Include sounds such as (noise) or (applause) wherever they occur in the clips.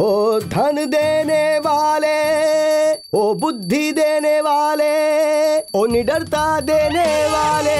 ओ धन देने वाले ओ बुद्धि देने वाले ओ निडरता देने वाले।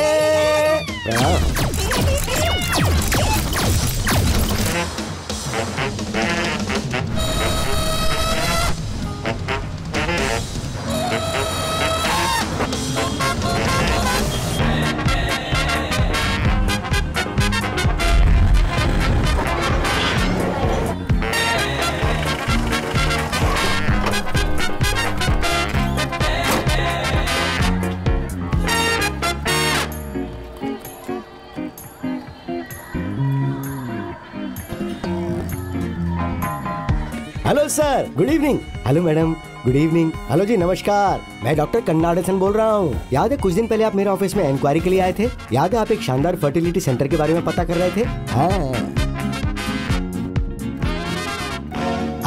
Sir good evening hello madam good evening hello जी, नमस्कार. मैं डॉक्टर कन्नाडसन बोल रहा हूँ. याद है, कुछ दिन पहले आप मेरे ऑफ़िस में इंक्वायरी के लिए आए थे? याद है, आप एक शानदार फर्टिलिटी सेंटर के बारे में पता कर रहे थे? हाँ।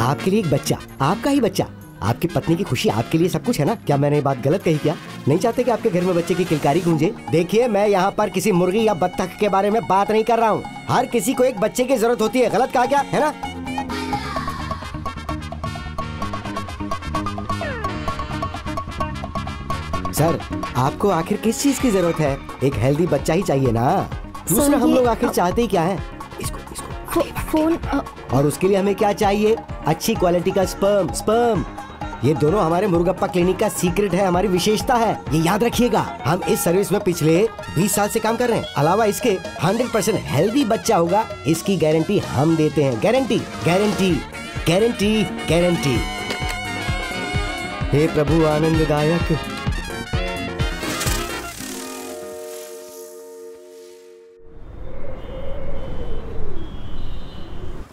आपके लिए एक बच्चा, आपका ही बच्चा. आपकी पत्नी की खुशी आपके लिए सब कुछ है ना? क्या मैंने ये बात गलत कही क्या? नहीं चाहते कि आपके घर में बच्चे की किलकारी गूंजे? देखिए, मैं यहाँ पर किसी मुर्गी या बत्तख के बारे में बात नहीं कर रहा हूँ. हर किसी को एक बच्चे की ज़रूरत होती है. गलत कहा क्या? है ना? सर आपको आखिर किस चीज़ की ज़रूरत है? एक हेल्दी बच्चा ही चाहिए ना। दूसरा हम लोग आखिर चाहते ही क्या है? इसको इसको फो, फ़ोन और उसके लिए हमें क्या चाहिए? अच्छी क्वालिटी का स्पर्म स्पर्म ये दोनों हमारे मुर्गप्पा क्लिनिक का सीक्रेट है हमारी विशेषता है। ये याद रखिएगा हम इस सर्विस में पिछले 20 साल से काम कर रहे हैं। अलावा इसके 100 परसेंट हेल्दी बच्चा होगा इसकी गारंटी हम देते हैं। गारंटी गारंटी गारंटी गारंटी हे प्रभु आनंददायक।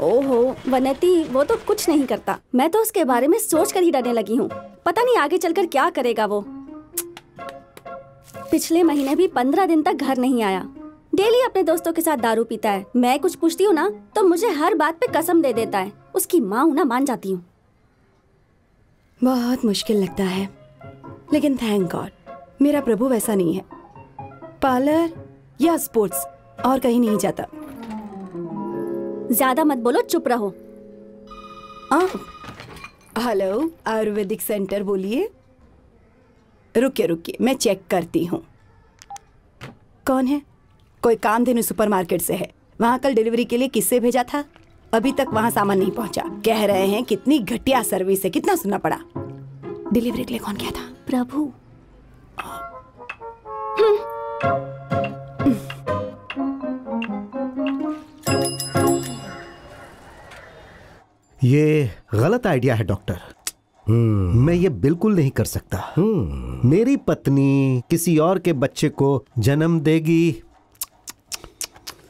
ओहो, वनती, वो तो कुछ नहीं करता। मैं तो उसके बारे में सोच कर ही डरने लगी हूँ। पता नहीं आगे चलकर क्या करेगा वो। पिछले महीने भी पंद्रह दिन तक घर नहीं आया। डेली अपने दोस्तों के साथ दारू पीता है। मैं कुछ पूछती हूँ ना तो मुझे हर बात पे कसम दे देता है। उसकी माँ ना, मान जाती हूँ। बहुत मुश्किल लगता है। लेकिन थैंक गॉड मेरा प्रभु वैसा नहीं है। पार्लर या स्पोर्ट्स, और कहीं नहीं जाता। ज़्यादा मत बोलो चुप रहो। हेलो आयुर्वेदिक सेंटर बोलिए। रुकिए रुकिए मैं चेक करती हूँ। कौन है? कोई कामधेनु सुपरमार्केट से है। वहाँ कल डिलीवरी के लिए किससे भेजा था? अभी तक वहाँ सामान नहीं पहुँचा। कह रहे हैं कितनी घटिया सर्विस है कितना सुनना पड़ा। डिलीवरी के लिए कौन गया था? प्रभु। ये गलत आइडिया है डॉक्टर। मैं ये बिल्कुल नहीं कर सकता। मेरी पत्नी किसी और के बच्चे को जन्म देगी।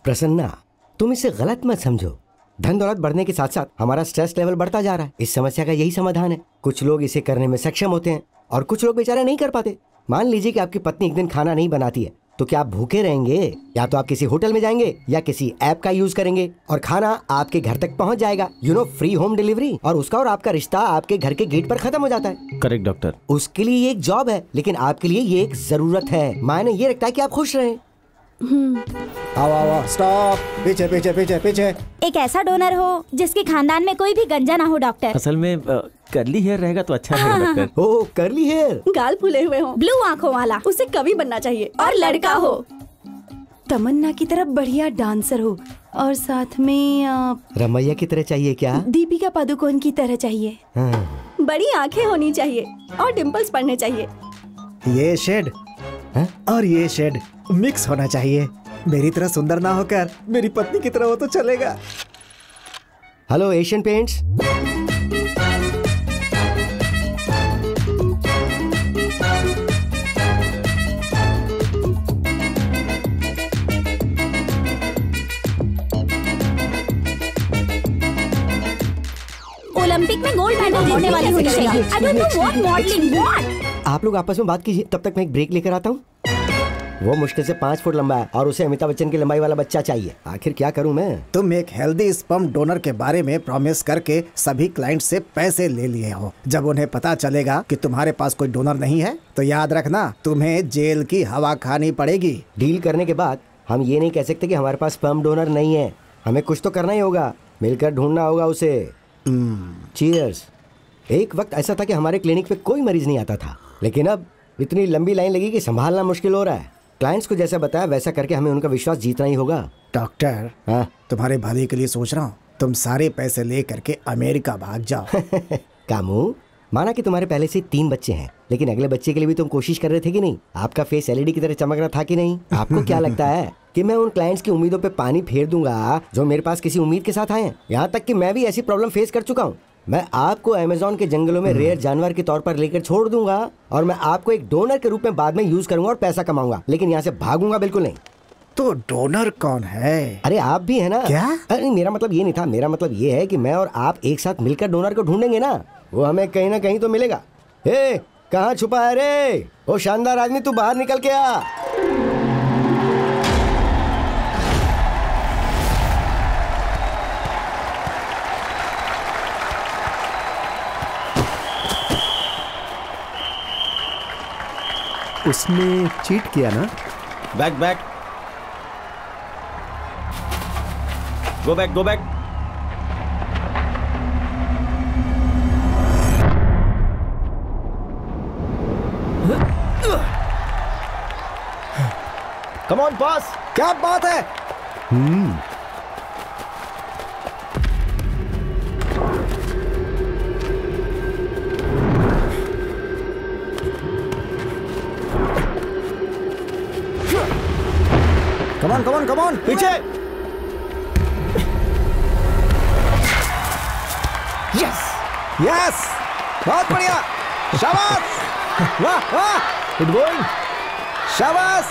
प्रसन्ना तुम इसे गलत मत समझो। धन दौलत बढ़ने के साथ साथ हमारा स्ट्रेस लेवल बढ़ता जा रहा है। इस समस्या का यही समाधान है। कुछ लोग इसे करने में सक्षम होते हैं और कुछ लोग बेचारे नहीं कर पाते। मान लीजिए कि आपकी पत्नी एक दिन खाना नहीं बनाती है। तो क्या आप भूखे रहेंगे? या तो आप किसी होटल में जाएँगे या किसी ऐप का यूज़ करेंगे। और खाना आपके घर तक पहुँच जाएगा। You know free home delivery और उसका और आपका रिश्ता आपके घर के गेट पर खत्म हो जाता है। करेक्ट डॉक्टर उसके लिए ये एक जॉब है लेकिन आपके लिए ये एक ज़रूरत है। मायने ये रखता है की आप खुश रहें। आओ आओ आओ स्टॉप पीछे पीछे पीछे पीछे. एक ऐसा डोनर हो जिसके खानदान में कोई भी गंजा ना हो डॉक्टर असल में करली हेयर रहेगा तो अच्छा रहेगा डॉक्टर ओ करली हेयर गाल फूले हुए हो। ब्लू आँखों वाला। उसे कवि बनना चाहिए। और लड़का हो। तमन्ना की तरफ़ बढ़िया डांसर हो। और साथ में आ, रमैया की तरह चाहिए क्या? दीपिका पादुकोण की तरह चाहिए। हाँ। बड़ी आँखें होनी चाहिए और डिम्पल्स पड़ने चाहिए। ये शेड हैं? और ये शेड मिक्स होना चाहिए। मेरी तरह सुंदर ना होकर मेरी पत्नी की तरह हो तो चलेगा। हेलो एशियन पेंट्स ओलंपिक में गोल्ड मेडल जीतने वाली होनी चाहिए। I don't know what modelling what आप लोग आपस में बात कीजिए तब तक मैं एक ब्रेक लेकर आता हूँ। वो मुश्किल से पाँच फुट लंबा है और उसे अमिताभ बच्चन की लंबाई वाला बच्चा चाहिए। आखिर क्या करूँ मैं? तुम एक हेल्दी स्पर्म डोनर के बारे में प्रॉमिस करके सभी क्लाइंट से पैसे ले लिए हो। जब उन्हें पता चलेगा कि तुम्हारे पास कोई डोनर नहीं है तो याद रखना तुम्हें जेल की हवा खानी पड़ेगी। डील करने के बाद हम ये नहीं कह सकते कि हमारे पास स्पर्म डोनर नहीं है। हमें कुछ तो करना ही होगा मिलकर ढूंढना होगा उसे। चीयर्स एक वक्त ऐसा था कि हमारे क्लिनिक पे कोई मरीज़ नहीं आता था। लेकिन अब इतनी लंबी लाइन लगी कि संभालना मुश्किल हो रहा है। क्लाइंट्स को जैसा बताया वैसा करके हमें उनका विश्वास जीतना ही होगा। डॉक्टर हाँ। तुम्हारे भले के लिए सोच रहा हूँ तुम सारे पैसे ले करके अमेरिका भाग जाओ। (laughs) कामू माना कि तुम्हारे पहले से तीन बच्चे हैं लेकिन अगले बच्चे के लिए भी तुम कोशिश कर रहे थे कि नहीं? आपका फेस एलईडी की तरह चमक रहा था कि नहीं? आपको क्या (laughs) लगता है कि मैं उन क्लाइंट्स की उम्मीदों पे पानी फेर दूँगा जो मेरे पास किसी उम्मीद के साथ आए हैं? यहाँ तक कि मैं भी ऐसी प्रॉब्लम फेस कर चुका हूँ। मैं आपको अमेजोन के जंगलों में रेयर जानवर के तौर पर लेकर छोड़ दूँगा और मैं आपको एक डोनर के रूप में बाद में यूज़ करूँगा और पैसा कमाऊँगा। लेकिन यहाँ से भागूँगा बिल्कुल नहीं। तो डोनर कौन है? अरे आप भी है ना? क्या? अरे मेरा मतलब ये नहीं था। मेरा मतलब ये है कि मैं और आप एक साथ मिलकर डोनर को ढूंढेंगे ना। वो हमें कहीं ना कहीं तो मिलेगा। ए कहाँ छुपा है रे? ओ शानदार आदमी तू बाहर निकल के आ। उसने चीट किया ना? Back back go back go back come on pass क्या बात है? कमॉन कमान कमान पीछे। यस यस बहुत बढ़िया। शाबाश। वाह वाह। गुड गोइंग शाबाश।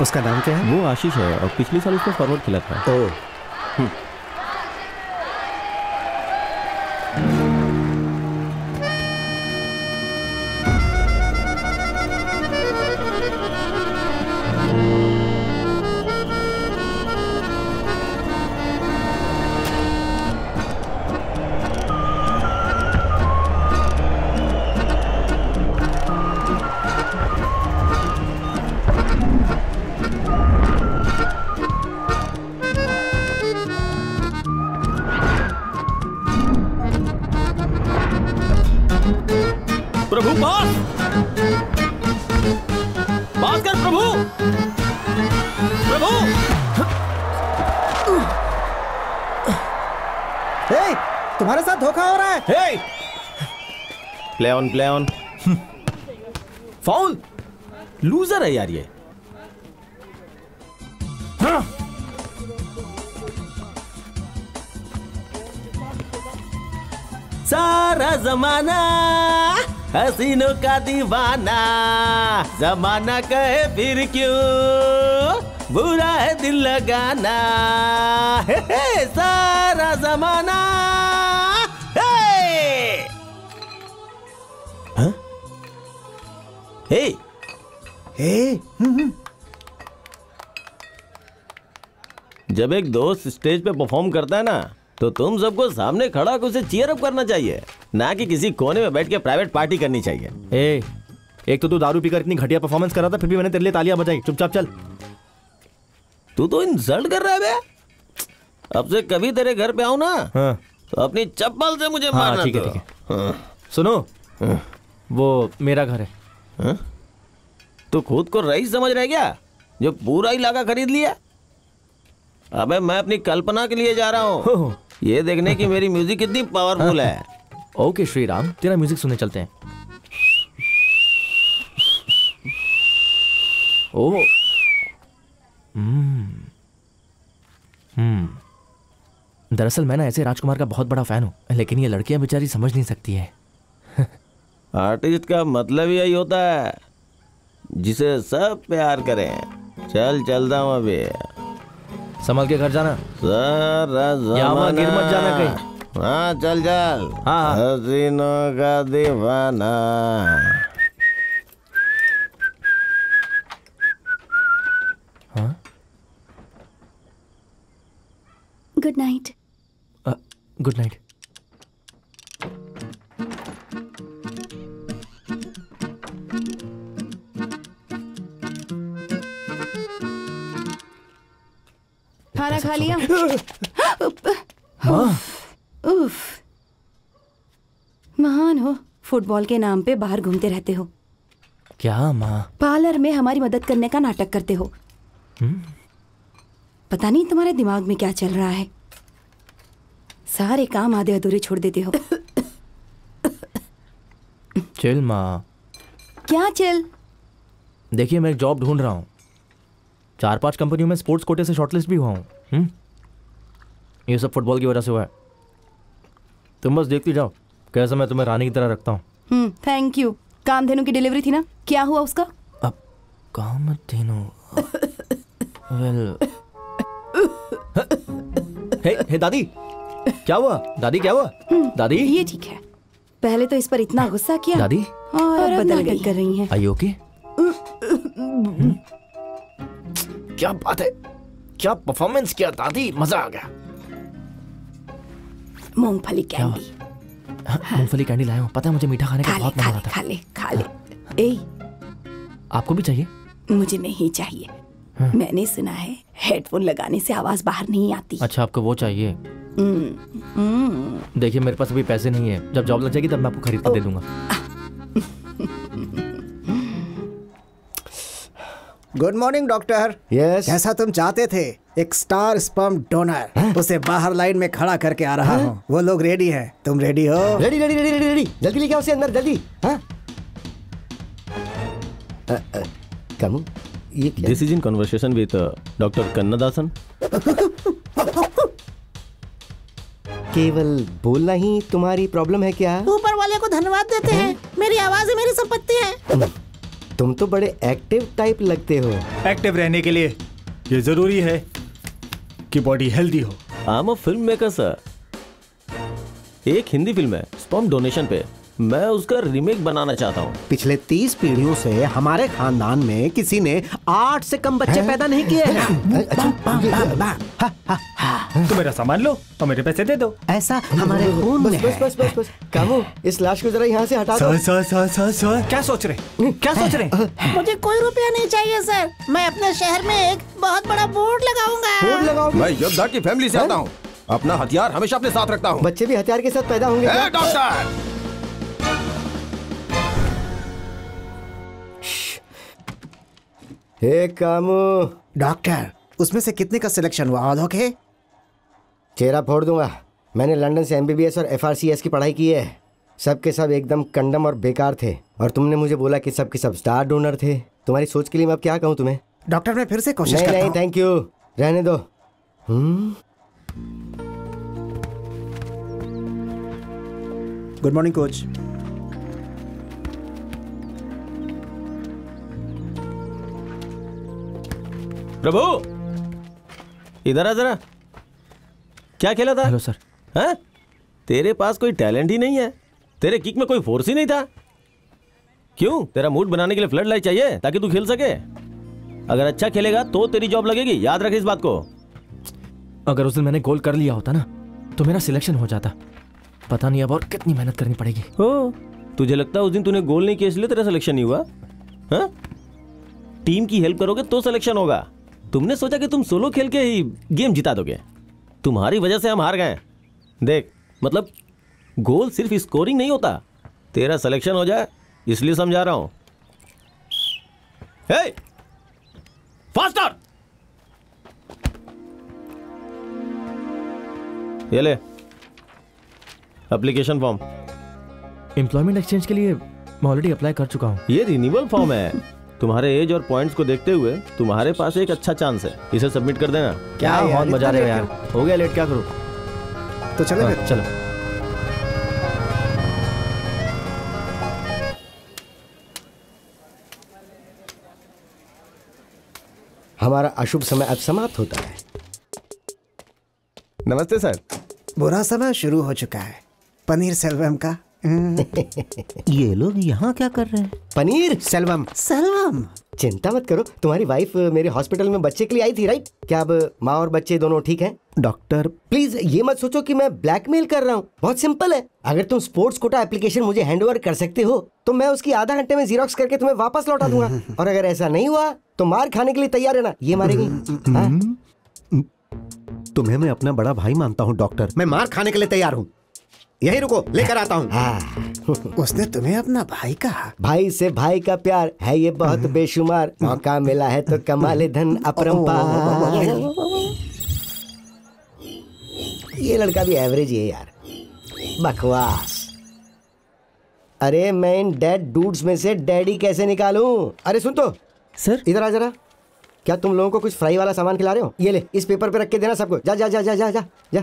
उसका नाम क्या है? वो आशीष है और पिछले साल उसको फॉरवर्ड खेला था। ओ। On play on foul loser है यार ये। सारा जमाना हसीनों का दीवाना। जमाना कहे फिर क्यों? बुरा है दिल लगाना। हे, हे, सारा जमाना। जब एक दोस्त स्टेज पे परफॉर्म करता है ना तो तुम सबको सामने खड़ा होकर उसे चीयर अप करना चाहिए ना कि किसी कोने में बैठ के प्राइवेट पार्टी करनी चाहिए। ए एक तो तू दारू पीकर इतनी घटिया परफॉर्मेंस कर रहा था फिर भी मैंने तेरे लिए तालियाँ बजाई। चुपचाप चल। तू तो इंसल्ट कर रहा है बे। अब से कभी तेरे घर पे आऊँ ना हाँ। तो अपनी चप्पल से मुझे हाँ, मारना ठीक है, तो। ठीक है। हाँ, सुनो हाँ। वो मेरा घर है। हाँ? तू खुद को रईस समझ रहा है क्या? जो पूरा इलाका खरीद लिया? अबे मैं अपनी कल्पना के लिए जा रहा हूँ। ये देखने की मेरी म्यूज़िक कितनी पावरफुल है। (laughs) ओके श्रीराम तेरा म्यूज़िक सुनने चलते हैं। ओह हम्म। हम्म। दरअसल मैं ना ऐसे राजकुमार का बहुत बड़ा फ़ैन हूँ लेकिन ये लड़कियाँ बेचारी समझ नहीं सकती है। आर्टिस्ट (laughs) का मतलब यही होता है जिसे सब प्यार करें। चल चलता हूँ अभी। संभल के घर जाना। सर गिर मत जाना कहीं। हाँ चल चल। हाँ, हाँ। हसीनों का दीवाना। हाँ? गुड नाइट गुड नाइट खाना खा लिया उफ फुटबॉल के नाम पे बाहर घूमते रहते हो। क्या माँ? पार्लर में हमारी मदद करने का नाटक करते हो। पता नहीं तुम्हारे दिमाग में क्या चल रहा है। सारे काम आधे अधूरे छोड़ देते हो। (coughs) चिल माँ। क्या चल? देखिए मैं एक जॉब ढूंढ रहा हूँ। चार पाँच कंपनियों में स्पोर्ट्स कोटे से शॉर्टलिस्ट भी हुआ हूँ। हम्म? ये सब फुटबॉल की वजह से हुआ है। तुम बस देखती जाओ कैसे मैं तुम्हें रानी की तरह रखता हूँ। हम्म थैंक यू कामधेनु की डिलीवरी थी ना? क्या हुआ उसका? अब काम तीनों वेल हे हे दादी क्या हुआ? दादी क्या हुआ? दादी? ये ठीक है। पहले तो इस पर इतना गुस्सा किया। दादी? और अब बदल गई कर रही हैं। आई ओके क्या बात है? क्या परफॉर्मेंस किया दादी? मज़ा आ गया। मूंगफली कैंडी हाँ, मूंगफली कैंडी लाया हूँ। पता है मुझे मीठा खाने का बहुत मज़ा आता खा ले खा ले। ए। आपको भी चाहिए? मुझे नहीं चाहिए। मैंने सुना है हेडफोन लगाने से आवाज़ बाहर नहीं आती। अच्छा आपको वो चाहिए। देखिए मेरे पास अभी पैसे नहीं है। जब जॉब लग जाएगी तब मैं आपको खरीद कर दे दूँगा। गुड मॉर्निंग डॉक्टर यस जैसा तुम चाहते थे एक स्टार स्पर्म डोनर उसे बाहर लाइन में खड़ा करके आ रहा हूँ। वो लोग रेडी हैं। तुम रेडी हो? Ready ready ready ready ready जल्दी लेके आओ उसे अंदर जल्दी। हाँ अ, अ, कमू ये क्या? This is in conversation with doctor Kannadasan केवल बोलना ही तुम्हारी प्रॉब्लम है क्या? ऊपर वाले को धन्यवाद देते हैं। मेरी आवाज़ मेरी संपत्ति है। तुम तो बड़े एक्टिव टाइप लगते हो। एक्टिव रहने के लिए ये ज़रूरी है कि बॉडी हेल्दी हो। I am film maker sir एक हिंदी फ़िल्म है स्पॉम डोनेशन पे। मैं उसका रीमेक बनाना चाहता हूँ। पिछले तीस पीढ़ियों से हमारे खानदान में किसी ने आठ से कम बच्चे है? पैदा नहीं किए हैं। तो मेरा सामान लो और मेरे पैसे दे दो। ऐसा हमारे खून में बस बस बस बस। कामू इस लाश को जरा यहाँ से हटा दो। Sir sir sir sir sir. क्या सोच रहे क्या सोच रहे मुझे कोई रुपया नहीं चाहिए सर। मैं अपने शहर में एक बहुत बड़ा बोर्ड लगाऊँगा। बोर्ड लगाओ मैं योद्धा की फैमिली से आता हूँ? अपना हथियार हमेशा अपने साथ रखता हूँ। बच्चे भी हथियार के साथ पैदा होंगे डॉक्टर! हे कामू। डॉक्टर उसमें से कितने का सिलेक्शन हुआ? और ओके चेहरा फोड़ दूँगा। मैंने लंदन से एमबीबीएस और एफआरसीएस की पढ़ाई की है। सब के सब एकदम कंडम और बेकार थे। और तुमने मुझे बोला कि सब के सब स्टार डोनर थे। तुम्हारी सोच के लिए मैं अब क्या कहूँ तुम्हें? डॉक्टर मैं फिर से कोशिश नहीं नहीं थैंक यू रहने दो। Good morning coach Prabhu! इधर आ जरा। क्या खेला था? Hello sir. हैं? तेरे पास कोई टैलेंट ही नहीं है। तेरे किक में कोई फोर्स ही नहीं था। क्यों? तेरा मूड बनाने के लिए फ्लड लाइट चाहिए ताकि तू खेल सके। अगर अच्छा खेलेगा तो तेरी जॉब लगेगी। याद रख इस बात को। अगर उस दिन मैंने गोल कर लिया होता ना तो मेरा सिलेक्शन हो जाता। पता नहीं अब और कितनी मेहनत करनी पड़ेगी। हो तुझे लगता है उस दिन तूने गोल नहीं किया इसलिए तेरा सिलेक्शन नहीं हुआ? हाँ? टीम की हेल्प करोगे तो सिलेक्शन होगा। तुमने सोचा कि तुम सोलो खेल के ही गेम जिता दोगे? तुम्हारी वजह से हम हार गए देख मतलब गोल सिर्फ़ स्कोरिंग नहीं होता। तेरा सिलेक्शन हो जाए इसलिए समझा रहा हूँ। हे फास्टर ये ले। एप्लीकेशन फॉर्म एम्प्लॉयमेंट एक्सचेंज के लिए मैं ऑलरेडी अप्लाई कर चुका हूँ। ये रिन्यूअल फॉर्म है। तुम्हारे एज और पॉइंट्स को देखते हुए तुम्हारे पास एक अच्छा चांस है। इसे सबमिट कर देना। क्या बहुत मज़ा रहा है यार। हो गया लेट क्या करूँ? तो चले हाँ, चलो। हमारा अशुभ समय अब समाप्त होता है। नमस्ते सर बुरा समय शुरू हो चुका है। पनीर सेल्वम का (laughs) ये लोग यहाँ क्या कर रहे हैं? पनीर सेल्वम। सलम चिंता मत करो तुम्हारी वाइफ मेरे हॉस्पिटल में बच्चे के लिए आई थी राइट क्या अब माँ और बच्चे दोनों ठीक हैं? डॉक्टर प्लीज़ ये मत सोचो कि मैं ब्लैकमेल कर रहा हूँ। बहुत सिंपल है। अगर तुम स्पोर्ट्स कोटा एप्लीकेशन मुझे हैंड ओवर कर सकते हो तो मैं उसकी आधा घंटे में जीरोक्स करके तुम्हें वापस लौटा दूँगा। (laughs) और अगर ऐसा नहीं हुआ तो मार खाने के लिए तैयार रहना। ये मारेगी। (laughs) हाँ? तुम्हें मैं अपना बड़ा भाई मानता हूँ डॉक्टर मैं मार खाने के लिए तैयार हूँ। यही रुको लेकर आता हूँ। हाँ। (laughs) उसने तुम्हें अपना भाई कहा। भाई से भाई का प्यार है ये बहुत बेशुमार। मौका मिला है तो कमाल धन अपरंपार ये लड़का भी एवरेज ही है यार। बकवास। अरे मैं इन डेड डूड्स में से डैडी कैसे निकालूं? अरे सुन तो। सर? इधर आ जरा। क्या तुम लोगों को कुछ फ्राई वाला सामान खिला रहे हो? ये ले इस पेपर पे रख के देना सबको। जा जा जा जा जा जा जा।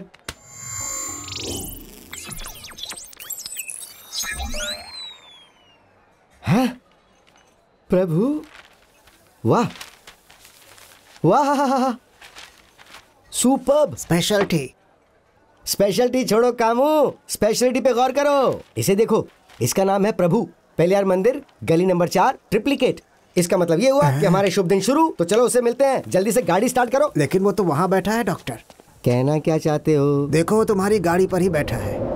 हैं? प्रभु वाह। वाह सुपर्ब। स्पेशलिटी स्पेशलिटी छोड़ो कामू। स्पेशलिटी पे गौर करो। इसे देखो। इसका नाम है प्रभु। पहलियार मंदिर गली नंबर चार ट्रिप्लिकेट इसका मतलब ये हुआ कि हमारे शुभ दिन शुरू। तो चलो उसे मिलते हैं। जल्दी से गाड़ी स्टार्ट करो। लेकिन वो तो वहाँ बैठा है डॉक्टर कहना क्या चाहते हो? देखो वो तुम्हारी गाड़ी पर ही बैठा है।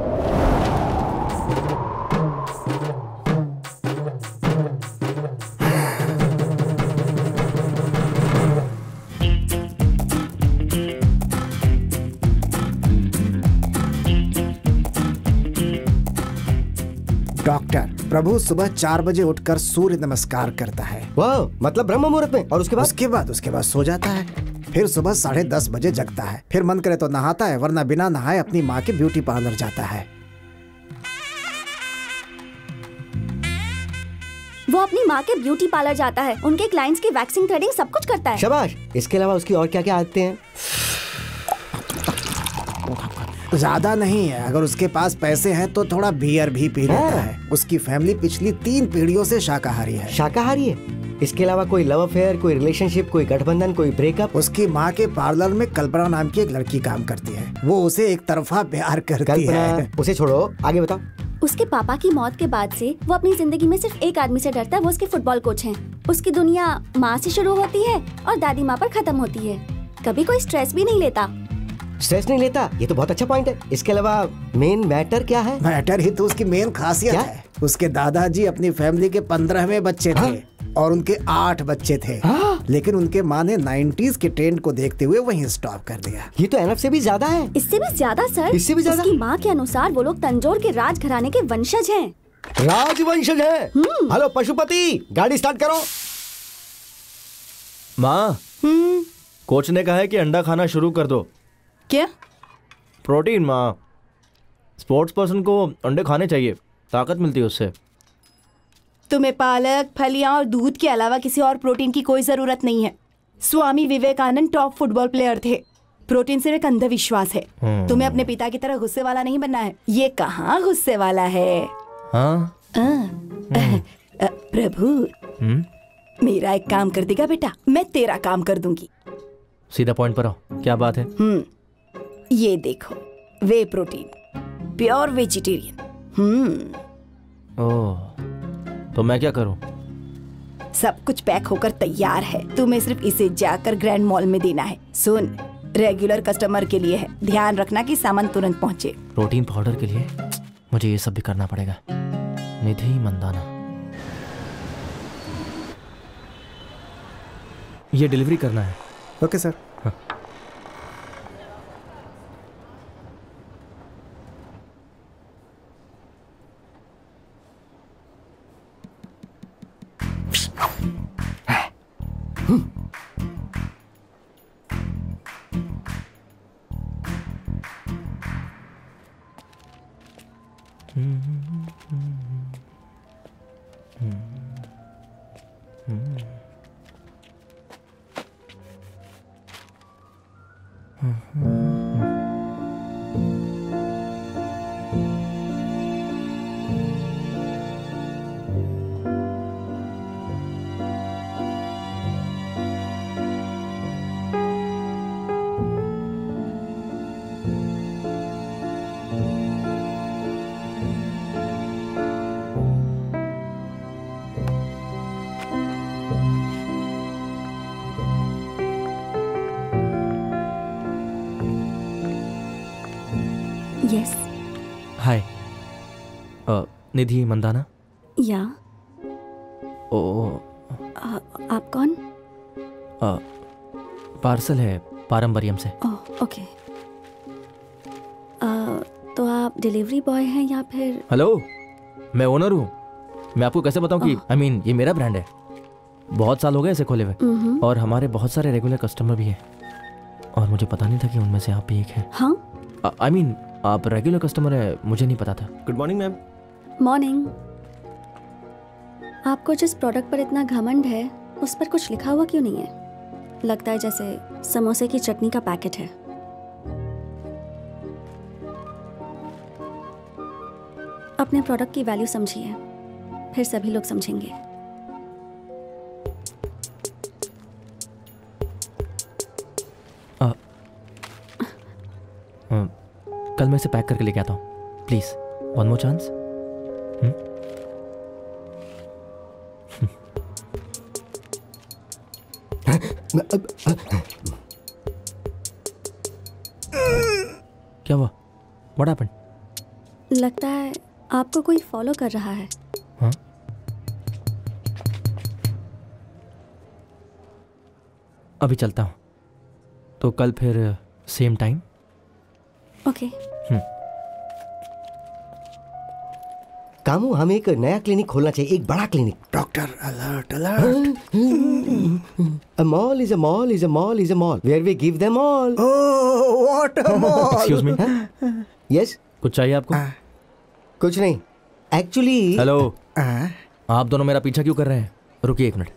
डॉक्टर। प्रभु सुबह चार बजे उठकर सूर्य नमस्कार करता है। वाह मतलब ब्रह्म मुहूर्त में। और उसके बाद? उसके बाद उसके बाद सो जाता है। फिर सुबह साढ़े दस बजे जगता है। फिर मन करे तो नहाता है वरना बिना नहाए अपनी माँ के ब्यूटी पार्लर जाता है। वो अपनी माँ के ब्यूटी पार्लर जाता है। उनके क्लाइंट्स की वैक्सिंग थ्रेडिंग सब कुछ करता है। शाबाश! इसके अलावा उसकी और क्या क्या आदतें हैं? ज़्यादा नहीं है। अगर उसके पास पैसे हैं तो थोड़ा बियर भी पी लेता हाँ। है। उसकी फैमिली पिछली तीन पीढ़ियों से शाकाहारी है। शाकाहारी है? इसके अलावा कोई लव अफेयर कोई रिलेशनशिप कोई गठबंधन कोई ब्रेकअप उसकी माँ के पार्लर में कल्पना नाम की एक लड़की काम करती है। वो उसे एक तरफा प्यार करती है। उसे छोड़ो। आगे बताओ। उसके पापा की मौत के बाद से वो अपनी ज़िंदगी में सिर्फ़ एक आदमी से डरता है। वो उसके फुटबॉल कोच हैं। उसकी दुनिया माँ से शुरू होती है और दादी माँ पर खत्म होती है। कभी कोई स्ट्रेस भी नहीं लेता। स्ट्रेस नहीं लेता ये तो बहुत अच्छा पॉइंट है। इसके अलावा मेन मैटर क्या है? मैटर ही तो उसकी मेन खासियत क्या? है। उसके दादाजी अपनी फैमिली के पंद्रहवें बच्चे थे और उनके आठ बच्चे थे। लेकिन उनके माँ ने 90s के ट्रेंड को देखते हुए वहीं स्टॉप कर दिया। ये तो एनएफ से भी ज़्यादा है। इससे भी ज़्यादा सर। इससे भी ज़्यादा? माँ के अनुसार वो लोग तंजोर के राज घराने के वंशज हैं। राजवंशज है? हेलो पशुपति गाड़ी स्टार्ट करो। माँ कोच ने कहा है कि अंडा खाना शुरू कर दो। क्या? प्रोटीन माँ। स्पोर्ट्स पर्सन को अंडे खाने चाहिए। ताकत मिलती है उससे। तुम्हें पालक फलियाँ और दूध के अलावा किसी और प्रोटीन की कोई ज़रूरत नहीं है। Swami Vivekananda top football player थे। प्रोटीन सिर्फ़ एक अंधविश्वास है। हम्म। तुम्हें अपने पिता की तरह गुस्से वाला नहीं बनना है। ये कहाँ गुस्से वाला है? हाँ अ, अ, प्रभु। हम्म। मेरा एक काम कर देगा बेटा। मैं तेरा काम कर दूँगी। सीधा पॉइंट पर आओ। क्या बात है? हम्म। ये देखो वे protein pure vegetarian hmm. Oh तो मैं क्या करूँ? सब कुछ पैक होकर तैयार है। तुम्हें सिर्फ़ इसे जाकर ग्रैंड मॉल में देना है। सुन रेगुलर कस्टमर के लिए है। ध्यान रखना कि सामान तुरंत पहुँचे। प्रोटीन पाउडर के लिए? मुझे ये सब भी करना पड़ेगा। निधि मंदाना। ये डिलीवरी करना है। Okay sir. Yes Nidhi Mandana? Yeah. ओ आ, आप कौन? अ, पार्सल है पारंबरियम से। Oh okay. आ, तो आप डिलीवरी बॉय हैं या फिर? हेलो मैं ओनर हूँ। मैं आपको कैसे बताऊँ कि आई मीन ये मेरा ब्रांड है। बहुत साल हो गए इसे खोले हुए। और हमारे बहुत सारे रेगुलर कस्टमर भी हैं। और मुझे पता नहीं था कि उनमें से आप भी एक हैं। हाँ। आई मीन mean, आप रेगुलर कस्टमर है मुझे नहीं पता था। गुड मॉर्निंग मैम मॉर्निंग आपको जिस प्रोडक्ट पर इतना घमंड है उस पर कुछ लिखा हुआ क्यों नहीं है? लगता है जैसे समोसे की चटनी का पैकेट है। अपने प्रोडक्ट की वैल्यू समझिए। फिर सभी लोग समझेंगे। अ, कल मैं इसे पैक करके लेके आता हूँ। प्लीज़ वन मोर चांस क्या हुआ? व्हाट हैपेंड लगता है आपको कोई फॉलो कर रहा है। हाँ। अभी चलता हूँ। तो कल फिर सेम टाइम ओके कामू हमें एक नया क्लिनिक खोलना चाहिए एक बड़ा clinic. Doctor alert alert. A mall is a mall is a mall is a mall where we give them all. Oh, what a (laughs) mall! Excuse me Yes, कुछ चाहिए आपको? Uh, कुछ नहीं. एक्चुअली हेलो Uh, आप दोनों मेरा पीछा क्यों कर रहे हैं? रुकिए एक मिनट।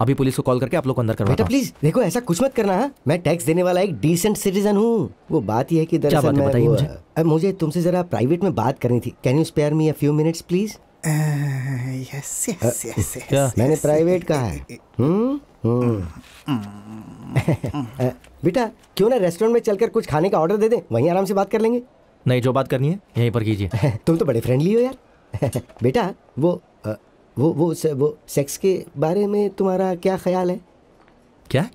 अभी पुलिस को कॉल करके आप लोग को अंदर करवाता बेटा प्लीज़ देखो ऐसा कुछ मत करना हाँ? मैं टैक्स देने वाला एक डिसेंट सिटीजन हूँ। वो बात यह है कि दरअसल मैं बताइए मुझे। अब मुझे तुमसे जरा प्राइवेट में बात करनी थी। Can you spare me a few minutes please yes yes yes मैंने प्राइवेट कहा है। हम्म? हम्म। अ, बेटा क्यों ना रेस्टोरेंट में चलकर कुछ खाने का ऑर्डर दे दें? वहीं आराम से बात कर लेंगे। नहीं जो बात करनी है यहीं पर कीजिए। (laughs) तुम तो बड़े फ्रेंडली हो यार। (laughs) बेटा वो वो वो से- वो सेक्स के बारे में तुम्हारा क्या ख्याल है? क्या?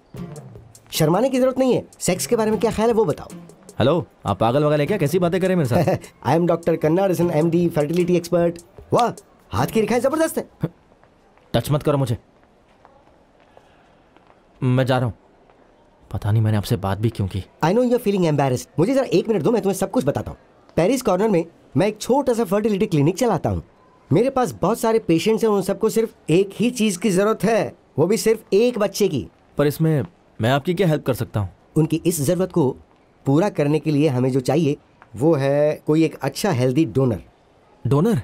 शर्माने की ज़रूरत नहीं है। सेक्स के बारे में क्या ख्याल है वो बताओ। हेलो आप पागल वगैरह हैं क्या? कैसी बातें करें मेरे साथ? I am doctor Kannad M D fertility expert वाह हाथ की रेखाएँ ज़बरदस्त है। टच मत करो मुझे। मैं जा रहा हूँ। पता नहीं मैंने आपसे बात भी क्यों की। I know you feeling embarrassed मुझे जरा एक मिनट दो मैं तुम्हें सब कुछ बताता हूँ। पेरिस कॉर्नर में मैं एक छोटा सा फर्टिलिटी क्लिनिक चलाता हूँ। मेरे पास बहुत सारे पेशेंट्स हैं उन सबको सिर्फ़ एक ही चीज़ की ज़रूरत है वो भी सिर्फ़ एक बच्चे की। पर इसमें मैं आपकी क्या हेल्प कर सकता हूँ? उनकी इस ज़रूरत को पूरा करने के लिए हमें जो चाहिए वो है कोई एक अच्छा हेल्दी डोनर डोनर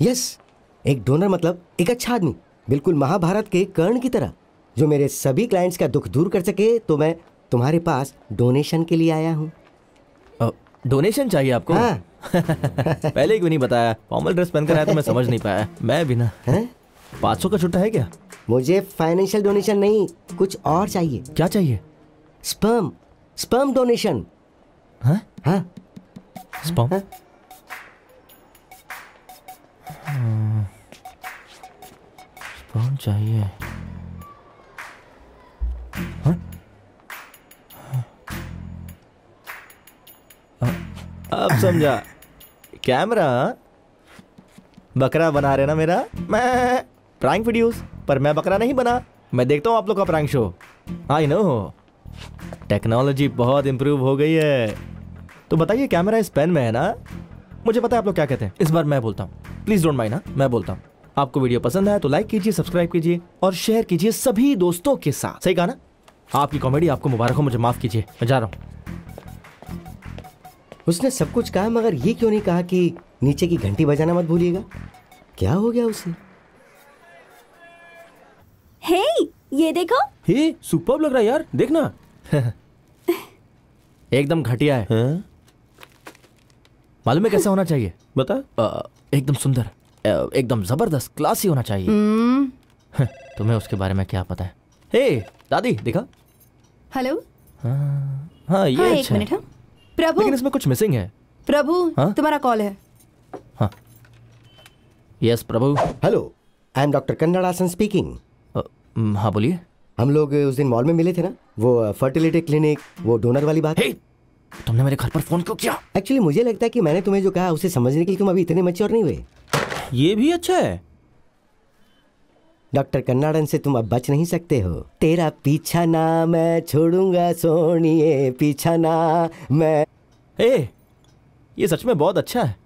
यस एक डोनर मतलब एक अच्छा आदमी बिल्कुल महाभारत के कर्ण की तरह जो मेरे सभी क्लाइंट्स का दुख दूर कर सके तो मैं तुम्हारे पास डोनेशन के लिए आया हूँ। डोनेशन चाहिए आपको? हाँ। (laughs) पहले क्यों नहीं बताया? फॉर्मल ड्रेस पहनकर आया तो मैं समझ नहीं पाया। मैं बिना हैं? पाँच सौ का छुट्टा है क्या? मुझे फाइनेंशियल डोनेशन नहीं कुछ और चाहिए। क्या चाहिए? स्पर्म स्पर्म डोनेशन हाँ? हाँ। हाँ? स्पॉम चाहिए। हाँ? अब समझा। कैमरा? बकरा बना रहे ना मेरा? मैं प्रैंक वीडियोस पर मैं बकरा नहीं बना। मैं देखता हूँ आप लोग का prank show I know technology बहुत इंप्रूव हो गई है। तो बताइए, कैमरा इस पेन में है ना? मुझे पता है आप लोग क्या कहते हैं। इस बार मैं बोलता हूँ। प्लीज़ डोंट माइंड ना मैं बोलता हूँ। आपको वीडियो पसंद आया तो लाइक कीजिए सब्सक्राइब कीजिए और शेयर कीजिए सभी दोस्तों के साथ। सही कहा ना? आपकी कॉमेडी आपको मुबारक हो, मुझे माफ़ कीजिए। मैं जा रहा हूँ। उसने सब कुछ कहा मगर ये क्यों नहीं कहा कि नीचे की घंटी बजाना मत भूलिएगा? क्या हो गया उसे? हे hey, ये देखो। हे सुपर लग रहा है यार देखना। (laughs) एकदम घटिया है। हाँ? मालूम है कैसा होना चाहिए? बता। एकदम सुंदर एकदम ज़बरदस्त क्लासी होना चाहिए। तुम्हें उसके बारे में क्या पता है? हे hey, दादी देखा? हेलो? हाँ हाँ ये हाँ अच्छा है। मिनट हाँ। प्रभु। लेकिन इसमें कुछ मिसिंग है। प्रभु हाँ? तुम्हारा कॉल है। हाँ। Yes Prabhu. Hello I am doctor Kannadasan speaking हाँ बोलिए। हम लोग उस दिन मॉल में मिले थे ना? वो फर्टिलिटी क्लिनिक वो डोनर वाली बात। हे! तुमने मेरे घर पर फ़ोन क्यों किया? एक्चुअली मुझे लगता है कि मैंने तुम्हें जो कहा उसे समझने के लिए तुम अभी इतने मच्योर नहीं हुए। ये भी अच्छा है। डॉक्टर कन्नाडन से तुम अब बच नहीं सकते हो। तेरा पीछा ना मैं छोड़ूँगा सोनिए पीछा ना मैं ए ये सच में बहुत अच्छा है।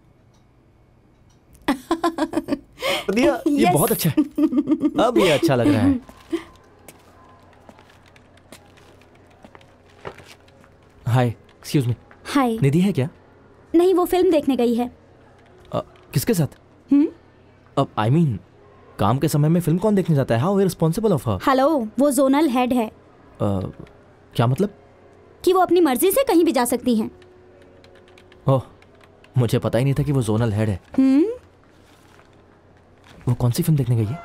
(laughs) दिया ये Yes. बहुत अच्छा है। अब ये अच्छा लग रहा है। हाय एक्सक्यूज मी हाय निधि है क्या? नहीं वो फ़िल्म देखने गई है। अ, किसके साथ? अब आई मीन काम के समय में फ़िल्म कौन देखने जाता है? How responsible of her hello वो जोनल हेड है। क्या मतलब? कि वो अपनी मर्ज़ी से कहीं भी जा सकती हैं। ओह मुझे पता ही नहीं था कि वो जोनल हेड है। हम्म। वो कौन सी फ़िल्म देखने गई है?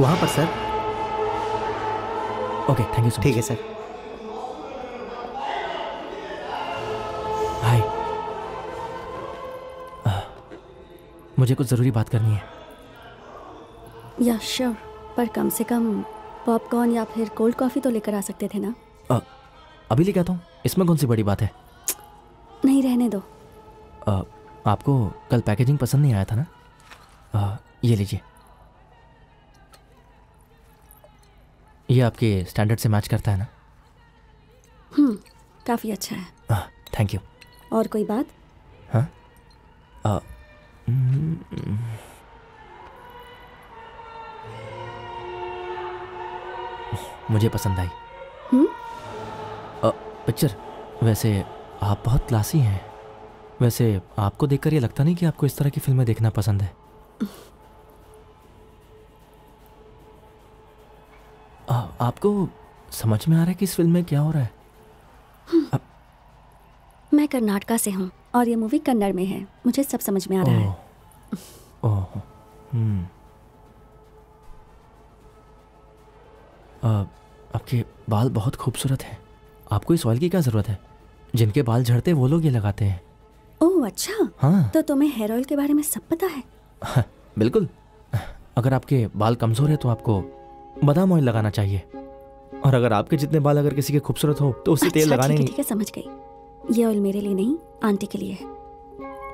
वहाँ पर sir okay thank you so ठीक है सर मुझे कुछ ज़रूरी बात करनी है। या श्योर पर कम से कम पॉपकॉर्न या फिर कोल्ड कॉफ़ी तो लेकर आ सकते थे ना? अ, अभी लेके आता हूँ। इसमें कौन सी बड़ी बात है? नहीं रहने दो। अ, आपको कल पैकेजिंग पसंद नहीं आया था ना? अ, ये लीजिए। ये आपके स्टैंडर्ड से मैच करता है ना? हम्म काफ़ी अच्छा है। थैंक यू और कोई बात? हाँ? हम्म, मुझे पसंद आई। हम्म? पिक्चर वैसे आप बहुत क्लासी हैं। वैसे आपको देखकर ये लगता नहीं कि आपको इस तरह की फ़िल्में देखना पसंद है? आ, आपको समझ में आ रहा है कि इस फ़िल्म में क्या हो रहा है? आ, मैं कर्नाटका से हूँ। और ये मूवी कन्नड़ में है। मुझे सब समझ में आ रहा है। ओह हम्म। आपके बाल बहुत खूबसूरत हैं। आपको इस ऑयल की क्या ज़रूरत है? जिनके बाल झड़ते वो लोग ये लगाते हैं। ओह अच्छा। हाँ। तो तुम्हें हेयर ऑयल के बारे में सब पता है? हाँ, (laughs) बिल्कुल। अगर आपके बाल कमज़ोर है तो आपको बादाम ऑयल लगाना चाहिए। और अगर आपके जितने बाल अगर किसी के खूबसूरत हो तो उसे अच्छा, तेल लगाने ठीक है समझ गई। ये ऑयल मेरे लिए नहीं आंटी के लिए है।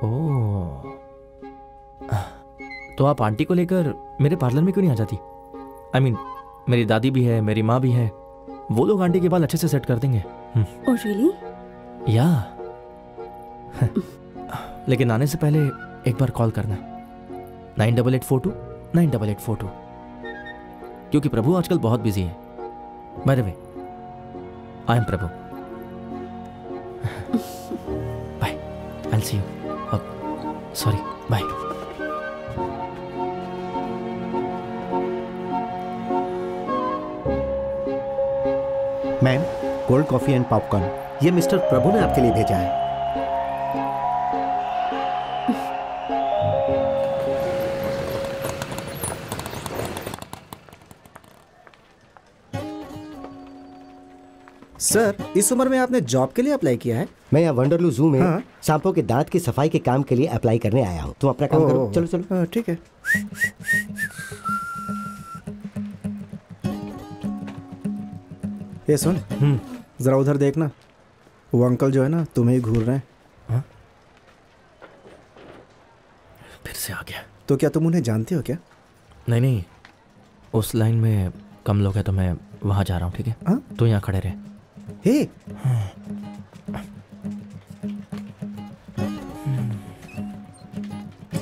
ओह। तो आप आंटी को लेकर मेरे पार्लर में क्यों नहीं आ जाती? आई I मीन mean, मेरी दादी भी है मेरी माँ भी है वो लोग आंटी के बाल अच्छे से सेट कर देंगे। हम्म, ओह रियली या। लेकिन आने से पहले एक बार कॉल करना। Nine double eight four two nine double eight four two क्योंकि प्रभु आजकल बहुत बिज़ी है। By the way I am Prabhu. Bye I see you sorry bye ma'am cold coffee and popcorn ये मिस्टर प्रभु ने आपके लिए भेजा है। सर इस उम्र में आपने जॉब के लिए अप्लाई किया है? मैं यहाँ वंडरलू जू में हाँ। सांपों के दांत की सफ़ाई के काम के लिए अप्लाई करने आया हूँ। तुम अपना काम करो। चलो चलो। हाँ, ठीक है। ये सुन। जरा उधर देखना। वो अंकल जो है ना तुम्हें ही घूर रहे हैं। फिर से आ गया। तो क्या तुम उन्हें जानते हो क्या? नहीं नहीं। उस लाइन में कम लोग हैं तो मैं वहाँ जा रहा हूँ ठीक है? हाँ? तो यहाँ खड़े रहे। हे।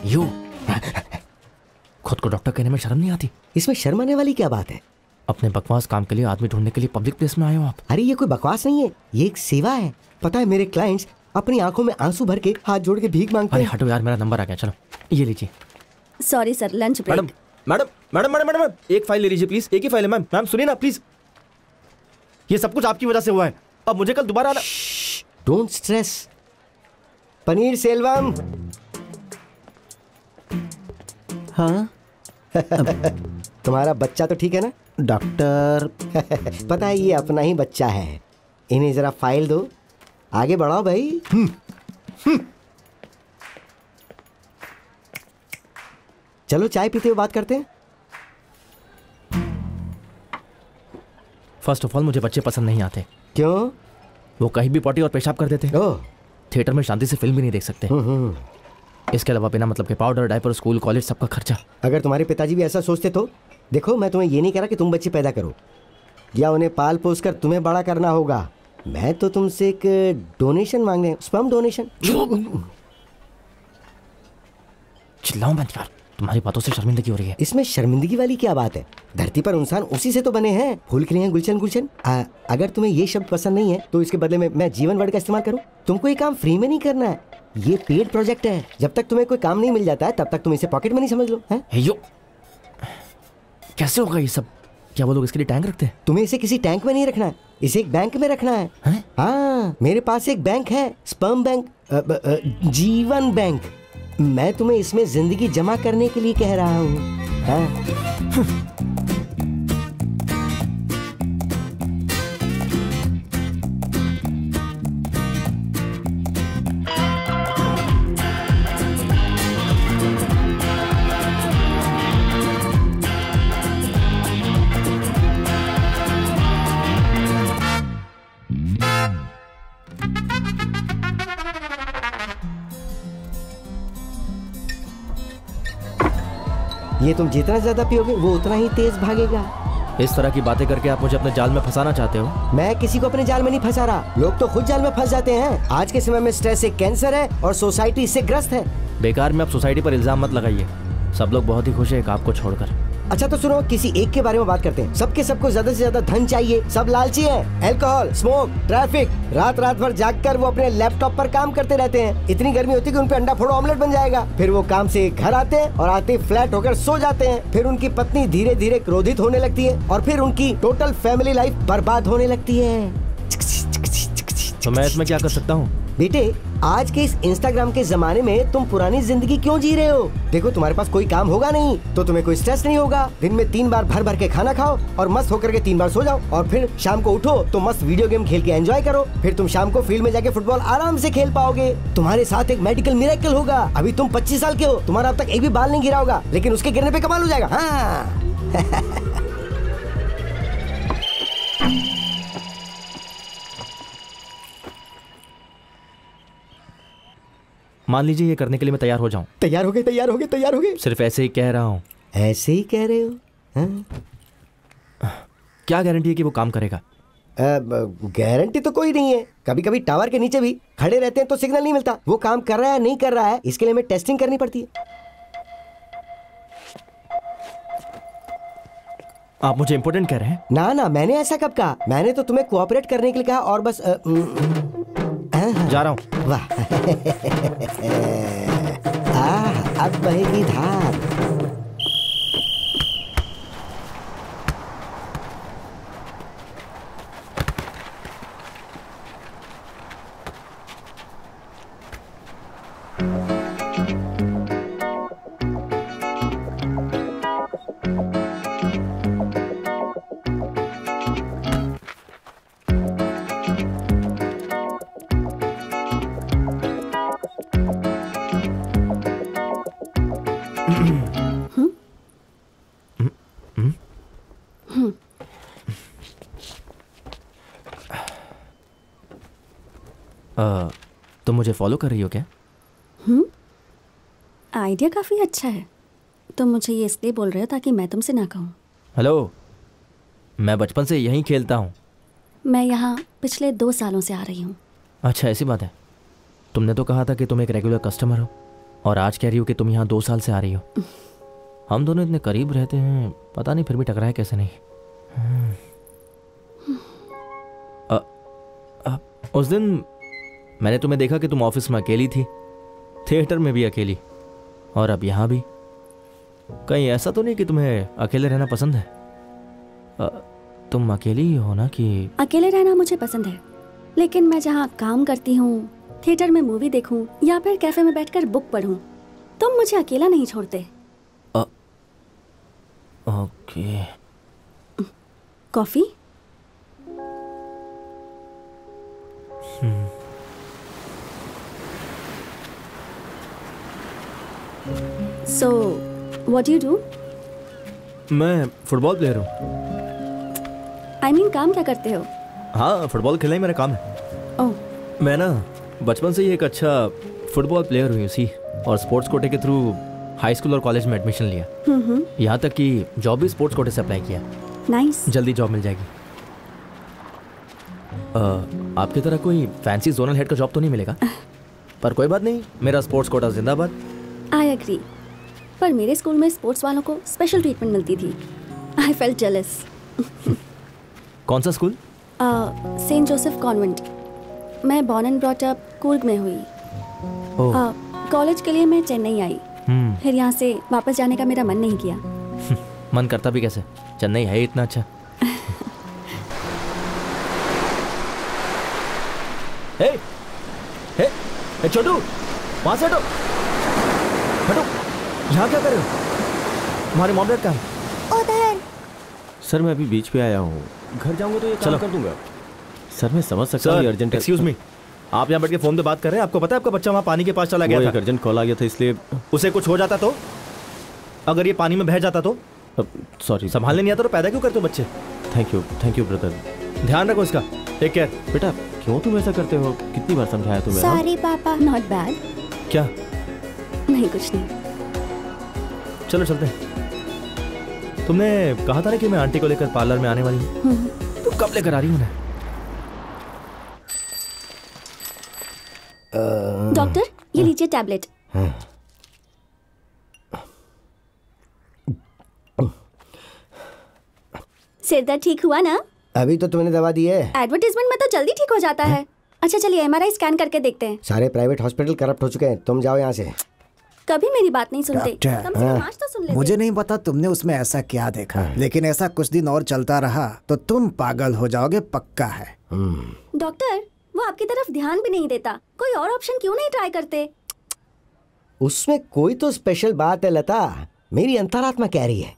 यू। खुद को डॉक्टर कहने में शर्म नहीं आती। इसमें शर्माने वाली क्या बात है? अपने बकवास काम के लिए आदमी ढूँढने के लिए पब्लिक प्लेस में आए हो आप। अरे ये कोई बकवास नहीं है। ये एक सेवा है। पता है मेरे क्लाइंट्स अपनी आँखों में आँसू भर के हाथ जोड़ के भीख मांगते अरे हैं। हटो यार मेरा नंबर आ गया चलो। ये लीजिए। Sorry sir lunch break madam madam madam madam madam, एक फ़ाइल ले लीजिए प्लीज़ एक ही फ़ाइल है मैम। मैम सुनिए ना प्लीज़ ये सब कुछ आपकी वजह से हुआ है। अब मुझे कल दोबारा आना डोंट स्ट्रेस पनीर सेलवम। हाँ? तुम्हारा बच्चा तो ठीक है ना? डॉक्टर। (laughs) पता है ये अपना ही बच्चा है। इन्हें जरा फ़ाइल दो। आगे बढ़ाओ भाई। चलो चाय पीते हुए बात करते हैं। फ़र्स्ट ऑफ़ ऑल मुझे बच्चे पसंद नहीं आते। क्यों? वो कहीं भी पॉटी और पेशाब कर देते। थिएटर में शांति से फ़िल्म भी नहीं देख सकते। हम्म, हम्म। इसके अलावा बिना मतलब के पाउडर डायपर स्कूल कॉलेज सबका खर्चा। अगर तुम्हारे पिताजी भी ऐसा सोचते तो? देखो मैं तुम्हें ये नहीं कह रहा कि तुम बच्चे पैदा करो। या उन्हें पाल पोस कर तुम्हें बड़ा करना होगा। मैं तो तुमसे एक डोनेशन मांगने स्पर्म डोनेशन चिल्लाओ मत यार तुम्हारी बातों से शर्मिंदगी हो रही है। इसमें शर्मिंदगी वाली क्या बात है? धरती पर इंसान उसी से तो बने हैं। फूल खिले हैं गुलशन गुलशन। आ, अगर तुम्हें ये शब्द पसंद नहीं है तो इसके बदले में मैं जीवन वर्ड का इस्तेमाल करूँ। तुमको ये काम फ्री में नहीं करना है। ये पेड प्रोजेक्ट है। जब तक तुम्हें कोई काम नहीं मिल जाता है तब तक तुम इसे पॉकेट में नहीं समझ लो है? यो कैसे होगा ये सब? क्या वो लोग इसके लिए टैंक रखते हैं? तुम्हें इसे किसी टैंक में नहीं रखना है। इसे एक बैंक में रखना है, हाँ? मेरे पास एक बैंक है स्पर्म बैंक जीवन बैंक। मैं तुम्हें इसमें ज़िंदगी जमा करने के लिए कह रहा हूँ हाँ? ये तुम जितना ज़्यादा पियोगे वो उतना ही तेज भागेगा। इस तरह की बातें करके आप मुझे अपने जाल में फंसाना चाहते हो? मैं किसी को अपने जाल में नहीं फंसा रहा। लोग तो खुद जाल में फंस जाते हैं। आज के समय में स्ट्रेस एक कैंसर है और सोसाइटी इससे ग्रस्त है। बेकार में आप सोसाइटी पर इल्ज़ाम मत लगाइए। सब लोग बहुत ही खुश है आपको छोड़कर। अच्छा तो सुनो, किसी एक के बारे में बात करते हैं। सबके सबको ज़्यादा से ज़्यादा धन चाहिए। सब लालची हैं। अल्कोहल स्मोक ट्रैफ़िक रात रात भर जागकर वो अपने लैपटॉप पर काम करते रहते हैं। इतनी गर्मी होती है कि उन पे अंडा फोड़ो ऑमलेट बन जाएगा। फिर वो काम से घर आते हैं और आते फ्लैट होकर सो जाते हैं। फिर उनकी पत्नी धीरे धीरे क्रोधित होने लगती है और फिर उनकी टोटल फैमिली लाइफ बर्बाद होने लगती है। तो मैं इसमें क्या कर सकता हूँ? बेटे, आज के इस इंस्टाग्राम के जमाने में तुम पुरानी ज़िंदगी क्यों जी रहे हो? देखो, तुम्हारे पास कोई काम होगा नहीं तो तुम्हें कोई स्ट्रेस नहीं होगा। दिन में तीन बार भर भर के खाना खाओ और मस्त होकर के तीन बार सो जाओ और फिर शाम को उठो तो मस्त वीडियो गेम खेल के एंजॉय करो। फिर तुम शाम को फ़ील्ड में जाके फुटबॉल आराम से खेल पाओगे। तुम्हारे साथ एक मेडिकल मिरेकल होगा। अभी तुम 25 साल के हो, तुम्हारा अब तक एक भी बाल नहीं गिरा होगा, लेकिन उसके गिरने पे कमाल हो जाएगा। हाँ। (laughs) मान लीजिए ये करने के लिए मैं तैयार हो जाऊँ। तैयार हो गए तैयार हो गए तैयार हो गए। सिर्फ़ ऐसे ही कह रहा हूँ। ऐसे ही कह रहे हो? हाँ? क्या गारंटी है कि वो काम करेगा? गारंटी तो कोई नहीं है। कभी कभी टावर के नीचे भी खड़े रहते हैं तो सिग्नल नहीं मिलता। वो काम कर रहा है नहीं कर रहा है इसके लिए हमें टेस्टिंग करनी पड़ती है। आप मुझे इम्पोर्टेंट कह रहे हैं? ना ना मैंने ऐसा कब कहा? मैंने तो तुम्हें कोऑपरेट करने के लिए कहा और बस अ, उम, जा रहा हूँ। वाह। (laughs) अब बहेगी धार फॉलो कर रही हो क्या? आइडिया काफ़ी अच्छा है। तुम मुझे ये इसलिए बोल रहे हो ताकि मैं तुमसे ना कहूँ। हेलो। मैं बचपन से यहीं खेलता हूँ। मैं यहाँ पिछले दो सालों से आ रही हूँ। अच्छा ऐसी बात है। तुमने तो कहा था कि तुम एक रेगुलर कस्टमर हो और आज कह रही हो कि तुम यहाँ दो साल से आ रही हो। (laughs) हम दोनों इतने करीब रहते हैं पता नहीं फिर भी टकराए कैसे नहीं। हम्म। अ, अ, उस दिन मैंने तुम्हें देखा कि तुम ऑफ़िस में अकेली थी थिएटर में भी अकेली और अब यहाँ भी। कहीं ऐसा तो नहीं कि तुम्हें अकेले रहना पसंद है? अ, तुम अकेली हो ना कि अकेले रहना मुझे पसंद है लेकिन मैं जहाँ काम करती हूँ थिएटर में मूवी देखूँ या फिर कैफ़े में बैठकर बुक पढूं तुम मुझे अकेला नहीं छोड़ते। Okay. Coffee? So what you do मैं फुटबॉल प्लेयर हूँ। आई मीन काम क्या करते हो? हाँ फुटबॉल खेलना ही मेरा काम है। ओह मैं ना बचपन से ही एक अच्छा फुटबॉल प्लेयर हुई सी और स्पोर्ट्स कोटे के थ्रू हाई स्कूल और कॉलेज में एडमिशन लिया। हम्म यहाँ तक कि जॉब भी स्पोर्ट्स कोटे से अप्लाई किया। Nice nice. जल्दी जॉब मिल जाएगी। अ, आपकी तरह कोई फैंसी जोनल हेड का जॉब तो नहीं मिलेगा? (laughs) पर कोई बात नहीं मेरा स्पोर्ट्स कोटा जिंदाबाद। आई एग्री पर मेरे स्कूल में स्पोर्ट्स वालों को स्पेशल ट्रीटमेंट मिलती थी। आई फेल्ट जेलस कौन सा स्कूल? सेंट जोसेफ कॉन्वेंट मैं born and brought up Coorg में हुई। कॉलेज के लिए मैं चेन्नई आई। हम्म। फिर यहाँ से वापस जाने का मेरा मन नहीं किया। (laughs) मन करता भी कैसे? चेन्नई है इतना अच्छा। हे हे हे छोटू! वहाँ से हटो। हटो यहाँ क्या कर रहे हो? तुम्हारे मॉम डैड कहाँ है? उधर। सर मैं अभी बीच पे आया हूँ। घर जाऊँगा तो ये काम चलो। कर दूँगा। सर मैं समझ सकता हूँ अर्जेंट एक्सक्यूज मी आप यहाँ बैठ के फ़ोन पे बात कर रहे हैं? आपको पता है आपका बच्चा वहाँ पानी के पास चला गया था? अर्जेंट कॉल आ गया था इसलिए उसे कुछ हो जाता तो? अगर ये पानी में बह जाता तो? सॉरी संभालने नहीं आता तो पैदा क्यों करते हो बच्चे? Thank you thank you brother ध्यान रखो इसका। टेक केयर बेटा क्यों तुम ऐसा करते हो? कितनी बार समझाया तुम्हें हाँ? सॉरी पापा। नॉट बैड क्या? नहीं कुछ नहीं। चलो चलते हैं। तुमने कहा था ना कि मैं आंटी को लेकर पार्लर में आने वाली हूँ? हम्म, तुम कब लेकर आ रही हूँ डॉक्टर ये लीजिए टैबलेट। सिर दर्द ठीक हुआ ना? अभी तो तुमने दवा दी है। एडवर्टीजमेंट में तो जल्दी ठीक हो जाता है। अच्छा चलिए एमआरआई स्कैन करके देखते हैं। सारे प्राइवेट हॉस्पिटल करप्ट हो चुके हैं। तुम जाओ यहाँ से। कभी मेरी बात नहीं सुनते। कम से कम आज तो सुन लेते मुझे नहीं पता तुमने उसमें ऐसा क्या देखा लेकिन ऐसा कुछ दिन और चलता रहा तो तुम पागल हो जाओगे पक्का है। डॉक्टर वो आपकी तरफ़ ध्यान भी नहीं देता। कोई और ऑप्शन क्यों नहीं ट्राई करते? उसमें कोई तो स्पेशल बात है लता। मेरी अंतरात्मा कह रही है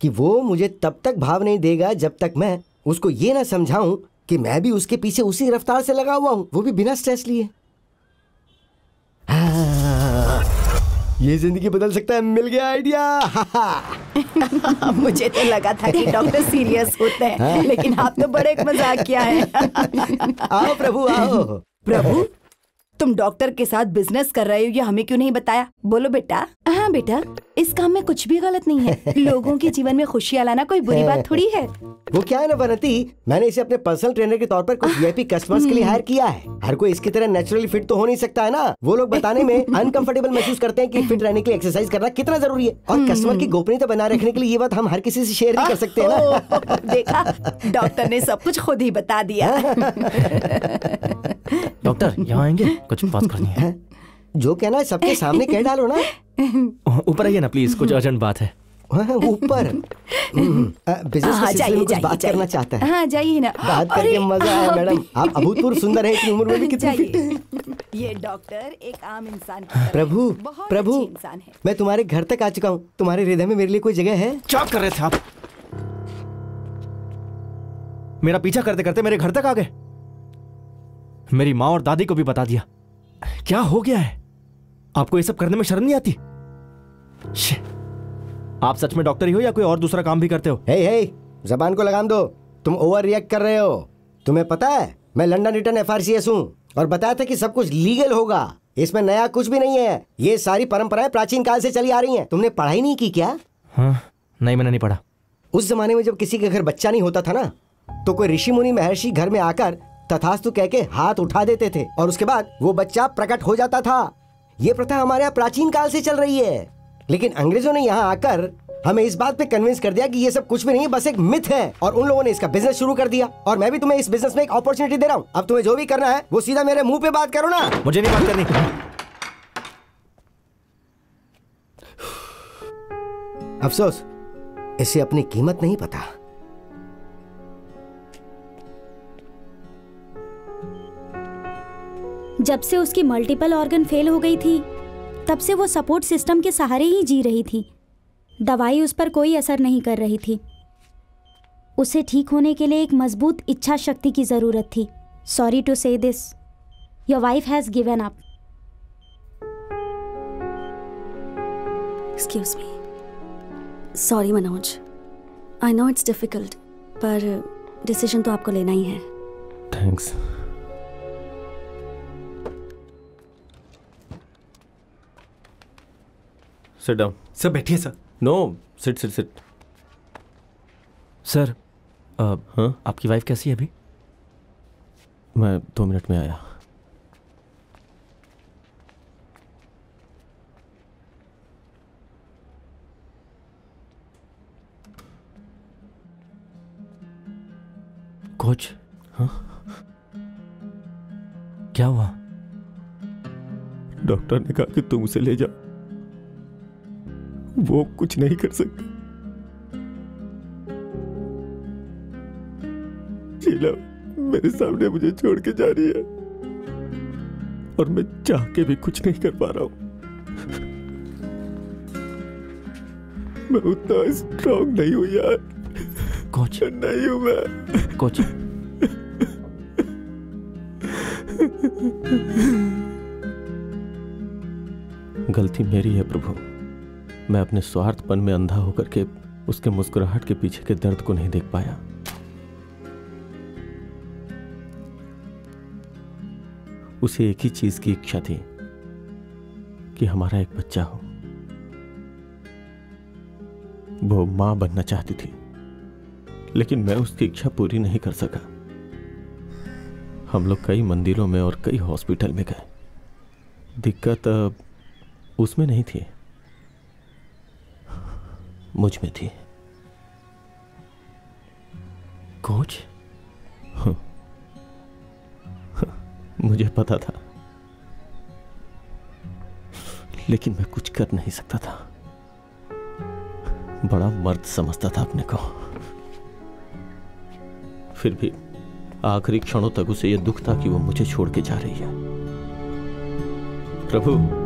कि वो मुझे तब तक भाव नहीं देगा जब तक मैं उसको ये ना समझाऊं कि मैं भी उसके पीछे उसी रफ्तार से लगा हुआ हूँ। वो भी बिना स्ट्रेस लिए। हाँ, ये ज़िंदगी बदल सकता है मिल गया आइडिया। (laughs) मुझे तो लगा था कि डॉक्टर सीरियस होते हैं लेकिन आप तो बड़े मज़ाक किया है। (laughs) आओ प्रभु आओ। प्रभु तुम डॉक्टर के साथ बिज़नेस कर रहे हो ये हमें क्यों नहीं बताया? बोलो बेटा। हाँ बेटा इस काम में कुछ भी गलत नहीं है। (laughs) लोगों के जीवन में खुशियाँ लाना कोई बुरी बात थोड़ी है। वो क्या है ना बनती मैंने इसे अपने पर्सनल ट्रेनर के तौर पर कुछ (laughs) वीआईपी कस्टमर्स के लिए हायर किया है। हर कोई इसकी तरह नेचुरली फिट तो हो नहीं सकता है ना। वो लोग बताने में (laughs) अनकंफर्टेबल महसूस करते हैं कि फिट रहने के लिए एक्सरसाइज करना कितना ज़रूरी है। और कस्टमर की गोपनीयता बनाए रखने के लिए ये बात हम हर किसी से शेयर नहीं कर सकते हैं ना। देखा डॉक्टर ने सब कुछ खुद ही बता दिया। डॉक्टर यहाँ आएँगे कुछ बात करनी है। जो कहना है सबके सामने कह डालो ना। (laughs) ऊपर आइए ना प्लीज़ कुछ अर्जेंट बात है। हाँ, ऊपर। बिज़नेस हाँ, के में कुछ जाइए, बात जाइए, करना चाहता है। हाँ जाइए ना। बात करके मज़ा आया मैडम। आप (laughs) अभूतपूर्व सुंदर है इतनी उम्र में भी कितनी फिट जाइए। (laughs) ये डॉक्टर एक आम इंसान प्रभु प्रभु इंसान है। मैं तुम्हारे घर तक आ चुका हूँ। तुम्हारे हृदय में मेरे लिए कोई जगह है? क्या कर रहे थे आप। मेरा पीछा करते करते मेरे घर तक आ गए। मेरी माँ और दादी को भी बता दिया। क्या हो गया है? आपको ये सब करने में शर्म नहीं आती? आप सच में डॉक्टर ही हो या कोई और दूसरा काम भी करते हो? हे हे जबान को लगाम दो। तुम ओवर रिएक्ट कर रहे हो। तुम्हें पता है मैं लंदन रिटर्न एफ़ आर हूँ और बताया था कि सब कुछ लीगल होगा। इसमें नया कुछ भी नहीं है। ये सारी परंपराएँ प्राचीन काल से चली आ रही हैं। तुमने पढ़ाई नहीं की क्या? हाँ नहीं मैंने नहीं पढ़ा। उस जमाने में जब किसी के घर बच्चा नहीं होता था ना तो कोई ऋषि मुनि महर्षि घर में आकर तथास्तु कह के हाथ उठा देते थे और उसके बाद वो बच्चा प्रकट हो जाता था। ये प्रथा हमारे यहाँ प्राचीन काल से चल रही है। लेकिन अंग्रेज़ों ने यहाँ आकर हमें इस बात पे कन्विंस कर दिया कि ये सब कुछ भी नहीं है बस एक मिथ है और उन लोगों ने इसका बिज़नेस शुरू कर दिया। और मैं भी तुम्हें इस बिज़नेस में एक अपॉर्चुनिटी दे रहा हूँ। अब तुम्हें जो भी करना है वो सीधा मेरे मुँह पे बात करो ना। मुझे नहीं बात करनी। अफसोस इसे अपनी कीमत नहीं पता। जब से उसकी मल्टीपल ऑर्गन फेल हो गई थी तब से वो सपोर्ट सिस्टम के सहारे ही जी रही थी। दवाई उस पर कोई असर नहीं कर रही थी। उसे ठीक होने के लिए एक मज़बूत इच्छा शक्ति की ज़रूरत थी। Sorry to say this your wife has given up excuse me sorry Manoj I know it's difficult पर डिसीज़न तो आपको लेना ही है। थैंक्स सिट डाउन सर बैठिए sir no sit sit sit sir हाँ आपकी वाइफ कैसी है अभी? मैं दो मिनट में आया। कोच हाँ क्या हुआ? डॉक्टर ने कहा कि तुम उसे ले जाओ। वो कुछ नहीं कर सकता। शीला मेरे सामने मुझे छोड़ के जा रही है। और मैं चाह के भी कुछ नहीं कर पा रहा हूँ। मैं उतना स्ट्रांग नहीं हूँ यार। कोच। नहीं हूँ मैं। कोच। गलती मेरी है प्रभु। मैं अपने स्वार्थपन में अंधा होकर के उसके मुस्कुराहट के पीछे के दर्द को नहीं देख पाया। उसे एक ही चीज़ की इच्छा थी कि हमारा एक बच्चा हो। वो माँ बनना चाहती थी, लेकिन मैं उसकी इच्छा पूरी नहीं कर सका। हम लोग कई मंदिरों में और कई हॉस्पिटल में गए। दिक्कत उसमें नहीं थी। मुझमें थी। कोच। (laughs) मुझे पता था। लेकिन मैं कुछ कर नहीं सकता था। बड़ा मर्द समझता था अपने को। फिर भी आखिरी क्षणों तक उसे यह दुख था कि वो मुझे छोड़ के जा रही है। प्रभु,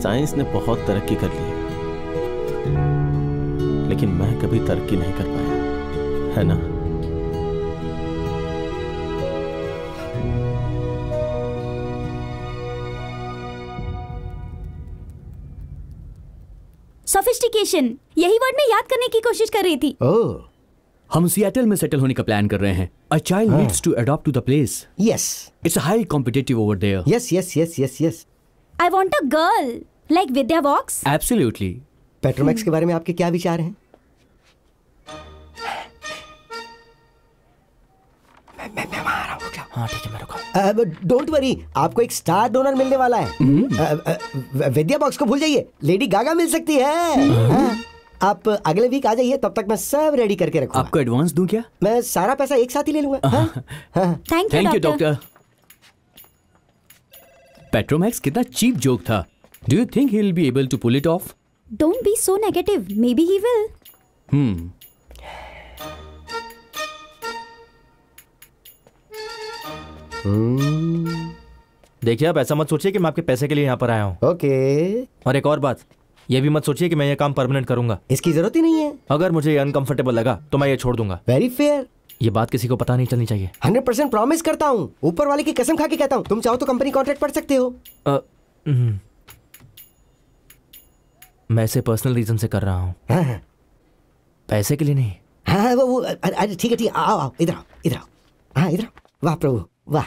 साइंस ने बहुत तरक्की कर ली। लेकिन मैं कभी तरक्की नहीं कर पाया। है ना? सोफिस्टिकेशन यही वर्ड मैं याद करने की कोशिश कर रही थी। ओह हम सियाटल में सेटल होने का प्लान कर रहे हैं। A child. Needs to adopt to the place yes it's high competitive over there yes yes yes yes yes I want a girl like Vidya Vox absolutely Petromax के बारे में आपके क्या विचार हैं? हाँ है डोंट वरी आपको एक स्टार डोनर मिलने वाला है अ, अ, विद्या बॉक्स को भूल जाइए लेडी गागा मिल सकती है हाँ, आप अगले वीक आ जाइए तब तक मैं सब रेडी करके रखूँगा आपको एडवांस दूँ क्या मैं सारा पैसा एक साथ ही ले लूँगा हाँ? हाँ। थैंक यू डॉक्टर पेट्रोमैक्स कितना चीप जोक था do you think he will be able to pull it off don't be so negative maybe he will hmm देखिए आप ऐसा मत सोचिए कि मैं आपके पैसे के लिए यहाँ पर आया हूँ। ओके। और एक और बात ये भी मत सोचिए कि मैं ये काम परमानेंट करूँगा। इसकी ज़रूरत ही नहीं है। अगर मुझे ये अनकंफर्टेबल लगा तो मैं ये छोड़ दूँगा। वेरी फेयर ये बात किसी को पता नहीं चलनी चाहिए। हंड्रेड परसेंट प्रॉमिस करता हूँ। ऊपर वाले की कसम खा के कहता हूँ तुम चाहो तो कंपनी कॉन्ट्रैक्ट पढ़ सकते हो। अ, हम्म। मैं इसे पर्सनल रीजन से कर रहा हूँ। हाँ हाँ। पैसे के लिए नहीं। हाँ वो वो अरे, ठीक है ठीक है आओ आओ इधर आओ इधर आओ। हाँ इधर आओ। वाह प्रभु। वाह।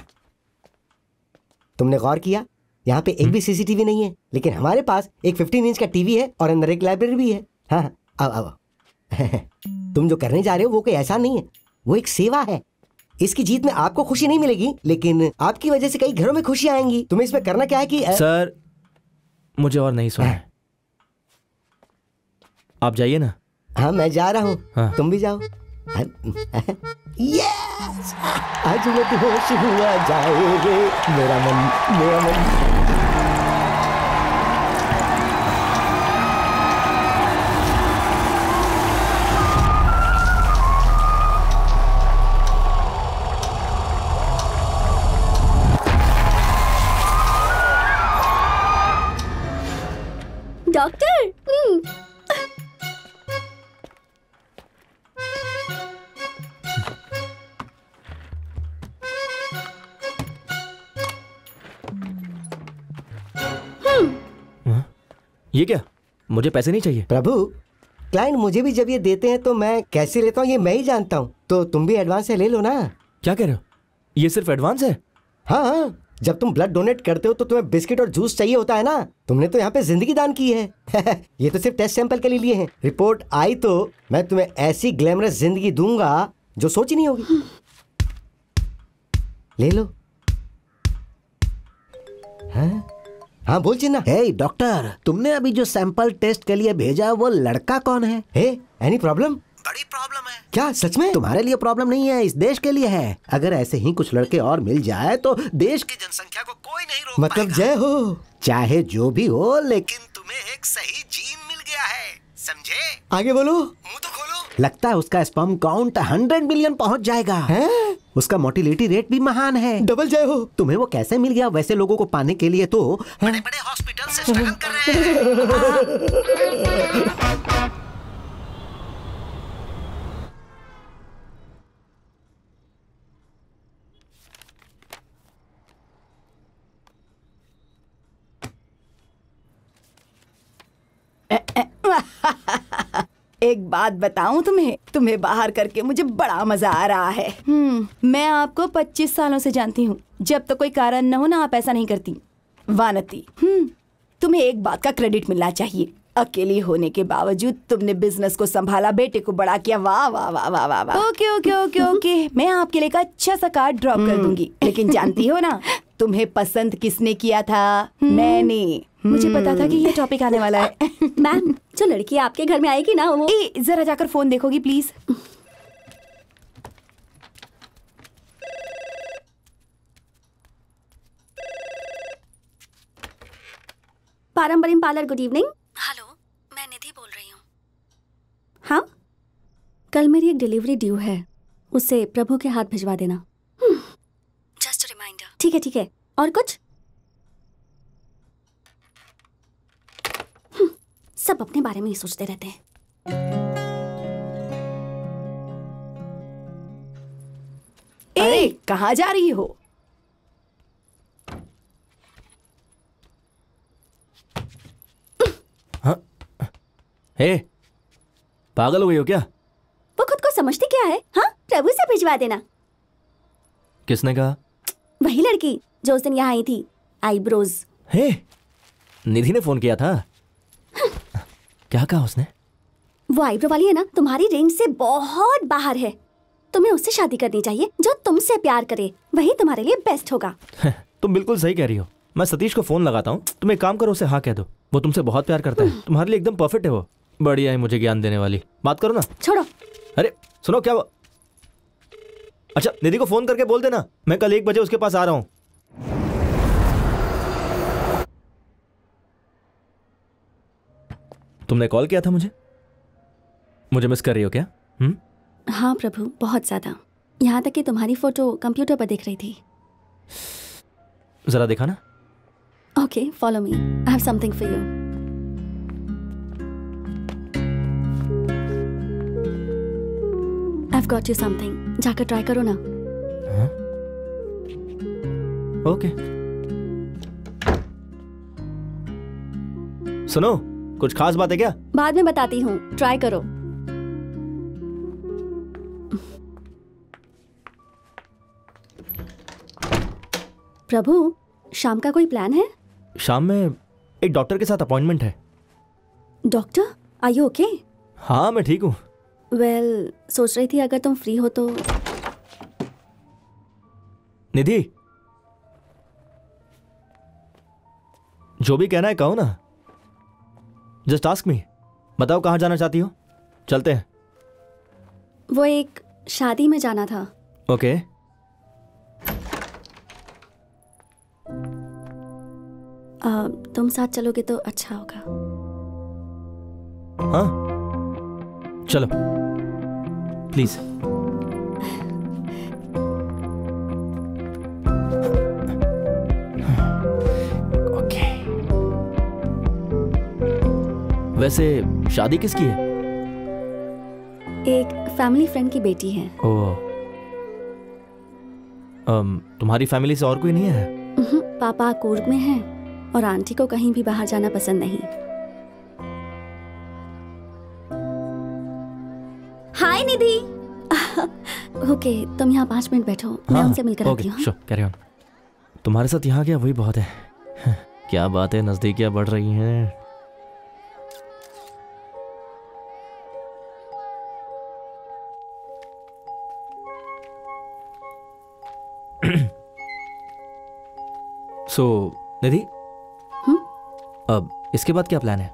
तुमने गौर किया? यहाँ पे एक भी सीसीटीवी नहीं है लेकिन हमारे पास एक 15 इंच का टीवी है और अंदर एक लाइब्रेरी भी है। हाँ हाँ, आओ आओ। (laughs) तुम जो करने जा रहे हो वो कोई ऐसा नहीं है वो एक सेवा है। इसकी जीत में आपको खुशी नहीं मिलेगी लेकिन आपकी वजह से कई घरों में खुशी आएँगी। तुम्हें इसमें करना क्या है कि अ, सर मुझे और नहीं सुना है। आप जाइए ना। हाँ मैं जा रहा हूँ। हाँ। तुम भी जाओ। (laughs) यस आज मैं होश हुआ जाए रे मेरा मन मेरा मन। ये क्या? मुझे पैसे नहीं चाहिए। प्रभु क्लाइंट मुझे भी जब ये देते हैं तो मैं कैसे लेता हूँ ये मैं ही जानता हूँ। तो तुम भी एडवांस से ले लो ना। क्या कह रहे हो? ये सिर्फ़ एडवांस है? हाँ हाँ। जब तुम ब्लड डोनेट करते हो तो तुम्हें बिस्किट और जूस चाहिए होता है ना। तुमने तो यहाँ पे ज़िंदगी दान की है। (laughs) ये तो सिर्फ़ टेस्ट सैंपल के लिए लिए हैं। रिपोर्ट आई तो मैं तुम्हें ऐसी ग्लैमरस ज़िंदगी दूँगा जो सोची नहीं होगी। ले लो। हाँ? हाँ बोल चिन्ना। हे डॉक्टर तुमने अभी जो सैंपल टेस्ट के लिए भेजा वो लड़का कौन है? हे एनी प्रॉब्लम बड़ी प्रॉब्लम है। क्या सच में? तुम्हारे लिए प्रॉब्लम नहीं है इस देश के लिए है। अगर ऐसे ही कुछ लड़के और मिल जाए तो देश की जनसंख्या को कोई नहीं रोक मतलब जय हो। चाहे जो भी हो लेकिन तुम्हें एक सही जीन मिल गया है समझे? आगे बोलो। मुँह तो खोलो। लगता है उसका स्पर्म काउंट हंड्रेड मिलियन पहुँच जाएगा। है? उसका मोटिलिटी रेट भी महान है। डबल जय हो। तुम्हें वो कैसे मिल गया वैसे लोगों को पाने के लिए तो? बड़े बड़े हॉस्पिटल से स्ट्रगल कर रहे हैं। (laughs) (laughs) एक बात बताऊँ तुम्हें? तुम्हें बाहर करके मुझे बड़ा मज़ा आ रहा है। हम्म, मैं आपको 25 सालों से जानती हूँ। जब तो कोई कारण न हो ना आप ऐसा नहीं करती। वानती हम्म, तुम्हें एक बात का क्रेडिट मिलना चाहिए। अकेली होने के बावजूद तुमने बिज़नेस को संभाला बेटे को बड़ा किया। वाह वाह वाह वाह वाह वाह। Okay okay okay okay. (laughs) मैं आपके लिए एक अच्छा सा कार्ड ड्रॉप कर दूँगी। लेकिन जानती हो ना तुम्हें पसंद किसने किया था? मैंने। मुझे पता था कि ये टॉपिक आने वाला है। (laughs) मैम जो लड़की आपके घर में आएगी ना वो ए, जरा जाकर फ़ोन देखोगी प्लीज़ पारंपरिक पार्लर गुड इवनिंग हेलो मैं निधि बोल रही हूँ। हाँ? कल मेरी एक डिलीवरी ड्यू है। उसे प्रभु के हाथ भिजवा देना। जस्ट रिमाइंडर ठीक है ठीक है। और कुछ? सब अपने बारे में ही सोचते रहते हैं। ए! कहाँ जा रही हो। हे पागल हो गई हो क्या? वो खुद को समझती क्या है? हाँ प्रभु से भिजवा देना। किसने कहा? वही लड़की जो उस दिन यहाँ आई थी आईब्रोज। हे निधि ने फ़ोन किया था? क्या कहा उसने? वो आईब्रो वाली है ना तुम्हारी रेंज से बहुत बाहर है। तुम्हें उससे शादी करनी चाहिए जो तुमसे प्यार करे। वही तुम्हारे लिए बेस्ट होगा। (laughs) तुम बिल्कुल सही कह रही हो। मैं सतीश को फ़ोन लगाता हूँ। तुम एक काम करो उसे हाँ कह दो। वो तुमसे बहुत प्यार करता है। (laughs) तुम्हारे लिए एकदम परफेक्ट है वो। बढ़िया है मुझे ज्ञान देने वाली। बात करो ना। छोड़ो। अरे सुनो क्या वो अच्छा निधि को फ़ोन करके बोल देना। मैं कल एक बजे उसके पास आ रहा हूँ। तुमने कॉल किया था मुझे? मुझे मिस कर रही हो क्या? हम्म? हाँ प्रभु बहुत ज़्यादा। यहाँ तक कि तुम्हारी फ़ोटो कंप्यूटर पर देख रही थी। जरा देखा ना okay follow me I have something for you I've got you something. जाकर ट्राई करो ना। ओके सुनो। कुछ खास बात है क्या? बाद में बताती हूँ। ट्राई करो। प्रभु शाम का कोई प्लान है? शाम में एक डॉक्टर के साथ अपॉइंटमेंट है। डॉक्टर आर यू ओके हाँ मैं ठीक हूँ। वेल well, सोच रही थी अगर तुम फ्री हो तो। निधि जो भी कहना है कहो ना। जस्ट आस्क मी बताओ कहाँ जाना चाहती हो? चलते हैं। वो एक शादी में जाना था। ओके। आ, तुम साथ चलोगे तो अच्छा होगा। हाँ। चलो। प्लीज़। वैसे शादी किसकी है? एक फैमिली फ्रेंड की बेटी है। ओ अम, तुम्हारी फैमिली से और कोई नहीं है? पापा कूर्ग में हैं और आंटी को कहीं भी बाहर जाना पसंद नहीं। हाय निधि। ओके तुम यहाँ पाँच मिनट बैठो। मैं उनसे मिलकर आती हूँ। तुम्हारे साथ यहाँ क्या वही बहुत है। (laughs) क्या बात है नजदीकियाँ बढ़ रही हैं। सो so, निधि? अब इसके बाद क्या प्लान है?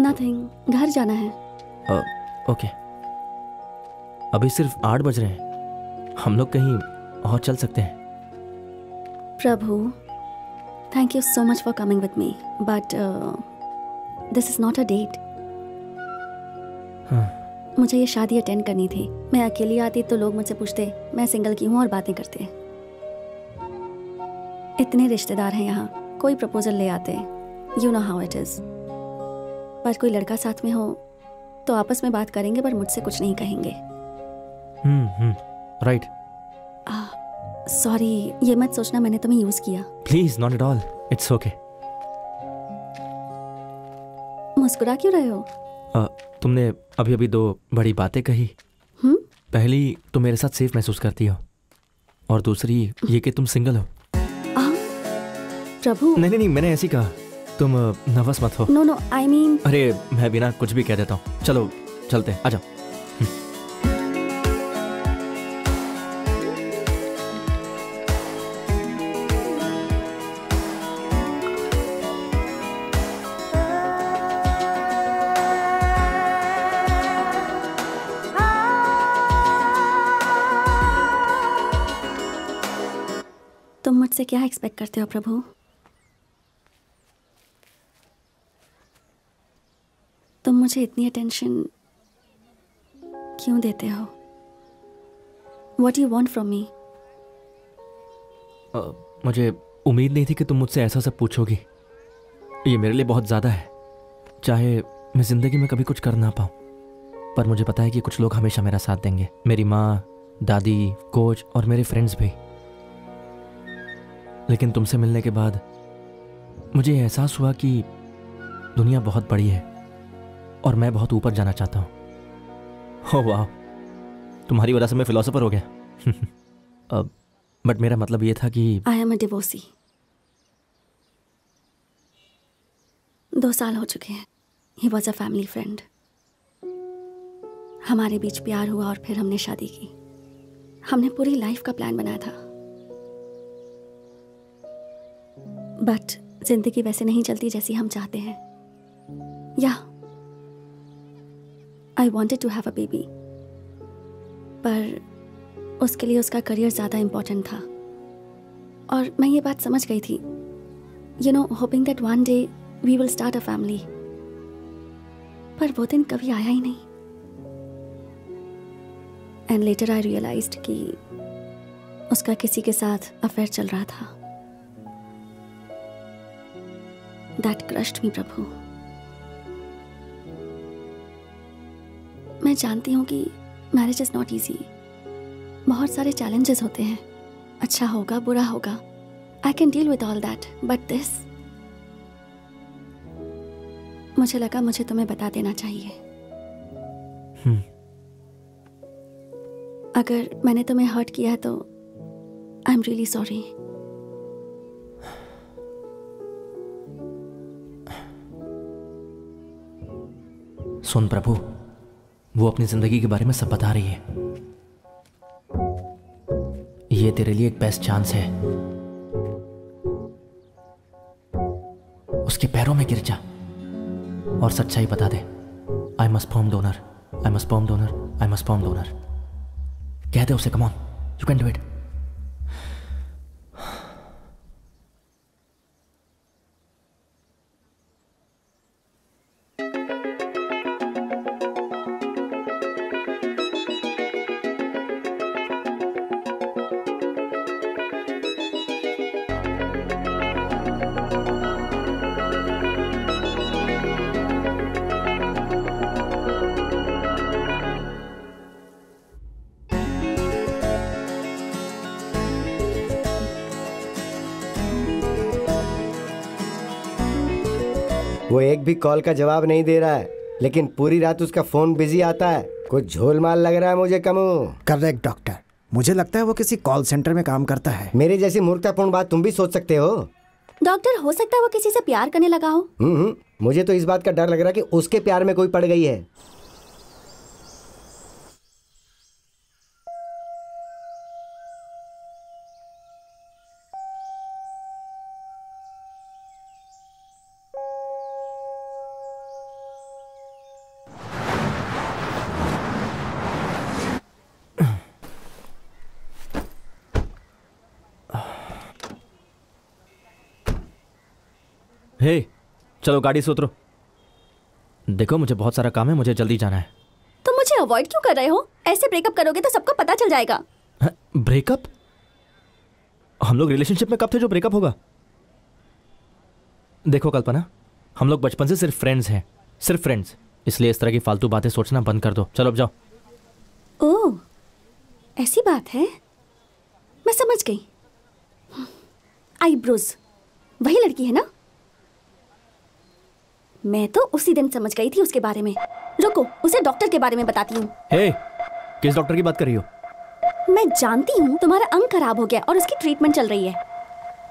नथिंग घर जाना है। अ, ओके अभी सिर्फ़ आठ बज रहे हैं। हम लोग कहीं और चल सकते हैं। Prabhu thank you so much for coming with me but this is not a date मुझे ये शादी अटेंड करनी थी। मैं अकेली आती तो लोग मुझसे पूछते मैं सिंगल की हूँ और बातें करते। इतने रिश्तेदार हैं यहाँ कोई प्रपोजल ले आते you know how it is पर कोई लड़का साथ में हो तो आपस में बात करेंगे पर मुझसे कुछ नहीं कहेंगे। हम्म हम्म राइट सॉरी ये मत सोचना मैंने तुम्हें यूज़ किया। Please not at all it's okay मुस्कुरा क्यों रहे हो? uh, तुमने अभी अभी दो बड़ी बातें कही। हम्म? पहली तुम मेरे साथ सेफ़ महसूस करती हो। और दूसरी ये कि तुम सिंगल हो। प्रभु। नहीं नहीं मैंने ऐसी कहा। तुम नर्वस मत हो। नो नो आई मीन अरे मैं बिना कुछ भी कह देता हूँ। चलो चलते हैं। आ जाओ। तुम मुझसे क्या एक्सपेक्ट करते हो प्रभु? मुझे इतनी अटेंशन क्यों देते हो? What you want from me मुझे उम्मीद नहीं थी कि तुम मुझसे ऐसा सब पूछोगी। ये मेरे लिए बहुत ज़्यादा है। चाहे मैं ज़िंदगी में कभी कुछ कर ना पाऊँ, पर मुझे पता है कि कुछ लोग हमेशा मेरा साथ देंगे। मेरी माँ, दादी, कोच और मेरे फ्रेंड्स भी। लेकिन तुमसे मिलने के बाद मुझे एहसास हुआ कि दुनिया बहुत बड़ी है। और मैं बहुत ऊपर जाना चाहता हूँ। वाह। तुम्हारी वजह से मैं फिलोसोफर हो गया। (laughs) अब बट मेरा मतलब ये था कि आई एम अ डिवोर्सी दो साल हो चुके हैं। He was a family friend हमारे बीच प्यार हुआ और फिर हमने शादी की। हमने पूरी लाइफ का प्लान बनाया था। बट ज़िंदगी वैसे नहीं चलती जैसी हम चाहते हैं। या I wanted to have a baby पर उसके लिए उसका करियर ज़्यादा इम्पोर्टेंट था। और मैं ये बात समझ गई थी। You know hoping that one day we will start a family पर वो दिन कभी आया ही नहीं। एंड लेटर आई रियलाइज़ कि उसका किसी के साथ अफेयर चल रहा था। That crushed me Prabhu. मैं जानती हूँ कि मैरिज इज़ नॉट ईजी बहुत सारे चैलेंजेस होते हैं। अच्छा होगा बुरा होगा। I can deal with all that but this मुझे लगा मुझे तुम्हें बता देना चाहिए। हम्म। अगर मैंने तुम्हें हर्ट किया है तो आई एम रियली सॉरी सुन प्रभु वो अपनी ज़िंदगी के बारे में सब बता रही है। ये तेरे लिए एक बेस्ट चांस है। उसके पैरों में गिर जा और सच्चाई बता दे। I must form donor I must form donor I must form donor कह दे उसे come on you can do it वो एक भी कॉल का जवाब नहीं दे रहा है। लेकिन पूरी रात उसका फ़ोन बिज़ी आता है। कुछ झोल माल लग रहा है मुझे कमू। करेक्ट डॉक्टर मुझे लगता है वो किसी कॉल सेंटर में काम करता है। मेरे जैसी मूर्खतापूर्ण बात तुम भी सोच सकते हो। डॉक्टर हो सकता है वो किसी से प्यार करने लगा हो। हम्म हम्म, मुझे तो इस बात का डर लग रहा है कि उसके प्यार में कोई पड़ गई है। हे चलो गाड़ी से उतरो। देखो मुझे बहुत सारा काम है मुझे जल्दी जाना है। तुम मुझे अवॉइड क्यों कर रहे हो? ऐसे ब्रेकअप करोगे तो सबको पता चल जाएगा। ब्रेकअप हम लोग रिलेशनशिप में कब थे जो ब्रेकअप होगा? देखो कल्पना हम लोग बचपन से सिर्फ़ फ्रेंड्स हैं सिर्फ़ फ्रेंड्स इसलिए इस तरह की फालतू बातें सोचना बंद कर दो। चलो अब जाओ। ओह ऐसी बात है? मैं समझ गई। आईब्रोज वही लड़की है ना? मैं तो उसी दिन समझ गई थी उसके बारे में। रुको उसे डॉक्टर के बारे में बताती हूँ। हे किस डॉक्टर की बात कर रही हो? मैं जानती हूँ तुम्हारा अंग खराब हो गया और उसकी ट्रीटमेंट चल रही है।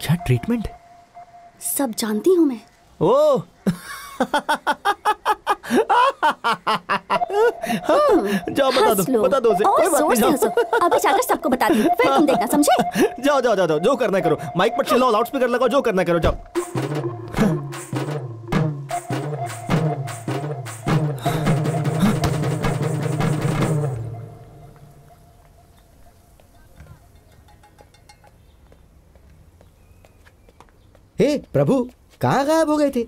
क्या ट्रीटमेंट सब जानती हूँ मैं। ओ! जाओ बता दो बता दो उसे। कोई बात नहीं हंसो। अभी जाकर सबको बता दी फिर तुम देखना समझे? (laughs) जाओ जाओ जाओ जाओ जो करना करो। माइक पर चिल्लाओ लाउड स्पीकर लगाओ जो करना करो जाओ। प्रभु कहाँ गायब हो गए थे?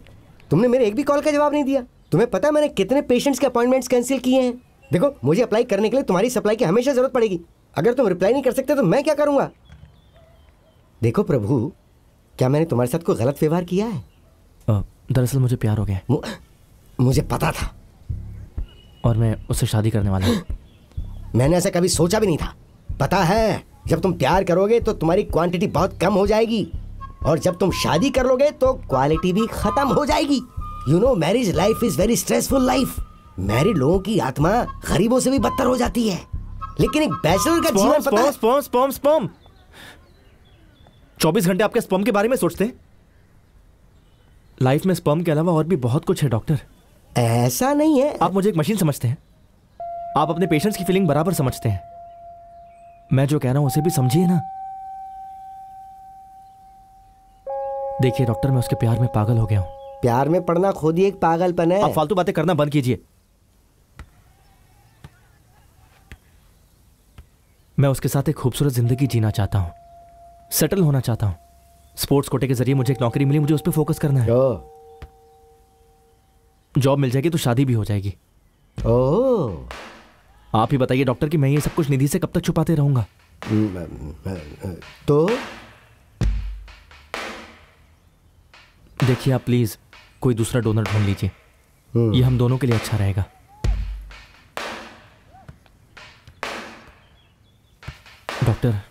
तुमने मेरे एक भी कॉल का जवाब नहीं दिया। तुम्हें पता मैंने कितने पेशेंट्स के अपॉइंटमेंट्स कैंसिल किए हैं? देखो मुझे अप्लाई करने के लिए तुम्हारी सप्लाई की हमेशा ज़रूरत पड़ेगी। अगर तुम रिप्लाई नहीं कर सकते तो मैं क्या करूँगा? देखो प्रभु क्या मैंने तुम्हारे साथ कोई गलत व्यवहार किया है? दरअसल मुझे प्यार हो गया मु, मुझे पता था। और मैं उससे शादी करने वाला हूँ। (gasps) मैंने ऐसा कभी सोचा भी नहीं था। पता है जब तुम प्यार करोगे तो तुम्हारी क्वांटिटी बहुत कम हो जाएगी। और जब तुम शादी कर लोगे तो क्वालिटी भी खत्म हो जाएगी। You know marriage life is very stressful life married लोगों की आत्मा गरीबों से भी बदतर हो जाती है। लेकिन एक बैचलर का जीवन पता है स्पॉम स्पॉम स्पॉम चौबीस घंटे आपके स्पॉम के बारे में सोचते हैं? लाइफ में स्पॉम के अलावा और भी बहुत कुछ है डॉक्टर ऐसा नहीं है। आप मुझे एक मशीन समझते हैं। आप अपने पेशेंट्स की फीलिंग बराबर समझते हैं। मैं जो कह रहा हूँ उसे भी समझिए ना। देखिए डॉक्टर मैं उसके प्यार में पागल हो गया हूँ। प्यार में पड़ना खुद ही एक पागलपन है। आप फालतू बातें करना बंद कीजिए। मैं उसके साथ एक खूबसूरत ज़िंदगी जीना चाहता हूँ। सेटल होना चाहता हूँ। स्पोर्ट्स कोटे के ज़रिए मुझे एक नौकरी मिली मुझे उस पर फोकस करना है। जॉब मिल जाएगी तो शादी भी हो जाएगी। ओह। आप ही बताइए डॉक्टर कि मैं ये सब कुछ निधि से कब तक छुपाते रहूँगा? तो? देखिए आप प्लीज़ कोई दूसरा डोनर ढूंढ लीजिए। ये हम दोनों के लिए अच्छा रहेगा। डॉक्टर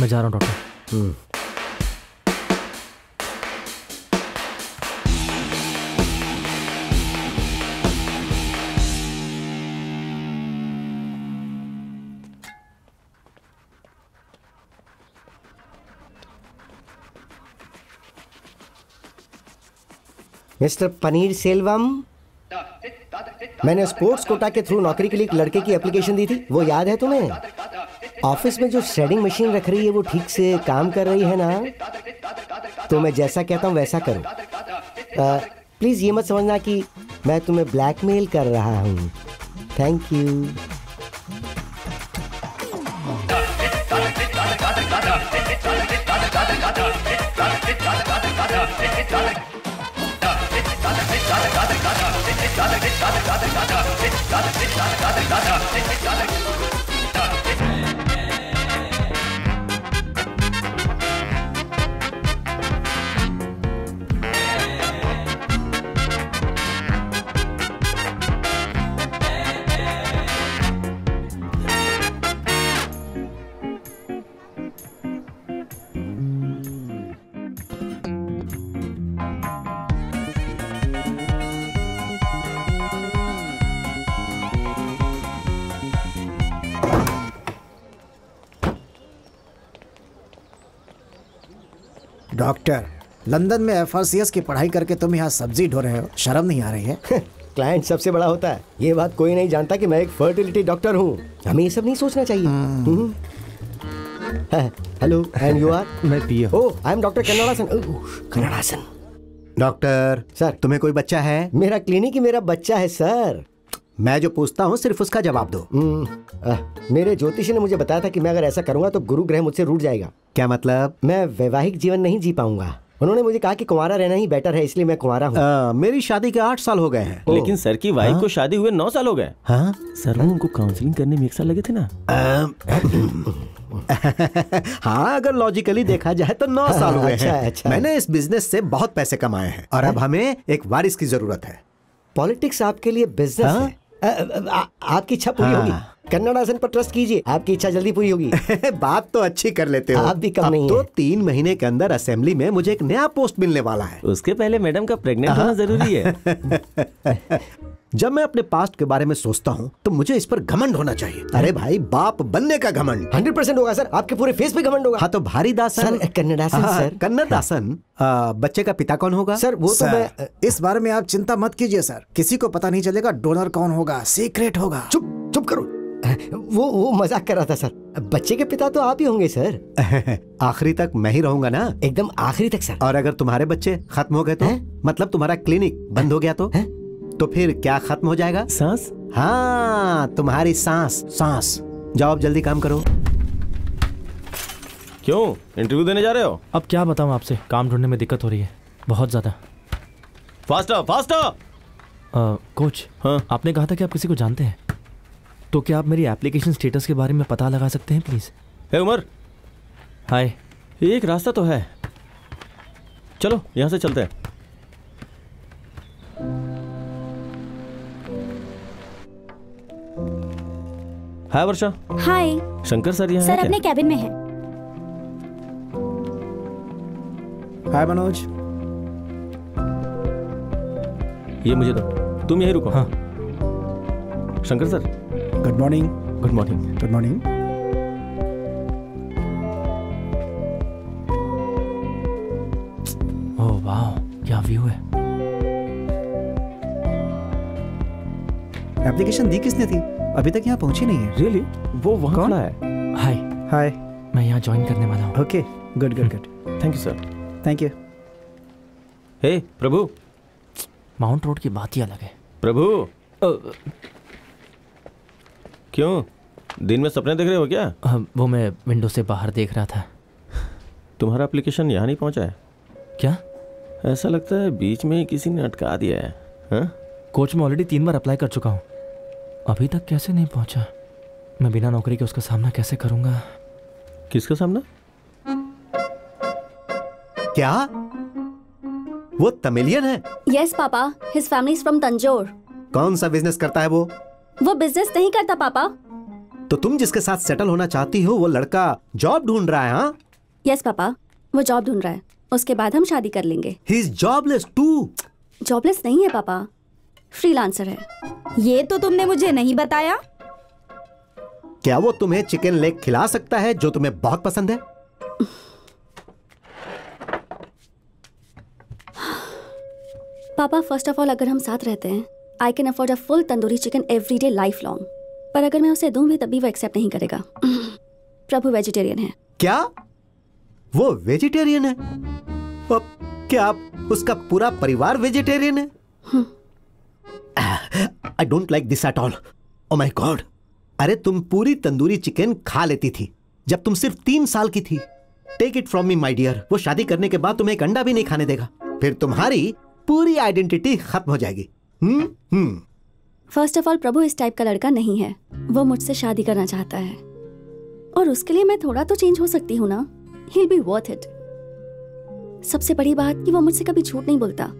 मैं जा रहा हूँ डॉक्टर मिस्टर पनीर सेल्वम मैंने स्पोर्ट्स कोटा के थ्रू नौकरी के लिए एक लड़के की एप्लीकेशन दी थी वो याद है तुम्हें ऑफ़िस में जो श्रेडिंग मशीन रख रही है वो ठीक से काम कर रही है ना तो मैं जैसा कहता हूँ वैसा करो अ, प्लीज़ ये मत समझना कि मैं तुम्हें ब्लैकमेल कर रहा हूँ thank you Lade, lade, lade, lade, lade, lade, lade. London में एफ़ की पढ़ाई करके तुम यहाँ सब्ज़ी ढो रहे हो। शर्म नहीं आ रही है? (laughs) क्लाइंट सबसे बड़ा होता है। ये बात कोई नहीं जानता कि मैं एक फर्टिलिटी डॉक्टर हूँ। हमें ये सब नहीं सोचना चाहिए। हम्म। हेलो एंड यू आर मैं Piya oh I am doctor Kannadasan Kannadasan doctor sir तुम्हें कोई बच्चा है? मेरा क्लिनिक ही मेरा बच्चा है सर मैं जो पूछता हूँ सिर्फ़ उसका जवाब दो। हम्म, अ, मेरे ज्योतिषी ने मुझे बताया था कि मैं अगर ऐसा करूँगा तो गुरु ग्रह मुझसे रूठ जाएगा। क्या मतलब? मैं वैवाहिक जीवन नहीं जी पाऊँगा। उन्होंने मुझे कहा कि कुंवारा रहना ही बेटर है इसलिए मैं कुंवारा हूँ। मेरी शादी के आठ साल हो गए हैं। लेकिन सर की वाइफ को शादी हुए नौ साल हो गए। हाँ। सर वो उनको काउंसलिंग करने में एक साल लगे थे ना। हाँ अगर लॉजिकली देखा जाए तो नौ साल हुए अच्छा, हैं। अच्छा। मैंने इस बिज़नेस से बहुत पैसे कमाए हैं और अब हमें एक वारिस की ज़रूरत है। पॉलिटिक्स आपके लिए बिज़नेस हाँ? है आपकी इच्छा पूरी होगी। होगी कन्नड़ासन पर ट्रस्ट कीजिए आपकी इच्छा जल्दी पूरी होगी। (laughs) बात तो अच्छी कर लेते हो। आप भी कम नहीं तो तीन महीने के अंदर असेंबली में मुझे एक नया पोस्ट मिलने वाला है। उसके पहले मैडम का प्रेग्नेंट होना ज़रूरी है। (laughs) (laughs) जब मैं अपने पास्ट के बारे में सोचता हूँ तो मुझे इस पर घमंड होना चाहिए। अरे भाई बाप बनने का घमंड। हंड्रेड परसेंट होगा सर। आपके पूरे फेस पे घमंड होगा। हाँ तो भारी दासन। हाँ, सर। आ, बच्चे का पिता कौन होगा? सर वो सर, तो मैं इस बारे में आप चिंता मत कीजिए सर। किसी को पता नहीं चलेगा डोनर कौन होगा सीक्रेट होगा। चुप चुप करो। वो वो मज़ाक कर रहा था सर। बच्चे के पिता तो आप ही होंगे सर। (laughs) आखिरी तक मैं ही रहूँगा ना? एकदम आखिरी तक सर। और अगर तुम्हारे बच्चे खत्म हो गए तो? हैं? मतलब तुम्हारा क्लिनिक बंद हो गया तो? हैं? तो फिर क्या खत्म हो जाएगा? सांस? हाँ तुम्हारी सांस सांस। जाओ अब जल्दी काम करो। क्यों? इंटरव्यू देने जा रहे हो? अब क्या बताऊँ आपसे? काम ढूँढने में दिक्कत हो रही है। बहुत ज़्यादा। फास्टर फास्टर कोच हाँ। आपने कहा था कि आप किसी को जानते हैं। तो क्या आप मेरी एप्लीकेशन स्टेटस के बारे में पता लगा सकते हैं प्लीज़ हे उमर! हाय एक रास्ता तो है। चलो यहाँ से चलते हैं। Hi Varsha. Hi. Shankar sir यहाँ सर अपने कैबिन में है। हाय मनोज। ये मुझे दो। तुम यहीं रुको। हाँ। Shankar sir. Good morning good morning good morning oh वाह क्या व्यू है? एप्लीकेशन दी किसने थी? अभी तक यहाँ पहुँची नहीं है। रियली वो वहाँ कौन? है। हाय हाय मैं यहाँ ज्वाइन करने वाला हूँ। Okay good good good thank you sir thank you hey Prabhu Mount Road की बात ही अलग है। प्रभु क्यों? दिन में सपने देख रहे हो क्या? वो मैं विंडो से बाहर देख रहा था। तुम्हारा एप्लीकेशन यहाँ नहीं पहुँचा है? क्या? ऐसा लगता है बीच में ही किसी ने अटका दिया है हाँ? कोच में ऑलरेडी तीन बार अप्लाई कर चुका हूँ। अभी तक कैसे नहीं पहुँचा? मैं बिना नौकरी के उसका सामना कैसे करूँगा? किसका सामना? क्या? वो तमिलियन है। Yes papa. His family from Tanjore कौन सा बिज़नेस करता है वो? वो बिज़नेस नहीं करता पापा। तो तुम जिसके साथ सेटल होना चाहती हो वो लड़का जॉब ढूंढ रहा है हाँ? Yes papa. वो जॉब ढूंढ रहा है। उसके बाद हम शादी कर लेंगे। He is jobless too jobless नहीं है पापा। फ्रीलांसर है। ये तो तुमने मुझे नहीं बताया। क्या वो तुम्हें चिकन लेग खिला सकता है जो तुम्हें बहुत पसंद है? पापा फ़र्स्ट ऑफ़ ऑल अगर हम साथ रहते हैं I can afford a full tandoori chicken every day life long पर अगर मैं उसे दूँ भी तब भी वो एक्सेप्ट नहीं करेगा। प्रभु वेजिटेरियन है। क्या? वो वेजिटेरियन है? क्या उसका पूरा परिवार वेजिटेरियन है? I don't like this at all oh my God अरे तुम पूरी तंदूरी चिकन खा लेती थी, जब तुम सिर्फ़ तीन साल की थी। Take it from me my dear वो शादी करने के बाद तुम्हें एक अंडा भी नहीं खाने देगा। फिर तुम्हारी पूरी आइडेंटिटी खत्म हो जाएगी। फ़र्स्ट ऑफ़ ऑल प्रभु इस टाइप का लड़का नहीं है। वो मुझसे शादी करना चाहता है। और उसके लिए मैं थोड़ा तो चेंज हो सकती हूँ ना? ही बी वर्थ इट सबसे बड़ी बात कि वो मुझसे कभी झूठ नहीं बोलता।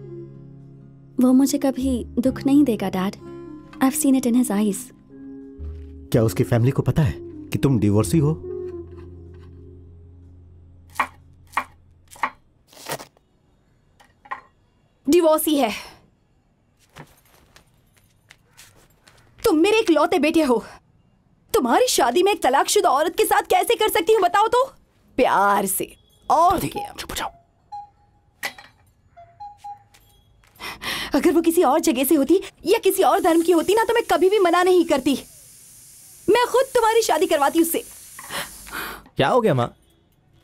वो मुझे कभी दुख नहीं देगा dad I seen it in his eyes क्या उसकी फैमिली को पता है कि तुम डिवोर्सी हो? डिवोर्सी है। तुम मेरे एक लौते बेटे हो। तुम्हारी शादी में एक तलाकशुदा औरत के साथ कैसे कर सकती हूँ बताओ तो? प्यार से। और क्या? अगर वो किसी और जगह से होती या किसी और धर्म की होती ना तो मैं कभी भी मना नहीं करती। मैं खुद तुम्हारी शादी करवाती उससे। क्या हो गया माँ?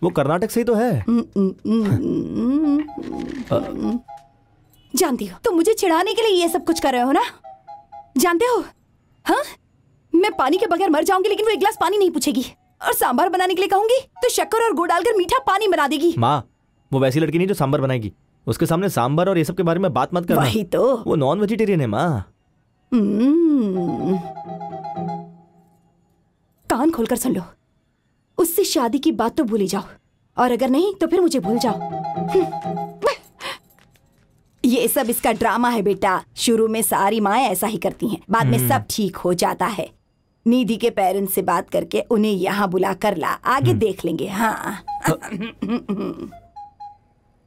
वो कर्नाटक से ही तो है। जानती हो तुम मुझे चिढ़ाने के लिए ये सब कुछ कर रहे हो ना? जानते हो? हाँ? मैं पानी के बगैर मर जाऊँगी लेकिन वो एक गिलास पानी नहीं पूछेगी। और सांभर बनाने के लिए कहूँगी तो शक्कर और गुड़ डालकर मीठा पानी बना देगी। माँ वो वैसी लड़की नहीं जो सांबर बनाएगी। उसके सामने सांबर और ये सब के बारे में बात मत करना। वही तो। वो नॉन वेजिटेरियन है माँ। हम्म। कान खोलकर सुन लो। उससे शादी की बात तो भूल ही जाओ। और अगर नहीं तो फिर मुझे भूल जाओ। हम्म। ये सब इसका ड्रामा है बेटा। शुरू में सारी माएँ ऐसा ही करती हैं। बाद में सब ठीक हो जाता है। निधि के पेरेंट्स से बात करके उन्हें यहाँ बुला कर ला। आगे देख लेंगे। हाँ। (laughs)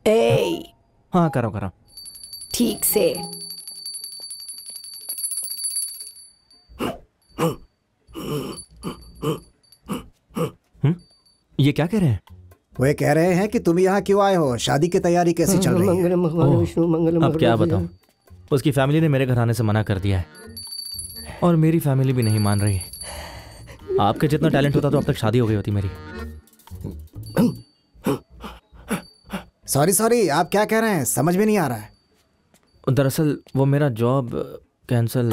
ए हाँ करो करो। ठीक से। ये क्या कह रहे हैं? वे कह रहे हैं कि तुम यहाँ क्यों आए हो? शादी की तैयारी कैसी चल रही है? मंगलम भगवान विष्णु मंगलम अब क्या बताऊँ? उसकी फैमिली ने मेरे घर आने से मना कर दिया है। और मेरी फैमिली भी नहीं मान रही। आपके जितना टैलेंट होता तो अब तक शादी हो गई होती मेरी। सॉरी सॉरी आप क्या कह रहे हैं? समझ में नहीं आ रहा है। दरअसल वो मेरा जॉब कैंसल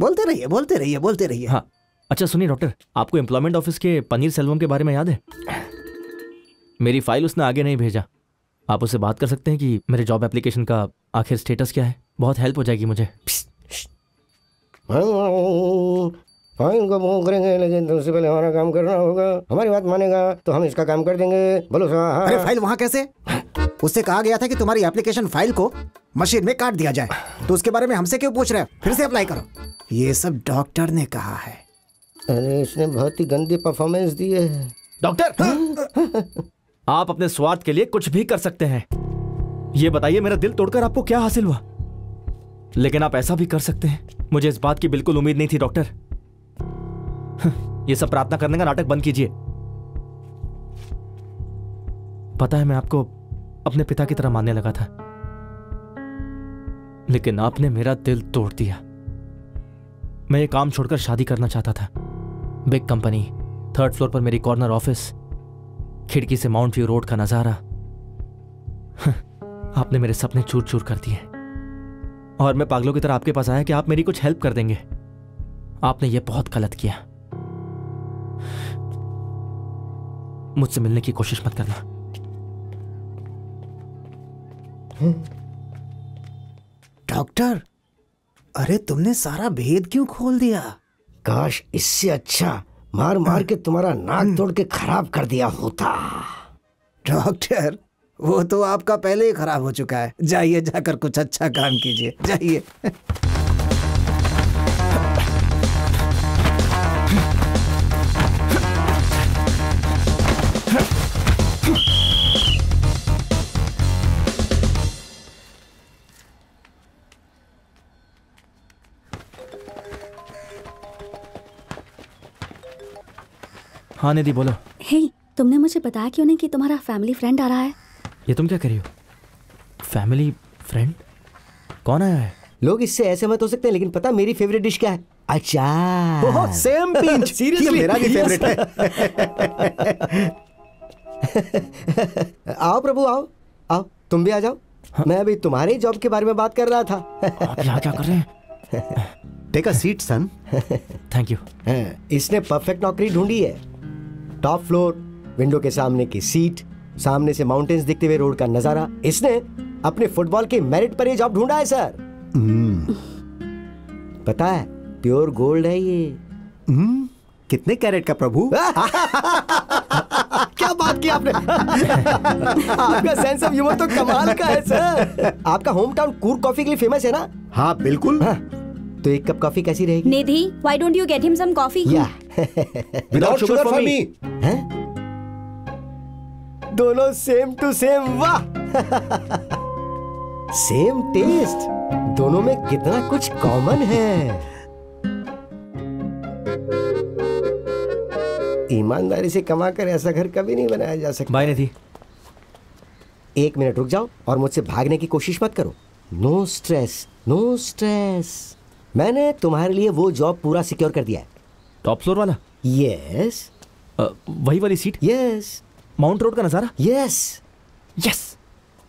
बोलते रहिए बोलते रहिए बोलते रहिए। हाँ। अच्छा सुनिए डॉक्टर आपको एम्प्लॉयमेंट ऑफ़िस के पनीर सेल्वम के बारे में याद है? मेरी फ़ाइल उसने आगे नहीं भेजा। आप उससे बात कर सकते हैं कि मेरे जॉब एप्लीकेशन का आखिर स्टेटस क्या है? बहुत हेल्प हो जाएगी मुझे। फाइन को वो करेंगे लेकिन उससे पहले हमारा काम करना होगा। हमारी बात मानेगा तो हम इसका काम कर देंगे। बोलो स्वाहा अरे फ़ाइल वहाँ कैसे? उससे कहा गया था कि तुम्हारी एप्लीकेशन फ़ाइल को मशीन में काट दिया जाए। तो उसके बारे में हमसे क्यों पूछ रहे हो? फिर से अप्लाई करो। ये सब डॉक्टर ने कहा है। अरे इसने बहुत ही गंदी परफॉर्मेंस दी है। डॉक्टर (laughs) आप अपने स्वार्थ के लिए कुछ भी कर सकते हैं। ये बताइए मेरा दिल तोड़कर आपको क्या हासिल हुआ? लेकिन आप ऐसा भी कर सकते हैं। मुझे इस बात की बिल्कुल उम्मीद नहीं थी डॉक्टर ये सब प्रार्थना करने का नाटक बंद कीजिए। पता है मैं आपको अपने पिता की तरह मानने लगा था। लेकिन आपने मेरा दिल तोड़ दिया। मैं ये काम छोड़कर शादी करना चाहता था। बिग कंपनी, थर्ड फ्लोर पर मेरी कॉर्नर ऑफ़िस, खिड़की से माउंट व्यू रोड का नज़ारा। (laughs) आपने मेरे सपने चूर चूर कर दिए। और मैं पागलों की तरह आपके पास आया कि आप मेरी कुछ हेल्प कर देंगे। आपने ये बहुत गलत किया। मुझसे मिलने की कोशिश मत करना। डॉक्टर अरे तुमने सारा भेद क्यों खोल दिया? काश इससे अच्छा मार मार के तुम्हारा नाक तोड़ के खराब कर दिया होता। डॉक्टर वो तो आपका पहले ही खराब हो चुका है। जाइए जाकर कुछ अच्छा काम कीजिए। जाइए। हाँ निधि बोलो। हे तुमने मुझे बताया क्यों नहीं कि तुम्हारा फैमिली फ्रेंड आ रहा है? ये तुम क्या कर रही हो? फैमिली फ्रेंड कौन आया है? लोग इससे ऐसे मत हो सकते हैं लेकिन पता मेरी फेवरेट डिश क्या है? अचार। Same pinch (laughs) Seriously? मेरा भी फेवरेट है। (laughs) आओ प्रभु आओ। आओ तुम भी आ जाओ। मैं अभी तुम्हारे जॉब के बारे में बात कर रहा था। आप क्या कर रहे हैं? (laughs) Take a seat son thank you इसने परफेक्ट नौकरी ढूंढी है टॉप फ्लोर विंडो के सामने की सीट सामने से माउंटेन्स दिखते हुए रोड का नज़ारा इसने अपने फुटबॉल के मेरिट पर ये जॉब ढूंढा है सर पता है प्योर गोल्ड है ये कितने कैरेट का प्रभु क्या बात की आपने आपका सेंस ऑफ़ ह्यूमर तो कमाल का है सर आपका होम टाउन कूर कॉफ़ी के लिए फ़ेमस है ना हाँ बिल्कुल हाँ, तो एक कप कॉफ़ी कैसी रहेगी? Nidhi why don't you get him some coffee या। विदाउट शुगर फॉर मी हैं? दोनों सेम टू सेम वाह! (laughs) सेम टेस्ट दोनों में कितना कुछ कॉमन है। ईमानदारी से कमा कर ऐसा घर कभी नहीं बनाया जा सकता। बाय निधि एक मिनट रुक जाओ और मुझसे भागने की कोशिश मत करो। नो स्ट्रेस नो स्ट्रेस मैंने तुम्हारे लिए वो जॉब पूरा सिक्योर कर दिया है। टॉप फ्लोर वाला? यस वही वाली सीट यस माउंट रोड का नज़ारा? यस यस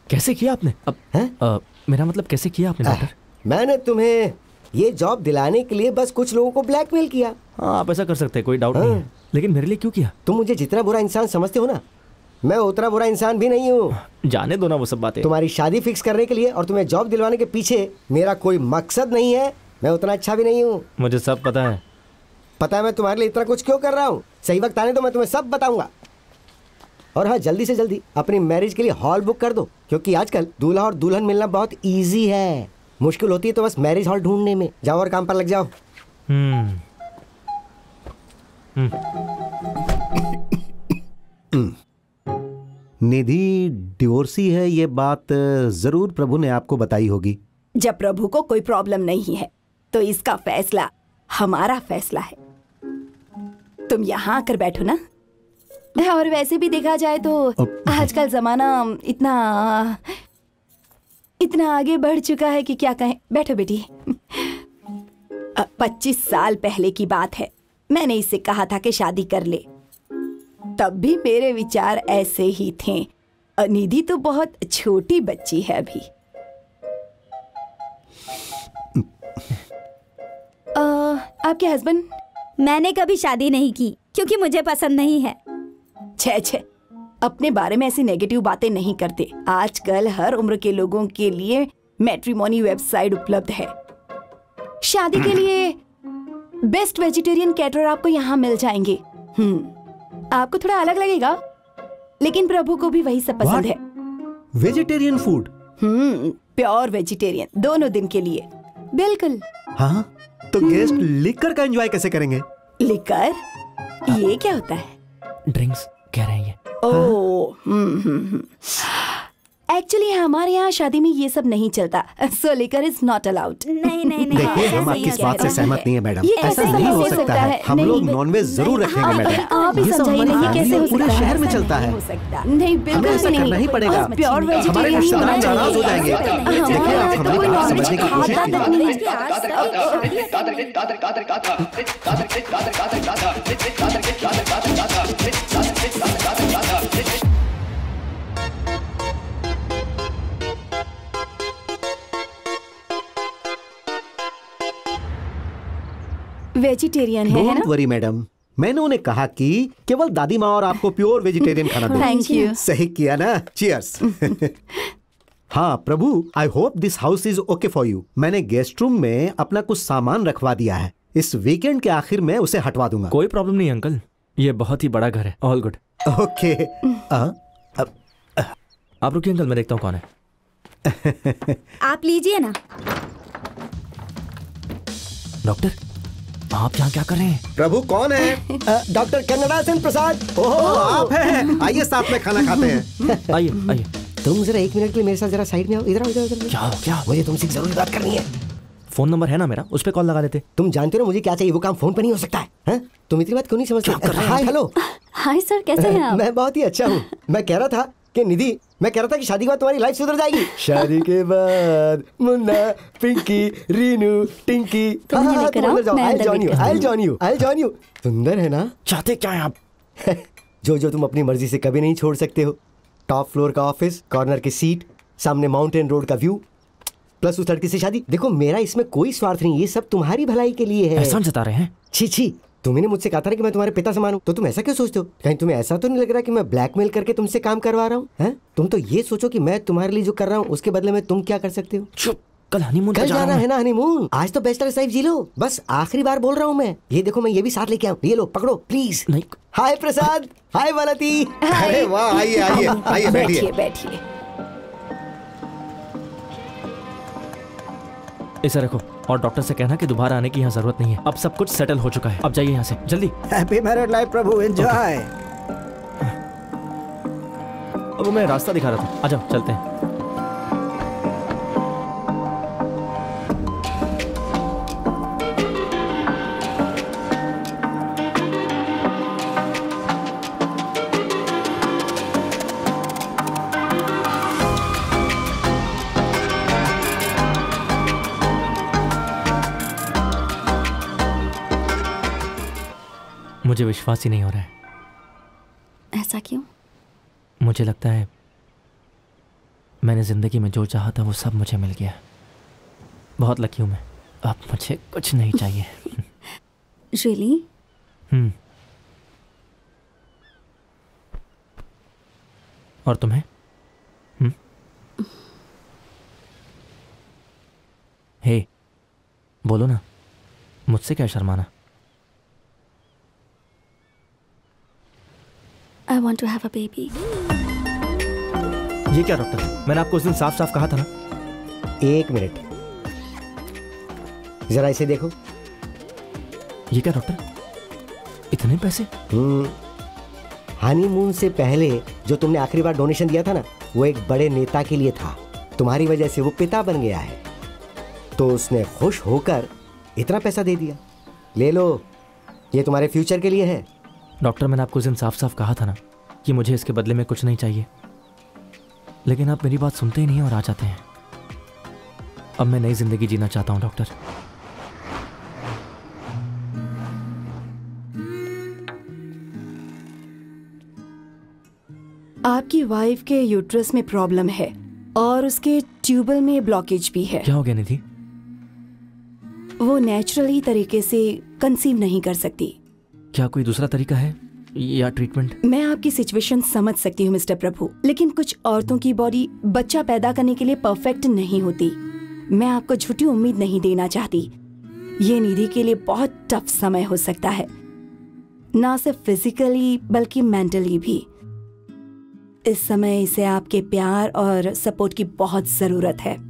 कैसे किया आपने? अब अ, मेरा मतलब कैसे किया आपने डॉक्टर मैंने तुम्हें ये जॉब दिलाने के लिए बस कुछ लोगों को ब्लैकमेल किया। हाँ आप ऐसा कर सकते हैं कोई डाउट नहीं है। लेकिन मेरे लिए क्यों किया? तुम मुझे जितना बुरा इंसान समझते हो ना मैं उतना बुरा इंसान भी नहीं हूँ। जाने दो ना वो सब बातें। तुम्हारी शादी फिक्स करने के लिए और तुम्हें जॉब दिलवाने के पीछे मेरा कोई मकसद नहीं है। मैं उतना अच्छा भी नहीं हूँ। मुझे सब पता है। पता है मैं तुम्हारे लिए इतना कुछ क्यों कर रहा हूँ? सही वक्त आने तो मैं तुम्हें सब बताऊँगा। और हाँ जल्दी से जल्दी अपनी मैरिज के लिए हॉल बुक कर दो क्योंकि आजकल दूल्हा और दुल्हन मिलना बहुत ईजी है। मुश्किल होती है तो बस मैरिज हॉल ढूँढने में। जाओ और काम पर लग जाओ। हम्म। (coughs) निधि डिवोर्सी है ये बात ज़रूर प्रभु ने आपको बताई होगी। जब प्रभु को कोई प्रॉब्लम नहीं है तो इसका फैसला हमारा फैसला है। तुम यहाँ आकर बैठो ना। और वैसे भी देखा जाए तो आजकल जमाना इतना इतना आगे बढ़ चुका है कि क्या कहें। बैठो बेटी। पच्चीस साल पहले की बात है। मैंने इससे कहा था कि शादी कर ले। तब भी मेरे विचार ऐसे ही थे। निधि तो बहुत छोटी बच्ची है अभी। अ, आपके हस्बैंड मैंने कभी शादी नहीं की क्योंकि मुझे पसंद नहीं है। छे छे। अपने बारे में ऐसी नेगेटिव बातें नहीं करते। आजकल हर उम्र के लोगों के लिए मैट्रिमोनी वेबसाइट उपलब्ध है। शादी के लिए बेस्ट वेजिटेरियन कैटरर आपको यहाँ मिल जाएँगे। हम्म। आपको थोड़ा अलग लगेगा लेकिन प्रभु को भी वही सब पसंद है। Vegetarian food hmm pure vegetarian दोनों दिन के लिए। बिल्कुल। हाँ? तो गेस्ट लिकर का एंजॉय कैसे करेंगे? लिकर? ये क्या होता है? ड्रिंक्स कह रहे हैं ये। ओह एक्चुअली हमारे यहाँ शादी में ये सब नहीं चलता। So liquor is not allowed नहीं नहीं देखिए हम आपकी इस बात से सहमत नहीं है मैडम। ऐसा नहीं हो हो सकता है। है? हम नहीं, लोग नॉनवेज ज़रूर रखेंगे मैडम। आप ही ये सब समझाइए नहीं कैसे हो पूरे शहर में चलता है। नहीं बिल्कुल हमें ऐसा भी करना ही पड़ेगा। प्योर हमारे वेजिटेरियन नाराज़ हो जाएँगे। देखिए आप हमारी बात समझने की कोशिश वेजिटेरियन है है ना? डोंट वरी मैडम मैंने उन्हें कहा कि केवल दादी माँ और आपको प्योर वेजिटेरियन खाना दो। Thank you. सही किया ना? चियर्स (laughs) हाँ Prabhu I hope this house is okay for you मैंने गेस्ट रूम में अपना कुछ सामान रखवा दिया है। इस वीकेंड के आखिर में उसे हटवा दूँगा। कोई प्रॉब्लम नहीं अंकल ये बहुत ही बड़ा घर है। ऑल गुड ओके आप रुकिए अंकल मैं देखता हूँ कौन है। (laughs) आप लीजिए ना। डॉक्टर आप यहाँ क्या कर रहे हैं? प्रभु कौन है? Doctor Kannadasan Prasad. Oh आप हैं। आइए साथ में खाना खाते हैं। (laughs) आइए आइए। तुम जरा एक मिनट के लिए मेरे साथ जरा साइड में आओ। इधर आओ इधर इधर क्या हो क्या? मुझे तुमसे ज़रूरी बात करनी है। फ़ोन नंबर है ना मेरा? उस पर कॉल लगा देते। तुम जानते हो मुझे क्या चाहिए? वो काम फ़ोन पे नहीं हो सकता है हैं? तुम इतनी बात क्यों नहीं समझते? हाय। हेलो हाय सर कैसे हैं आप? (laughs) मैं बहुत ही अच्छा हूँ। मैं कह रहा था कि निधि मैं कह रहा था कि शादी के बाद तुम्हारी लाइफ सुधर जाएगी। शादी के बाद मुन्ना पिंकी रीनू टिंकी। हूँ। Join you I join you सुंदर है ना? चाहते क्या है आप? (laughs) जो जो तुम अपनी मर्ज़ी से कभी नहीं छोड़ सकते हो। टॉप फ्लोर का ऑफ़िस कॉर्नर की सीट सामने माउंटेन रोड का व्यू प्लस उस लड़की से शादी। देखो मेरा इसमें कोई स्वार्थ नहीं ये सब तुम्हारी भलाई के लिए है। एहसान जता रहे हैं। छी छी। तुम्ही मुझसे कहा था ना कि मैं तुम्हारे पिता समान हूँ तो तुम ऐसा क्यों सोचते हो? कहीं तुम्हें ऐसा तो नहीं लग रहा कि मैं ब्लैकमेल करके तुमसे काम करवा रहा हूँ? तुम तो ये सोचो कि मैं तुम्हारे लिए जो कर रहा हूँ उसके बदले में तुम क्या कर सकते हो? चुप। कल हनीमून कल जाना है ना हनीमून आज तो बेस्ट लाइफ जी लो। बस आखिरी बार बोल रहा हूँ मैं। ये देखो मैं ये भी साथ लेके आऊँ। ये लो पकड़ो प्लीज़ नहीं। हाय प्रसाद हाय मालती अरे वाह आइए आइए आइए बैठिए बैठिए। इसे रखो। और डॉक्टर से कहना कि दोबारा आने की यहाँ ज़रूरत नहीं है। अब सब कुछ सेटल हो चुका है। अब जाइए यहाँ से। जल्दी। Happy married life Prabhu. Enjoy अब मैं रास्ता दिखा रहा था। आ जाओ चलते हैं। मुझे विश्वास ही नहीं हो रहा है। ऐसा क्यों? मुझे लगता है मैंने ज़िंदगी में जो चाहा था वो सब मुझे मिल गया। बहुत लकी हूँ मैं। अब मुझे कुछ नहीं चाहिए। (laughs) रियली हम्म। और तुम्हें? हम्म। हे बोलो ना मुझसे क्या शर्माना? I want to have a baby ये क्या डॉक्टर मैंने आपको उस दिन साफ़ साफ़ कहा था ना? एक मिनट। जरा इसे देखो। ये क्या डॉक्टर इतने पैसे? हम्म। हनीमून से पहले जो तुमने आखिरी बार डोनेशन दिया था ना वो एक बड़े नेता के लिए था। तुम्हारी वजह से वो पिता बन गया है। तो उसने खुश होकर इतना पैसा दे दिया। ले लो। ये तुम्हारे फ्यूचर के लिए है। डॉक्टर मैंने आपको उस दिन साफ़ साफ़ कहा था ना कि मुझे इसके बदले में कुछ नहीं चाहिए। लेकिन आप मेरी बात सुनते ही नहीं और आ जाते हैं। अब मैं नई ज़िंदगी जीना चाहता हूँ डॉक्टर। आपकी वाइफ के यूट्रस में प्रॉब्लम है और उसके ट्यूबल में ब्लॉकेज भी है। क्या हो गया निधि? वो नेचुरली तरीके से कंसीव नहीं कर सकती। क्या कोई दूसरा तरीका है? या ट्रीटमेंट मैं आपकी सिचुएशन समझ सकती हूँ, मिस्टर प्रभु, लेकिन कुछ औरतों की बॉडी बच्चा पैदा करने के लिए परफेक्ट नहीं होती। मैं आपको झूठी उम्मीद नहीं देना चाहती। ये निधि के लिए बहुत टफ समय हो सकता है। ना सिर्फ़ फिजिकली बल्कि मेंटली भी। इस समय इसे आपके प्यार और सपोर्ट की बहुत ज़रूरत है।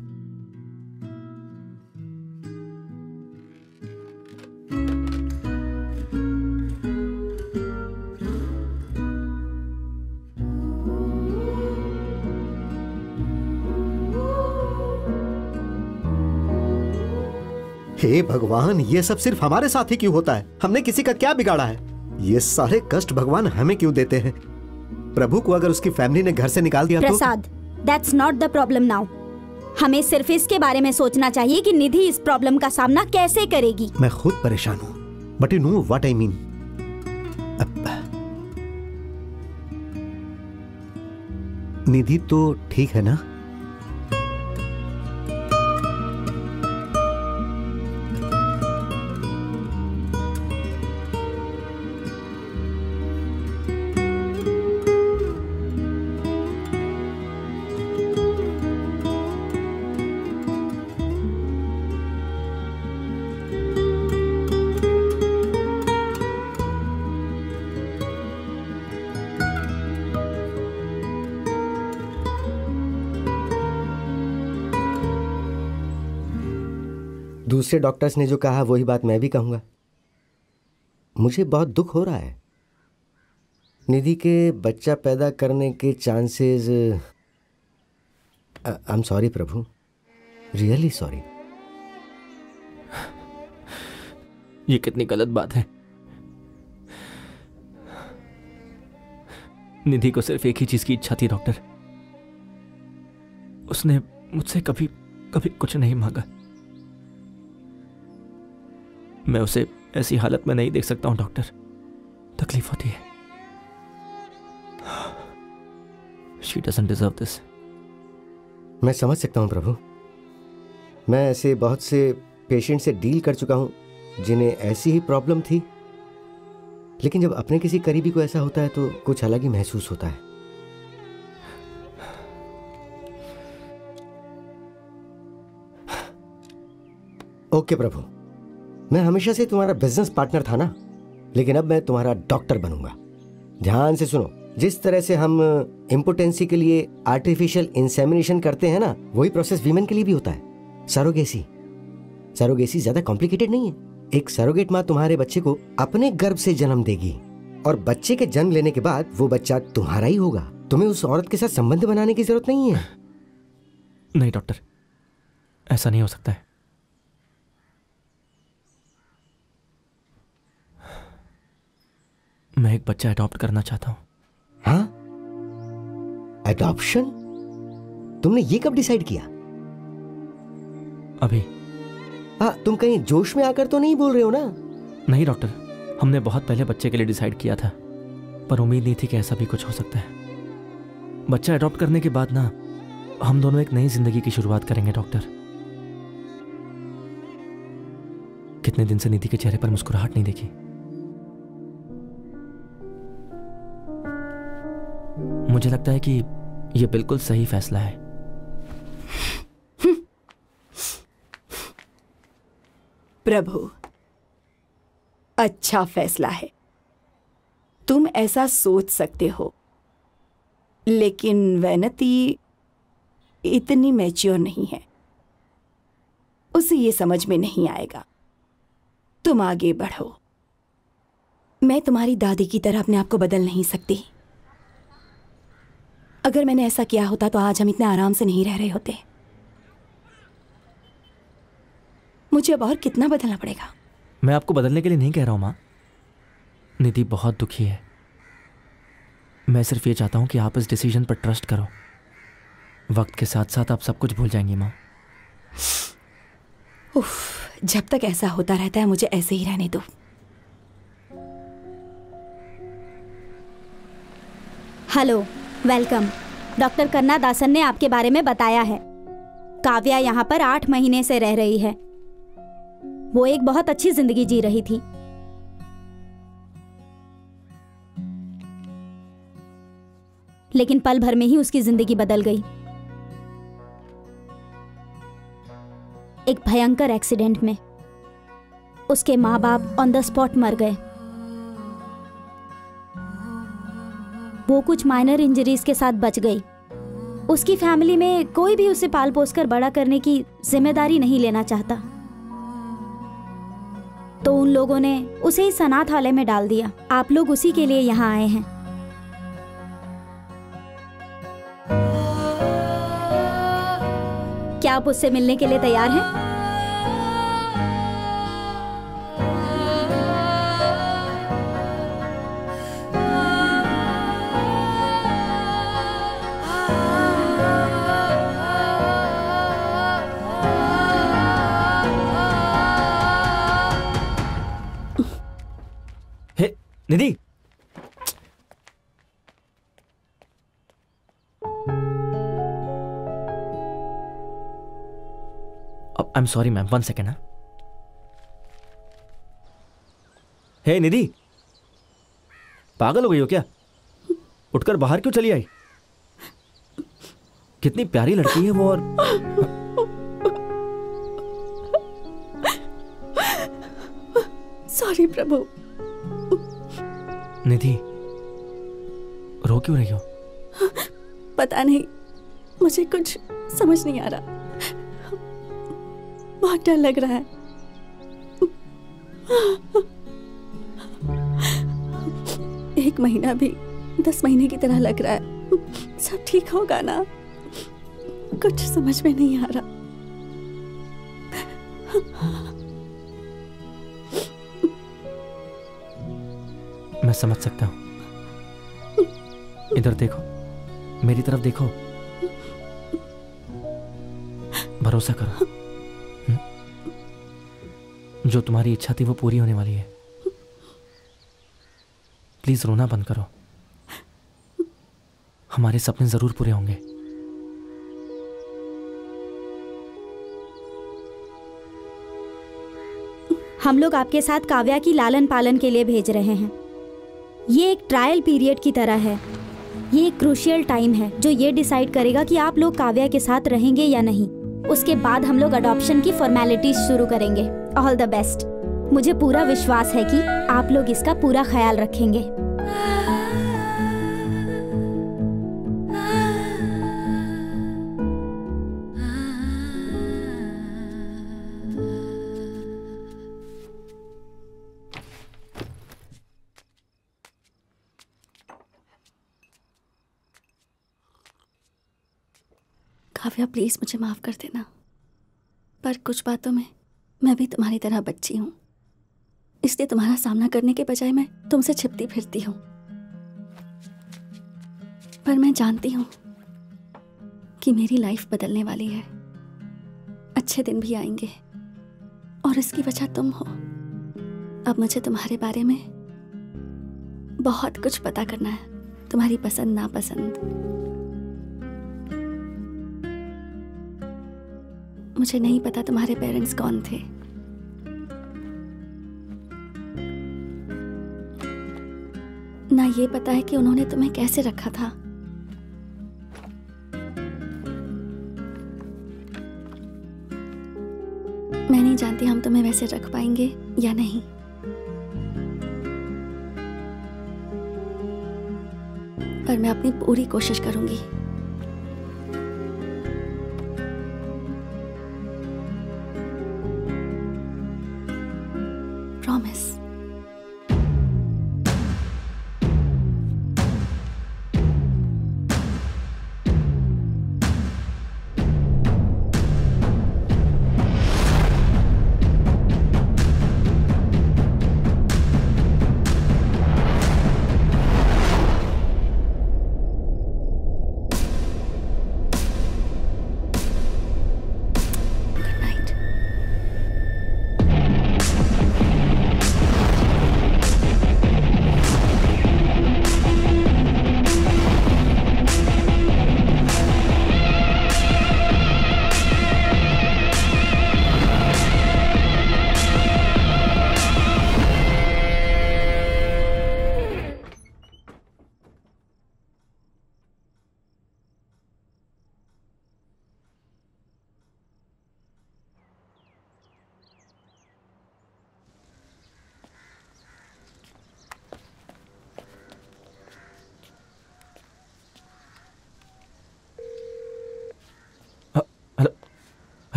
हे भगवान ये सब सिर्फ़ हमारे साथ ही क्यों होता है? हमने किसी का क्या बिगाड़ा है? ये सारे कष्ट भगवान हमें क्यों देते हैं? प्रभु को अगर उसकी फैमिली ने घर से निकाल दिया तो? Prasad that's not the problem now हमें सिर्फ़ इसके बारे में सोचना चाहिए कि निधि इस प्रॉब्लम का सामना कैसे करेगी। मैं खुद परेशान हूँ। But you know what I mean Nidhi तो ठीक है ना? डॉक्टर्स ने जो कहा, वही बात मैं भी कहूँगा। मुझे बहुत दुख हो रहा है। निधि के बच्चा पैदा करने के chances I am sorry Prabhu. Really sorry ये कितनी गलत बात है। निधि को सिर्फ़ एक ही चीज़ की इच्छा थी डॉक्टर उसने मुझसे कभी कभी कुछ नहीं मांगा। मैं उसे ऐसी हालत में नहीं देख सकता हूँ, डॉक्टर। तकलीफ़ होती है। शी डिजर्व दिस मैं समझ सकता हूँ, प्रभु। मैं ऐसे बहुत से पेशेंट से डील कर चुका हूँ, जिन्हें ऐसी ही प्रॉब्लम थी। लेकिन जब अपने किसी करीबी को ऐसा होता है तो कुछ अलग ही महसूस होता है। ओके, प्रभु। मैं हमेशा से तुम्हारा बिज़नेस पार्टनर था ना? लेकिन अब मैं तुम्हारा डॉक्टर बनूँगा। ध्यान से सुनो, जिस तरह से हम इम्पोटेंसी के लिए आर्टिफिशियल इंसेमिनेशन करते हैं ना, वही प्रोसेस वीमेन के लिए भी होता है। सरोगेसी। सरोगेसी ज़्यादा कॉम्प्लिकेटेड नहीं है। एक सरोगेट माँ तुम्हारे बच्चे को अपने गर्भ से जन्म देगी और बच्चे के जन्म लेने के बाद वो बच्चा तुम्हारा ही होगा। तुम्हें उस औरत के साथ संबंध बनाने की ज़रूरत नहीं है। नहीं डॉक्टर ऐसा नहीं हो सकता है। मैं एक बच्चा अडॉप्ट करना चाहता हूँ। हाँ? अडॉप्शन तुमने ये कब डिसाइड किया? अभी। हाँ तुम कहीं जोश में आकर तो नहीं बोल रहे हो ना? नहीं डॉक्टर हमने बहुत पहले बच्चे के लिए डिसाइड किया था पर उम्मीद नहीं थी कि ऐसा भी कुछ हो सकता है। बच्चा अडॉप्ट करने के बाद ना हम दोनों एक नई ज़िंदगी की शुरुआत करेंगे डॉक्टर कितने दिन से निधि के चेहरे पर मुस्कुराहट नहीं देखी। मुझे लगता है कि यह बिल्कुल सही फैसला है। प्रभु अच्छा फैसला है। तुम ऐसा सोच सकते हो, लेकिन वैनती इतनी मैच्योर नहीं है। उसे ये समझ में नहीं आएगा। तुम आगे बढ़ो। मैं तुम्हारी दादी की तरह अपने आप को बदल नहीं सकती। अगर मैंने ऐसा किया होता तो आज हम इतने आराम से नहीं रह रहे होते। मुझे अब और कितना बदलना पड़ेगा? मैं आपको बदलने के लिए नहीं कह रहा हूँ माँ। निधि बहुत दुखी है। मैं सिर्फ़ ये चाहता हूँ कि आप इस डिसीज़न पर ट्रस्ट करो। वक्त के साथ साथ आप सब कुछ भूल जाएँगी माँ। उफ, जब तक ऐसा होता रहता है मुझे ऐसे ही रहने दो। हेलो। वेलकम। डॉक्टर कन्ना दासन ने आपके बारे में बताया है। काव्या यहाँ पर आठ महीने से रह रही है। वो एक बहुत अच्छी ज़िंदगी जी रही थी। लेकिन पल भर में ही उसकी ज़िंदगी बदल गई। एक भयंकर एक्सीडेंट में उसके माँ बाप ऑन द स्पॉट मर गए। वो कुछ माइनर इंजरीज के साथ बच गई। उसकी फैमिली में कोई भी उसे पाल पोस कर बड़ा करने की ज़िम्मेदारी नहीं लेना चाहता। तो उन लोगों ने उसे इस अनाथालय में डाल दिया। आप लोग उसी के लिए यहाँ आए हैं। क्या आप उससे मिलने के लिए तैयार हैं? Nidhi. I am sorry ma'am one second hey. Nidhi. पागल हो गई हो क्या? उठकर बाहर क्यों चली आई? कितनी प्यारी लड़की है वो और सॉरी प्रभु। निधि, रो क्यों रही हो? पता नहीं, मुझे कुछ समझ नहीं आ रहा। बहुत डर लग रहा है। एक महीना भी दस महीने की तरह लग रहा है। सब ठीक होगा ना? कुछ समझ में नहीं आ रहा। मैं समझ सकता हूँ। इधर देखो, मेरी तरफ़ देखो। भरोसा करो। हम्म? जो तुम्हारी इच्छा थी वो पूरी होने वाली है। प्लीज़ रोना बंद करो। हमारे सपने ज़रूर पूरे होंगे। हम लोग आपके साथ काव्या की लालन पालन के लिए भेज रहे हैं। ये एक ट्रायल पीरियड की तरह है। ये एक क्रूशियल टाइम है, जो ये डिसाइड करेगा कि आप लोग काव्या के साथ रहेंगे या नहीं। उसके बाद हम लोग अडॉप्शन की फॉर्मेलिटीज शुरू करेंगे। ऑल द बेस्ट मुझे पूरा विश्वास है कि आप लोग इसका पूरा ख्याल रखेंगे। प्लीज़ मुझे माफ़ कर देना। पर कुछ बातों में मैं भी तुम्हारी तरह बच्ची हूँ। इसलिए तुम्हारा सामना करने के बजाय मैं तुमसे छिपती फिरती हूँ। पर मैं जानती हूँ कि मेरी लाइफ बदलने वाली है। अच्छे दिन भी आएँगे और इसकी वजह तुम हो। अब मुझे तुम्हारे बारे में बहुत कुछ पता करना है। तुम्हारी पसंद, नापसंद। मुझे नहीं पता तुम्हारे पेरेंट्स कौन थे। ना ये पता है कि उन्होंने तुम्हें कैसे रखा था। मैं नहीं जानती हम तुम्हें वैसे रख पाएँगे या नहीं। पर मैं अपनी पूरी कोशिश करूँगी।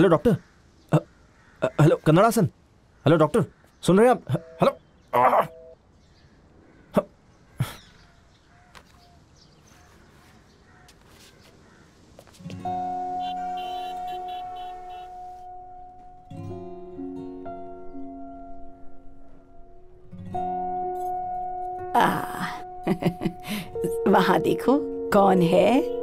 Hello doctor hello Kannadasan hello doctor सुन रहे हैं आप हेलो वहाँ देखो, कौन है?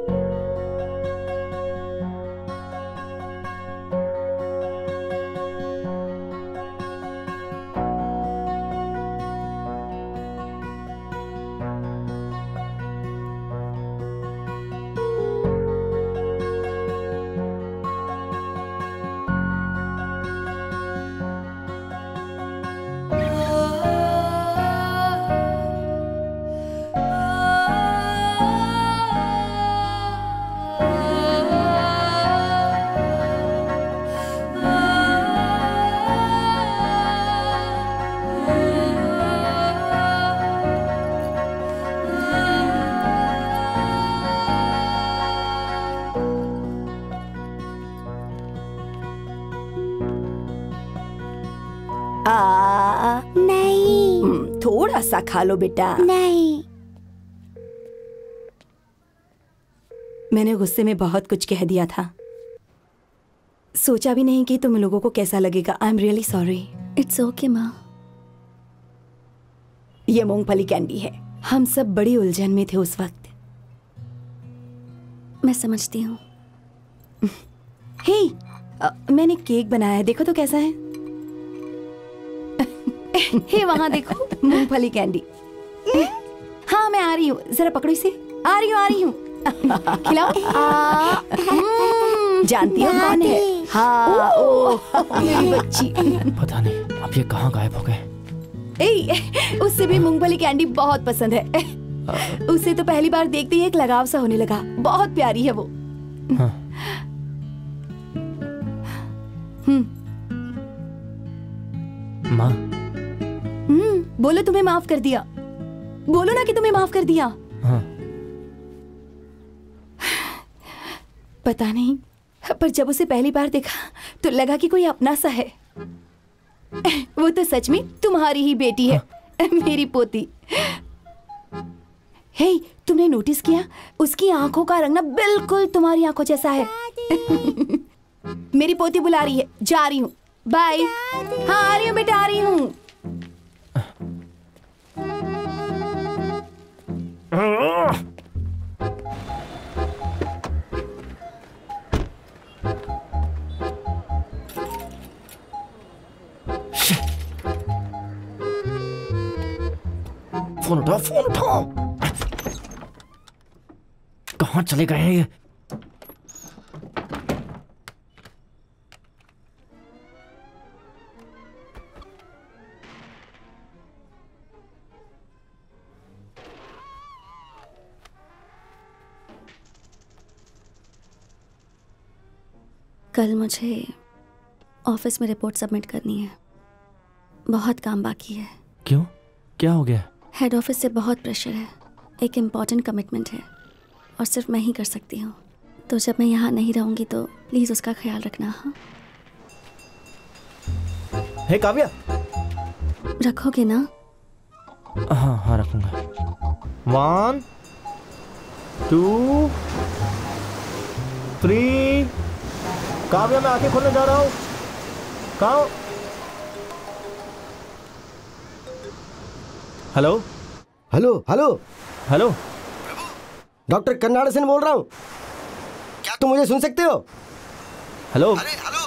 खा लो बेटा। नहीं। मैंने गुस्से में बहुत कुछ कह दिया था। सोचा भी नहीं कि तुम लोगों को कैसा लगेगा। I am really sorry it's okay माँ। ये मूंगफली कैंडी है। हम सब बड़ी उलझन में थे उस वक्त। मैं समझती हूँ। (laughs) हे अ, मैंने केक बनाया है। देखो तो कैसा है। हे वहाँ देखो मूंगफली कैंडी हाँ मैं आ रही हूँ। जरा पकड़ो इसे। आ रही हूँ आ रही हूँ। खिलाओ। हम्म, जानती हो कौन है? हाँ ओ मेरी बच्ची। पता नहीं अब ये कहाँ गायब हो गए? ए, उससे भी मूंगफली कैंडी बहुत पसंद है। उसे तो पहली बार देखते ही एक लगाव सा होने लगा। बहुत प्यारी है वो। हाँ। माफ़ कर दिया। बोलो ना कि तुम्हें माफ़ कर दिया। हाँ। पता नहीं पर जब उसे पहली बार देखा तो लगा कि कोई अपना सा है। वो तो सच में तुम्हारी ही बेटी है हाँ। मेरी पोती। हे तुमने नोटिस किया? उसकी आँखों का रंग ना बिल्कुल तुम्हारी आँखों जैसा है। मेरी पोती बुला रही है जा रही हूँ। बाय हाँ आ रही हूँ बेटा आ रही हूँ। फ़ोन उठाओ फ़ोन उठाओ। कहाँ चले गए हैं ये? कल मुझे ऑफ़िस में रिपोर्ट सबमिट करनी है। बहुत काम बाकी है। क्यों? क्या हो गया? हेड ऑफ़िस से बहुत प्रेशर है। एक इंपॉर्टेंट कमिटमेंट है। और सिर्फ़ मैं ही कर सकती हूँ। तो जब मैं यहाँ नहीं रहूँगी तो प्लीज़ उसका ख्याल रखना हाँ? हे काव्या! रखोगे ना? हाँ हाँ रखूँगा। वन टू थ्री काव्या मैं आँखें खोलने जा रहा हूँ। कहा हो? Hello? Hello hello. Hello? Doctor Kannad से बोल रहा हूँ। क्या तुम मुझे सुन सकते हो? हेलो? हेलो?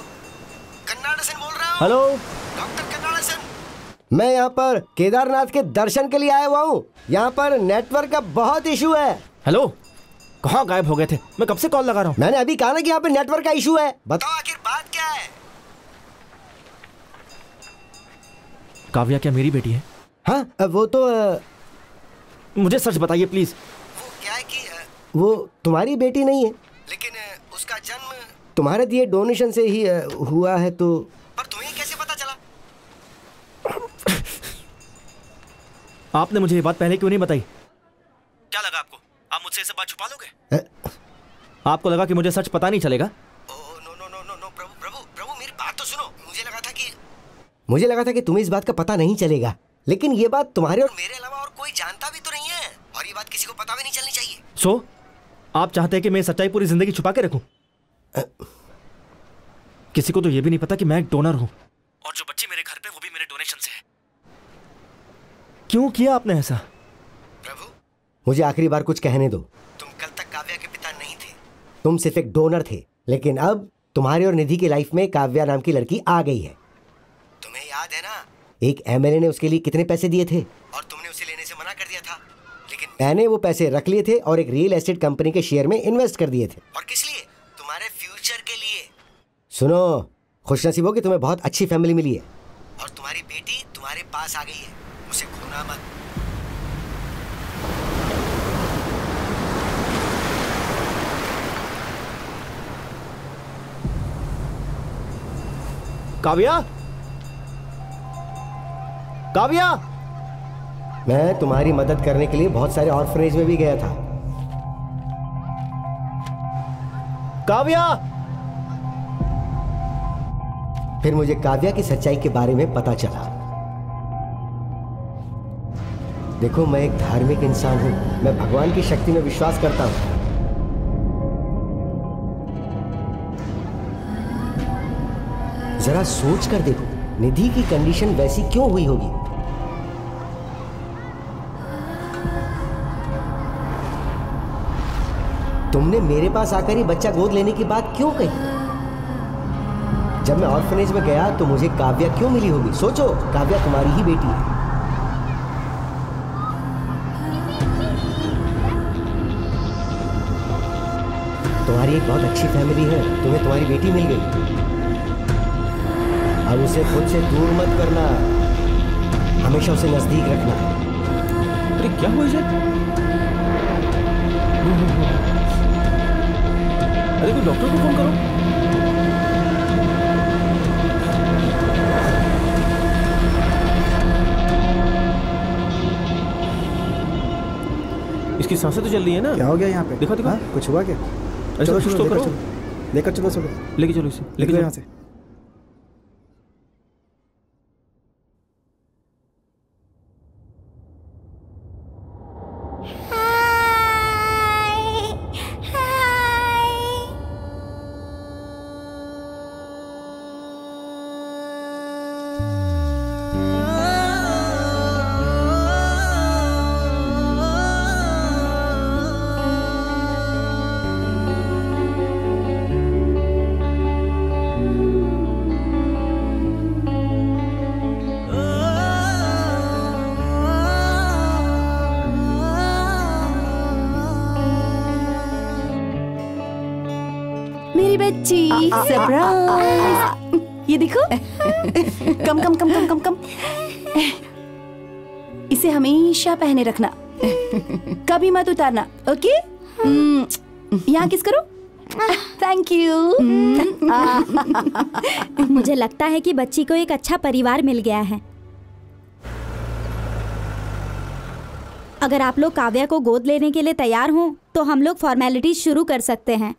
कर्नाड से बोल रहा हूँ। हेलो? डॉक्टर कन्नाड़ से मैं यहाँ पर केदारनाथ के दर्शन के लिए आया हुआ हूँ। यहाँ पर नेटवर्क का बहुत इशू है। हेलो? कहाँ गायब हो गए थे? मैं कब से कॉल लगा रहा हूँ? मैंने अभी कहा ना कि यहाँ पे नेटवर्क का इशू है। बताओ आखिर बात क्या है? काव्या क्या मेरी बेटी है? हाँ वो तो अ, मुझे सच बताइए प्लीज़ वो क्या है कि अ, वो तुम्हारी बेटी नहीं है। लेकिन उसका जन्म तुम्हारे दिए डोनेशन से ही हुआ है तो पर तुम्हें कैसे पता चला? आपने मुझे ये बात पहले क्यों नहीं बताई? क्या लगा आपको? आप मुझसे ये सब बात छुपा लोगे? आपको लगा कि मुझे सच पता नहीं चलेगा? मुझे लगा था कि तुम्हें इस बात का पता नहीं चलेगा। लेकिन ये बात तुम्हारे और मेरे अलावा और कोई जानता भी तो नहीं है। और ये बात किसी को पता भी नहीं चलनी चाहिए। सो so, आप चाहते हैं कि मैं सच्चाई पूरी ज़िंदगी छुपा के रखूँ? किसी को तो ये भी नहीं पता कि मैं एक डोनर हूँ। और जो बच्ची मेरे घर पे वो भी मेरे डोनेशन से है। क्यों किया आपने ऐसा? मुझे आखिरी बार कुछ कहने दो। तुम कल तक काव्या के पिता नहीं थे। तुम सिर्फ़ एक डोनर थे लेकिन अब तुम्हारे और निधि की लाइफ में काव्या नाम की लड़की आ गई है। तुम्हें याद है ना? एक एमएलए ने उसके लिए कितने पैसे दिए थे? और तुमने उसे लेने से मना कर दिया था। लेकिन मैंने वो पैसे रख लिए थे और एक रियल एस्टेट कंपनी के शेयर में इन्वेस्ट कर दिए थे। और किस लिए? तुम्हारे फ्यूचर के लिए। सुनो खुशनसीब हो कि तुम्हें बहुत अच्छी फैमिली मिली है। और तुम्हारी बेटी तुम्हारे पास आ गई है। उसे खोना मत। काव्या? काव्या? मैं तुम्हारी मदद करने के लिए बहुत सारे ऑर्फनेज में भी गया था। काव्या? फिर मुझे काव्या की सच्चाई के बारे में पता चला। देखो मैं एक धार्मिक इंसान हूँ। मैं भगवान की शक्ति में विश्वास करता हूँ। जरा सोच कर देखो, निधि की कंडीशन वैसी क्यों हुई होगी? तुमने मेरे पास आकर ही बच्चा गोद लेने की बात क्यों कही? जब मैं ऑर्फनेज में गया तो मुझे काव्या क्यों मिली होगी? सोचो, काव्या तुम्हारी ही बेटी है। तुम्हारी एक बहुत अच्छी फैमिली है, तुम्हें तुम्हारी बेटी मिल गई। अब उसे खुद से दूर मत करना। हमेशा उसे नज़दीक रखना। अरे क्या हुआ इसे? अरे कोई डॉक्टर को फ़ोन करो। इसकी साँसें तो चल रही है ना। क्या हो गया यहाँ पे? देखो देखो। हाँ, कुछ हुआ क्या? कुछ तो लेकर चलो। लेकर चलो चलो लेके चलो इसे। लेके चलो। यहाँ से। सरप्राइज़ ये देखो। कम कम कम कम कम कम। इसे हमेशा पहने रखना। कभी मत उतारना ओके? हम्म, यहाँ किस करो? थैंक यू मुझे लगता है कि बच्ची को एक अच्छा परिवार मिल गया है। अगर आप लोग काव्या को गोद लेने के लिए तैयार हों तो हम लोग फॉर्मेलिटीज शुरू कर सकते हैं।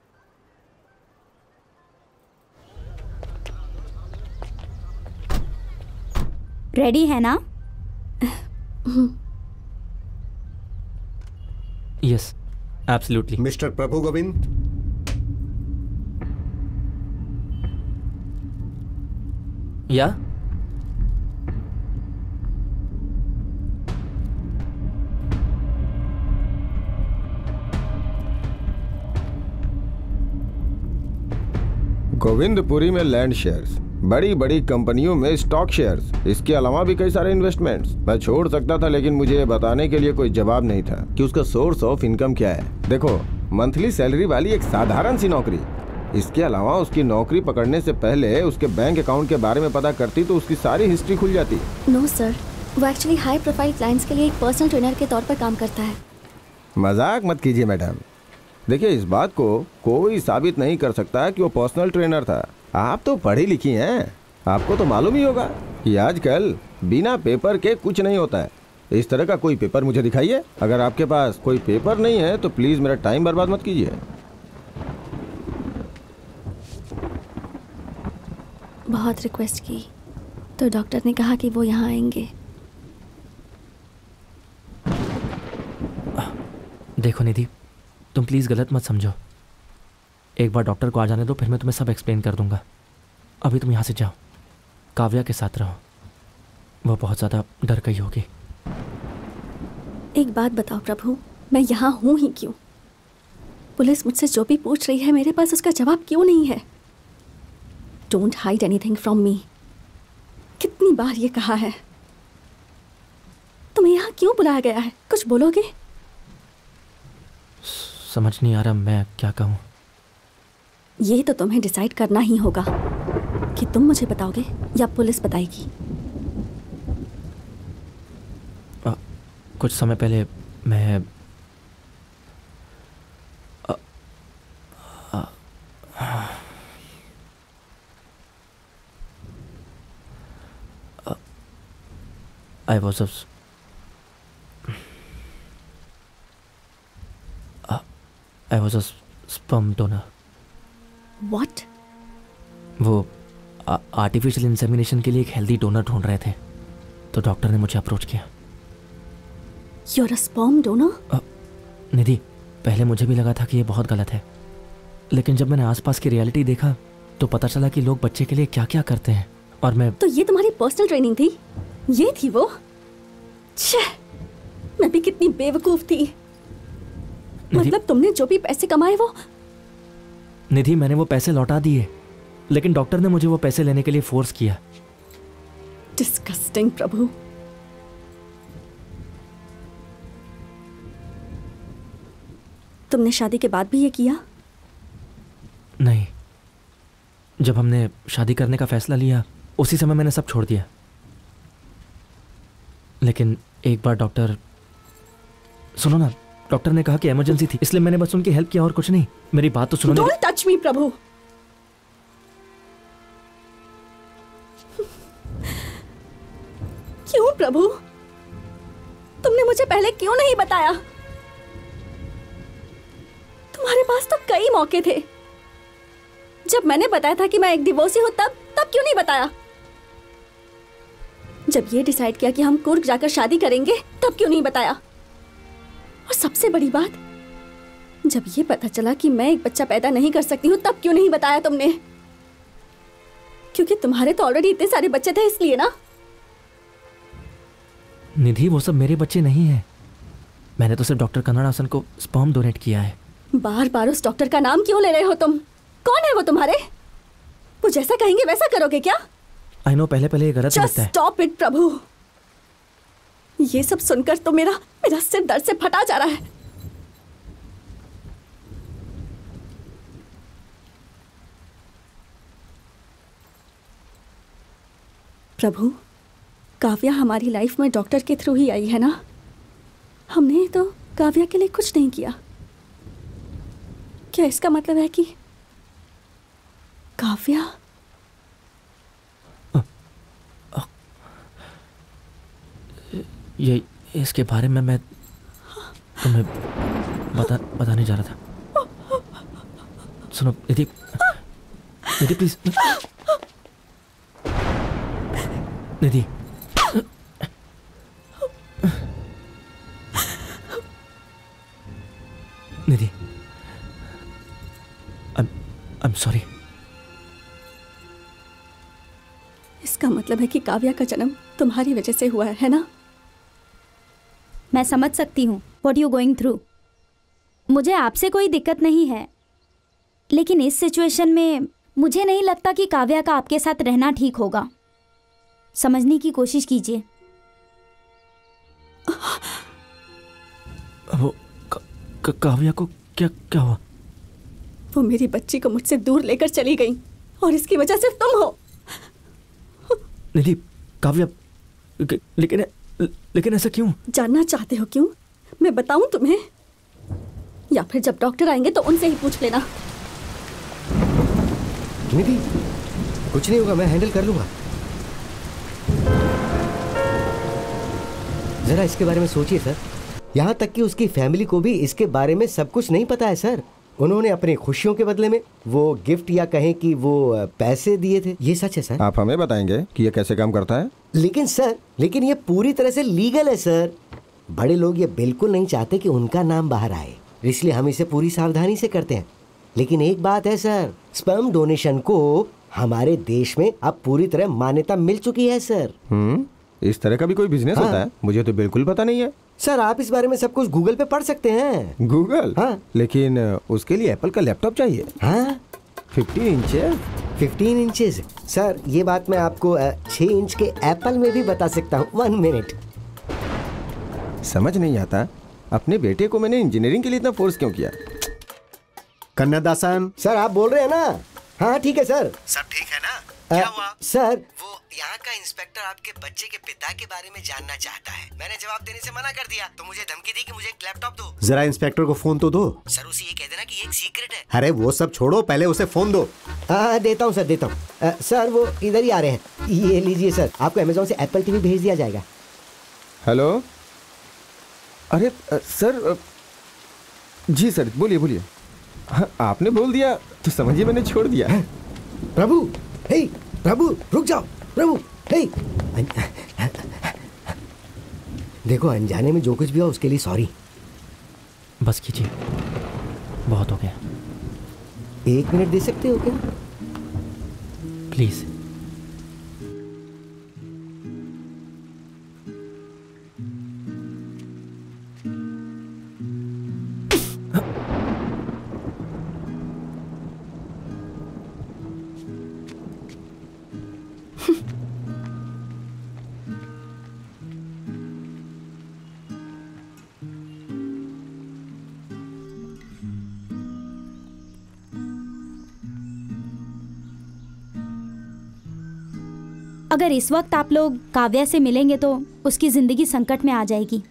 रेडी है ना? Yes absolutely mister Prabhu Govind या गोविंदपुरी में लैंड शेयर्स बड़ी बड़ी कंपनियों में स्टॉक शेयर्स इसके अलावा भी कई सारे इन्वेस्टमेंट्स मैं छोड़ सकता था लेकिन मुझे ये बताने के लिए कोई जवाब नहीं था कि उसका सोर्स ऑफ़ इनकम क्या है। देखो मंथली सैलरी वाली एक साधारण सी नौकरी। इसके अलावा उसकी नौकरी पकड़ने से पहले उसके बैंक अकाउंट के बारे में पता करती तो उसकी सारी हिस्ट्री खुल जाती। नो सर वो एक्चुअली हाई प्रोफ़ाइल क्लाइंट्स के लिए एक पर्सनल ट्रेनर के तौर पर काम करता है। मज़ाक मत कीजिए मैडम देखिए इस बात को कोई साबित नहीं कर सकता कि वो पर्सनल ट्रेनर था। आप तो पढ़ी लिखी हैं। आपको तो मालूम ही होगा कि आजकल बिना पेपर के कुछ नहीं होता है। इस तरह का कोई पेपर मुझे दिखाइए। अगर आपके पास कोई पेपर नहीं है तो प्लीज़ मेरा टाइम बर्बाद मत कीजिए। बहुत रिक्वेस्ट की। तो डॉक्टर ने कहा कि वो यहाँ आएँगे। देखो निधि तुम प्लीज़ गलत मत समझो। एक बार डॉक्टर को आ जाने दो फिर मैं तुम्हें सब एक्सप्लेन कर दूँगा। अभी तुम यहाँ से जाओ। काव्या के साथ रहो। वो बहुत ज़्यादा डर गई होगी। एक बात बताओ प्रभु मैं यहाँ हूँ ही क्यों? पुलिस मुझसे जो भी पूछ रही है मेरे पास उसका जवाब क्यों नहीं है? Don't hide anything from me कितनी बार ये कहा है? तुम्हें यहाँ क्यों बुलाया गया है? कुछ बोलोगे? समझ नहीं आ रहा मैं क्या कहूँ। ये तो तुम्हें डिसाइड करना ही होगा कि तुम मुझे बताओगे या पुलिस बताएगी अ, कुछ समय पहले मैं अ, अ, I a s- uh, I. What? वो आर्टिफिशियल इंसेमिनेशन के लिए एक हेल्दी डोनर ढूंढ रहे थे। तो डॉक्टर ने मुझे अप्रोच किया। You're a sperm donor? निधि पहले मुझे भी लगा था कि ये बहुत गलत है। लेकिन जब मैंने आसपास की रियलिटी देखा तो पता चला कि लोग बच्चे के लिए क्या क्या करते हैं। और मैं तो ये तुम्हारी पर्सनल ट्रेनिंग थी? ये थी वो? मैं भी कितनी बेवकूफ़ थी। मतलब तुमने जो भी पैसे कमाए वो निधि मैंने वो पैसे लौटा दिए लेकिन डॉक्टर ने मुझे वो पैसे लेने के लिए फोर्स किया। डिस्कस्टिंग प्रभु। तुमने शादी के बाद भी ये किया? नहीं। जब हमने शादी करने का फैसला लिया उसी समय मैंने सब छोड़ दिया। लेकिन एक बार डॉक्टर सुनो ना डॉक्टर ने कहा कि इमरजेंसी थी, इसलिए मैंने बस उनकी हेल्प किया और कुछ नहीं। मेरी बात तो सुनो डोंट टच मी प्रभु। क्यों, प्रभु? तुमने मुझे पहले क्यों नहीं बताया? तुम्हारे पास तो कई मौके थे। जब मैंने बताया था कि मैं एक डिवोर्सी हूँ, तब तब क्यों नहीं बताया? जब ये डिसाइड किया कि हम कुर्ग जाकर शादी करेंगे, तब क्यों नहीं बताया? और सबसे बड़ी बात जब ये पता चला कि मैं एक बच्चा पैदा नहीं कर सकती हूँ तब क्यों नहीं बताया तुमने? क्योंकि तुम्हारे तो ऑलरेडी इतने सारे बच्चे थे इसलिए ना। निधि वो सब मेरे बच्चे नहीं हैं। मैंने तो सिर्फ़ डॉक्टर कन्नड़ासन को स्पर्म डोनेट किया है। बार बार उस डॉक्टर का नाम क्यों ले रहे हो तुम? कौन है वो तुम्हारे? वो जैसा कहेंगे वैसा करोगे क्या? आई नो पहले पहले ये गलत लगता है। Stop it Prabhu. ये सब सुनकर तो मेरा मेरा सिर दर्द से फटा जा रहा है। प्रभु, काव्या हमारी लाइफ में डॉक्टर के थ्रू ही आई है ना? हमने तो काव्या के लिए कुछ नहीं किया। क्या इसका मतलब है कि काव्या ये, इसके बारे में मैं तुम्हें बता, बताने जा रहा था। सुनो Nidhi Nidhi please Nidhi Nidhi I am sorry इसका मतलब है कि काव्या का जन्म तुम्हारी वजह से हुआ है ना? मैं समझ सकती हूँ वॉट यू गोइंग थ्रू मुझे आपसे कोई दिक्कत नहीं है। लेकिन इस सिचुएशन में मुझे नहीं लगता कि काव्या का आपके साथ रहना ठीक होगा। समझने की कोशिश कीजिए। वो क- क- काव्या को क्या क्या हुआ? वो मेरी बच्ची को मुझसे दूर लेकर चली गई और इसकी वजह सिर्फ़ तुम हो। निधि काव्या लेकिन लेकिन लेकिन ऐसा क्यों? जानना चाहते हो क्यों? मैं बताऊँ तुम्हें? या फिर जब डॉक्टर आएँगे तो उनसे ही पूछ लेना। निधि कुछ नहीं होगा मैं हैंडल कर लूँगा। जरा इसके बारे में सोचिए सर। यहाँ तक कि उसकी फैमिली को भी इसके बारे में सब कुछ नहीं पता है सर। उन्होंने अपनी खुशियों के बदले में वो गिफ्ट या कहें कि वो पैसे दिए थे। ये सच है सर? आप हमें बताएँगे कि ये कैसे काम करता है? लेकिन सर लेकिन ये पूरी तरह से लीगल है सर। बड़े लोग ये बिल्कुल नहीं चाहते कि उनका नाम बाहर आए इसलिए हम इसे पूरी सावधानी से करते हैं। लेकिन एक बात है सर स्पर्म डोनेशन को हमारे देश में अब पूरी तरह मान्यता मिल चुकी है सर। हम्म इस तरह का भी कोई बिज़नेस हाँ। होता है? मुझे तो बिल्कुल पता नहीं है। सर आप इस बारे में सब कुछ गूगल पे पढ़ सकते हैं। गूगल हाँ। लेकिन उसके लिए एप्पल का लैपटॉप चाहिए। हाँ? Fifteen inch fifteen inches sir ये बात मैं आपको छह इंच के एप्पल में भी बता सकता हूँ। वन मिनट समझ नहीं आता। अपने बेटे को मैंने इंजीनियरिंग के लिए इतना फोर्स क्यों किया? कन्नादासन? सर आप बोल रहे हैं ना? हाँ ठीक है सर। सब ठीक है ना? क्या हुआ? सर। वो यहाँ का इंस्पेक्टर आपके बच्चे के पिता के बारे में जानना चाहता है। मैंने जवाब देने से मना कर दिया। तो मुझे धमकी दी कि मुझे एक लैपटॉप दो। जरा इंस्पेक्टर को फ़ोन तो दो। सर उसे ये कह देना कि ये एक सीक्रेट है। अरे वो सब छोड़ो पहले उसे फ़ोन दो। हाँ देता हूँ सर देता हूँ। सर वो इधर ही आ रहे हैं। ये लीजिए सर आपको अमेजोन से एप्पल टीवी भेज दिया जाएगा। हेलो? अरे सर जी सर बोलिए बोलिए। हाँ, आपने बोल दिया तो समझिए मैंने छोड़ दिया। प्रभु हे प्रभु रुक जाओ प्रभु हे देखो अनजाने में जो कुछ भी हो उसके लिए सॉरी बस कीजिए। बहुत हो गया। एक मिनट दे सकते हो क्या? प्लीज़ अगर इस वक्त आप लोग काव्या से मिलेंगे तो उसकी ज़िंदगी संकट में आ जाएगी।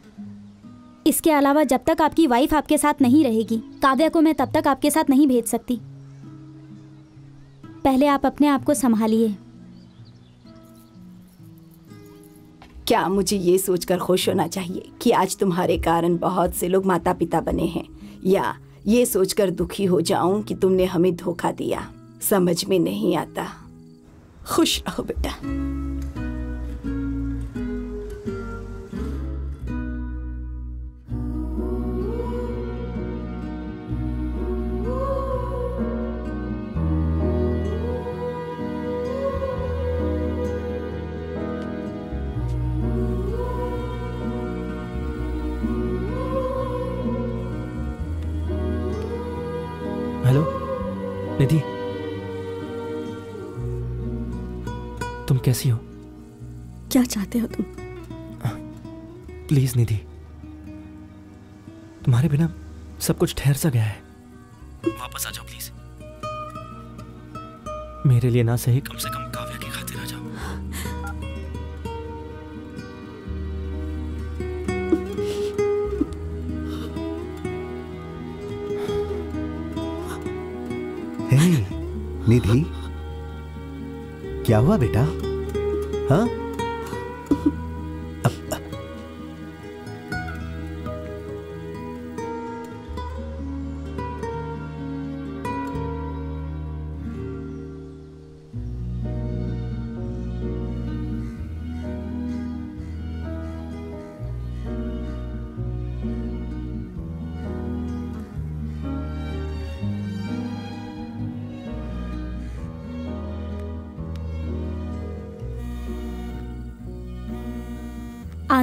इसके अलावा जब तक आपकी वाइफ आपके साथ नहीं रहेगी, काव्या को मैं तब तक आपके साथ नहीं भेज सकती। पहले आप अपने आप को संभालिए। क्या मुझे ये सोचकर खुश होना चाहिए कि आज तुम्हारे कारण बहुत से लोग माता पिता बने हैं, या ये सोचकर दुखी हो जाऊँ कि तुमने हमें धोखा दिया? समझ में नहीं आता। खुश रहो बेटा। कैसी हो? क्या चाहते हो तुम? प्लीज़ निधि। तुम्हारे बिना सब कुछ ठहर सा गया है। वापस आ जाओ प्लीज़ मेरे लिए ना सही। कम से कम काव्य की खातिर आ जाओ। निधि। क्या हुआ बेटा? हाँ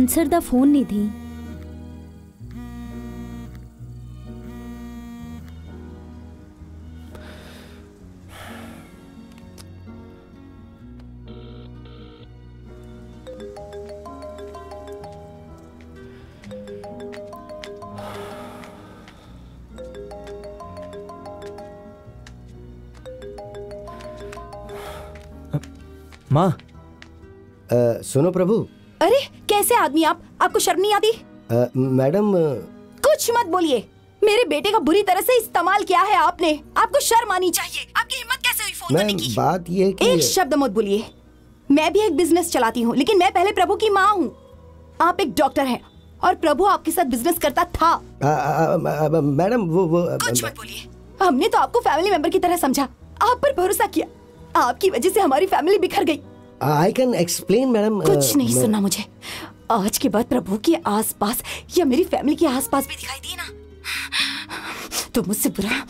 आंसर द फ़ोन निधि माँ अ, सुनो प्रभु। आदमी आप आपको शर्म नहीं आती? मैडम कुछ मत बोलिए। मेरे बेटे का बुरी तरह से इस्तेमाल किया है आपने। आपको शर्म आनी चाहिए। आपकी हिम्मत कैसे हुई फ़ोन करने की? बात ये कि एक शब्द मत बोलिए। मैं भी एक बिज़नेस चलाती हूँ लेकिन मैं पहले प्रभु की माँ हूँ। आप एक डॉक्टर हैं और प्रभु आपके साथ बिज़नेस करता था। मैडम वो वो कुछ मत बोलिए। हमने तो आपको फैमिली मेंबर की तरह समझा। आप पर भरोसा किया। आपकी वजह से हमारी फैमिली बिखर गई। आई कैन एक्सप्लेन मैडम कुछ नहीं सुनना मुझे। आज के बाद प्रभु के आसपास या मेरी फैमिली के आसपास भी दिखाई दिए ना। तो मुझसे बुरा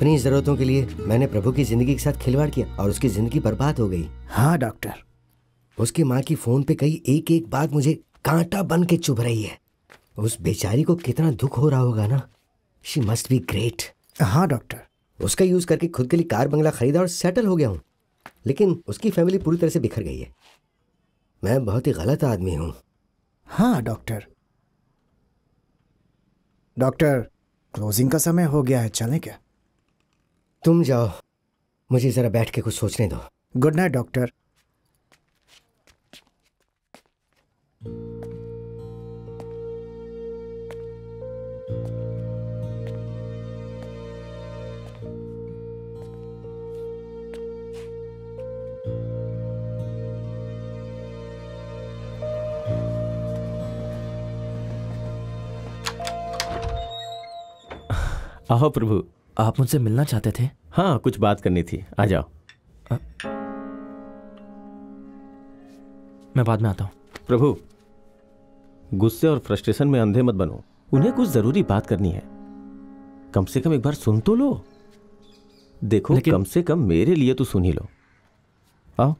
अपनी जरूरतों के लिए मैंने प्रभु की ज़िंदगी के साथ खिलवाड़ किया और उसकी ज़िंदगी बर्बाद हो गई। हाँ डॉक्टर। उसकी माँ की फ़ोन पे कही एक एक बात मुझे कांटा बन के चुभ रही है। उस बेचारी को कितना दुख हो रहा होगा ना? शी मस्ट बी ग्रेट हाँ डॉक्टर। उसका यूज़ करके खुद के लिए कार बंगला खरीदा और सेटल हो गया हूँ। लेकिन उसकी फैमिली पूरी तरह से बिखर गई है। मैं बहुत ही गलत आदमी हूँ। हाँ डॉक्टर। डॉक्टर क्लोजिंग का समय हो गया है चलें क्या? तुम जाओ। मुझे जरा बैठ के कुछ सोचने दो। गुड नाइट डॉक्टर आओ प्रभु। आप मुझसे मिलना चाहते थे? हाँ कुछ बात करनी थी। आ जाओ। आ, मैं बाद में आता हूँ। प्रभु गुस्से और फ्रस्ट्रेशन में अंधे मत बनो। उन्हें कुछ ज़रूरी बात करनी है। कम से कम एक बार सुन तो लो। देखो लेकिन- कम से कम मेरे लिए तो सुन ही लो। आओ।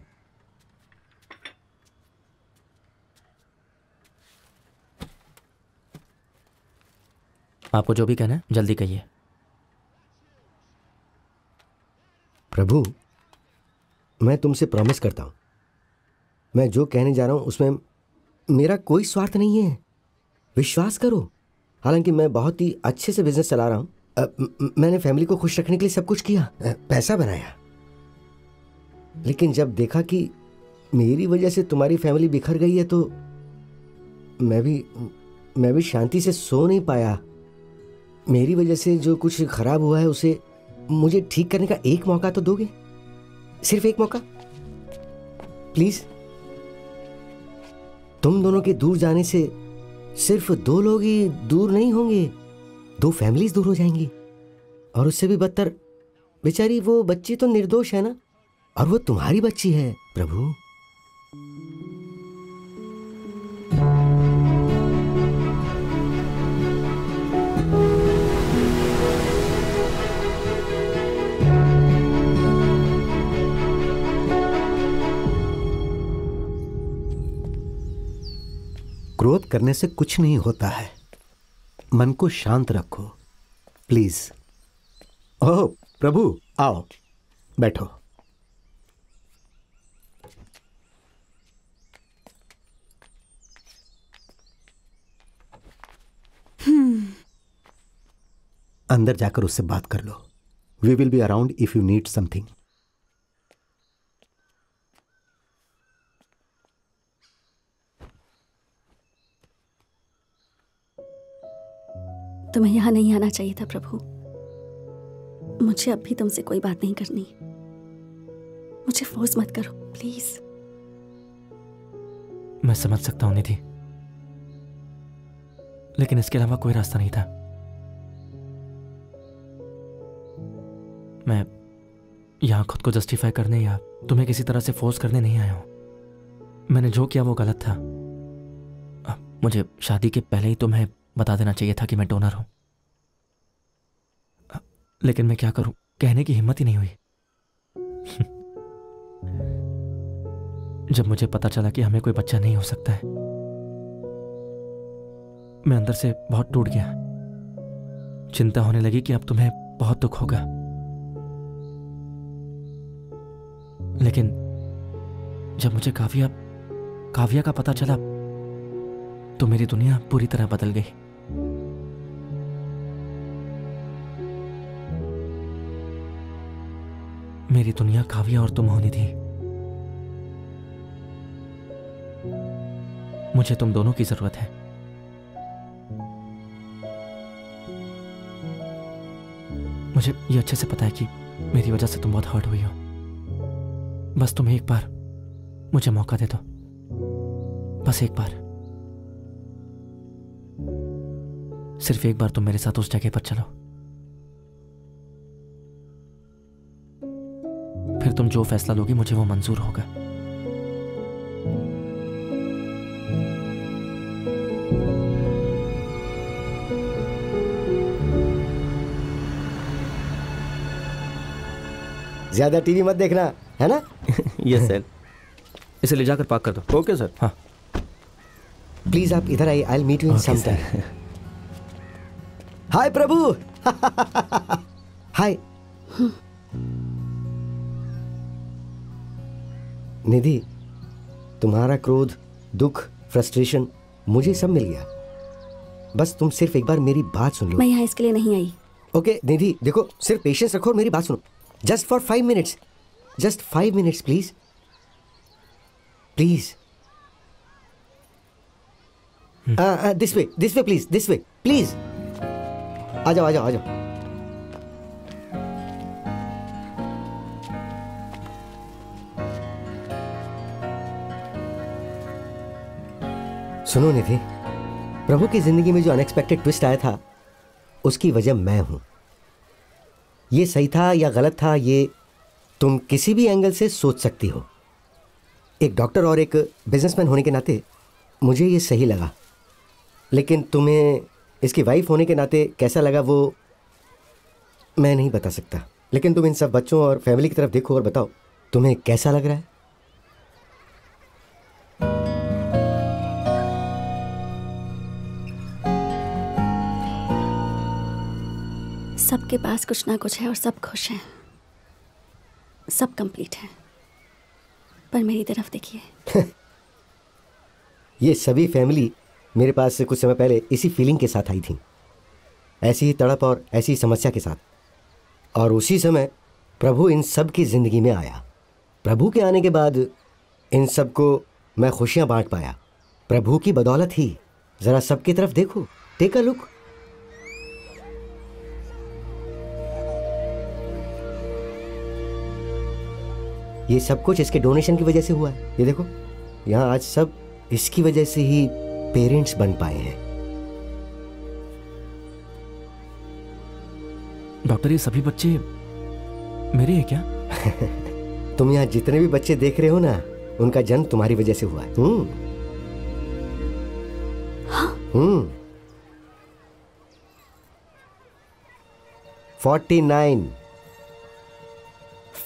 आपको जो भी कहना है जल्दी कहिए। प्रभु मैं तुमसे प्रॉमिस करता हूँ। मैं जो कहने जा रहा हूँ उसमें मेरा कोई स्वार्थ नहीं है। विश्वास करो। हालाँकि मैं बहुत ही अच्छे से बिज़नेस चला रहा हूँ। मैंने फैमिली को खुश रखने के लिए सब कुछ किया अ, पैसा बनाया। लेकिन जब देखा कि मेरी वजह से तुम्हारी फैमिली बिखर गई है तो मैं भी मैं भी शांति से सो नहीं पाया। मेरी वजह से जो कुछ खराब हुआ है उसे मुझे ठीक करने का एक मौका तो दोगे? सिर्फ़ एक मौका? प्लीज़ तुम दोनों के दूर जाने से सिर्फ़ दो लोग ही दूर नहीं होंगे, दो फैमिलीज़ दूर हो जाएँगी। और उससे भी बदतर, बेचारी वो बच्ची तो निर्दोष है ना? और वो तुम्हारी बच्ची है, प्रभु। क्रोध करने से कुछ नहीं होता है। मन को शांत रखो, प्लीज़। ओह, प्रभु, आओ, बैठो। अंदर जाकर उससे बात कर लो। We will be around if you need something तुम्हें यहाँ नहीं आना चाहिए था, प्रभु। मुझे अब भी तुमसे कोई बात नहीं करनी। मुझे फोर्स मत करो प्लीज़ मैं समझ सकता हूँ, निधि। लेकिन इसके अलावा कोई रास्ता नहीं था। मैं यहाँ खुद को जस्टिफाई करने या तुम्हें किसी तरह से फोर्स करने नहीं आया हूँ। मैंने जो किया वो गलत था। मुझे शादी के पहले ही तुम्हें बता देना चाहिए था कि मैं डोनर हूँ। लेकिन मैं क्या करूँ? कहने की हिम्मत ही नहीं हुई। (laughs) जब मुझे पता चला कि हमें कोई बच्चा नहीं हो सकता है, मैं अंदर से बहुत टूट गया। चिंता होने लगी कि अब तुम्हें बहुत दुख होगा। लेकिन जब मुझे काव्या काव्या का पता चला तो मेरी दुनिया पूरी तरह बदल गई। मेरी दुनिया काव्या और तुम होनी थी। मुझे तुम दोनों की ज़रूरत है। मुझे ये अच्छे से पता है कि मेरी वजह से तुम बहुत हर्ट हुई हो। बस तुम एक बार मुझे मौका दे दो। बस एक बार। सिर्फ़ एक बार तुम मेरे साथ उस जगह पर चलो। फिर तुम जो फैसला लोगी मुझे वो मंजूर होगा। ज़्यादा टीवी मत देखना है ना? (laughs) यस सर इसे ले जाकर पाक कर दो। ओके सर हाँ। प्लीज़ आप इधर आइए I meet you in some time हाय प्रभु। हाय। निधि तुम्हारा क्रोध दुख फ्रस्ट्रेशन मुझे सब मिल गया। बस तुम सिर्फ़ एक बार मेरी बात सुन लो। मैं यहाँ इसके लिए नहीं आई। ओके okay, निधि देखो सिर्फ़ पेशेंस रखो और मेरी बात सुनो। Just for five minutes just five minutes please please this way this way please this way please आ जाओ आ जाओ आ जाओ। सुनो निधि, प्रभु की ज़िंदगी में जो अनएक्सपेक्टेड ट्विस्ट आया था, उसकी वजह मैं हूँ। ये सही था या गलत था, ये तुम किसी भी एंगल से सोच सकती हो। एक डॉक्टर और एक बिजनेसमैन होने के नाते मुझे ये सही लगा। लेकिन तुम्हें इसकी वाइफ होने के नाते कैसा लगा वो मैं नहीं बता सकता। लेकिन तुम इन सब बच्चों और फैमिली की तरफ़ देखो और बताओ तुम्हें कैसा लग रहा है? सबके पास कुछ ना कुछ है और सब खुश हैं। सब कंप्लीट है। पर मेरी तरफ़ देखिए। (laughs) ये सभी फैमिली मेरे पास से कुछ समय पहले इसी फीलिंग के साथ आई थी। ऐसी तड़प और ऐसी समस्या के साथ। और उसी समय प्रभु इन सब की ज़िंदगी में आया। प्रभु के आने के बाद इन सबको मैं खुशियाँ बांट पाया। प्रभु की बदौलत ही। ज़रा सबकी तरफ़ देखो। टेक अ लुक ये सब कुछ इसके डोनेशन की वजह से हुआ है। ये देखो, यहाँ आज सब इसकी वजह से ही पेरेंट्स बन पाए हैं। डॉक्टर ये सभी बच्चे मेरे हैं क्या? (laughs) तुम यहाँ जितने भी बच्चे देख रहे हो ना उनका जन्म तुम्हारी वजह से हुआ है। हम्म। हम्म। Forty nine.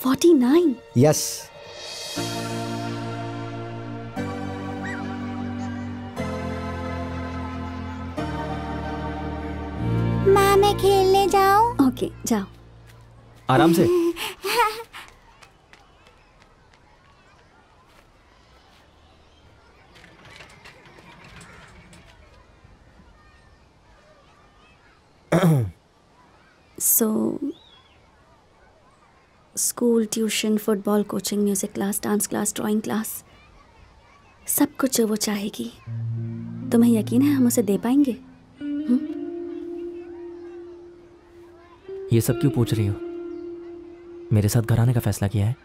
Forty nine? Yes. माँ मैं खेलने जाऊँ? ओके जाओ। आराम से। So school tuition football coaching music class dance class drawing class सब कुछ जो वो चाहेगी। तुम्हें यकीन है हम उसे दे पाएँगे? ये सब क्यों पूछ रही हो? मेरे साथ घर आने का फैसला किया है।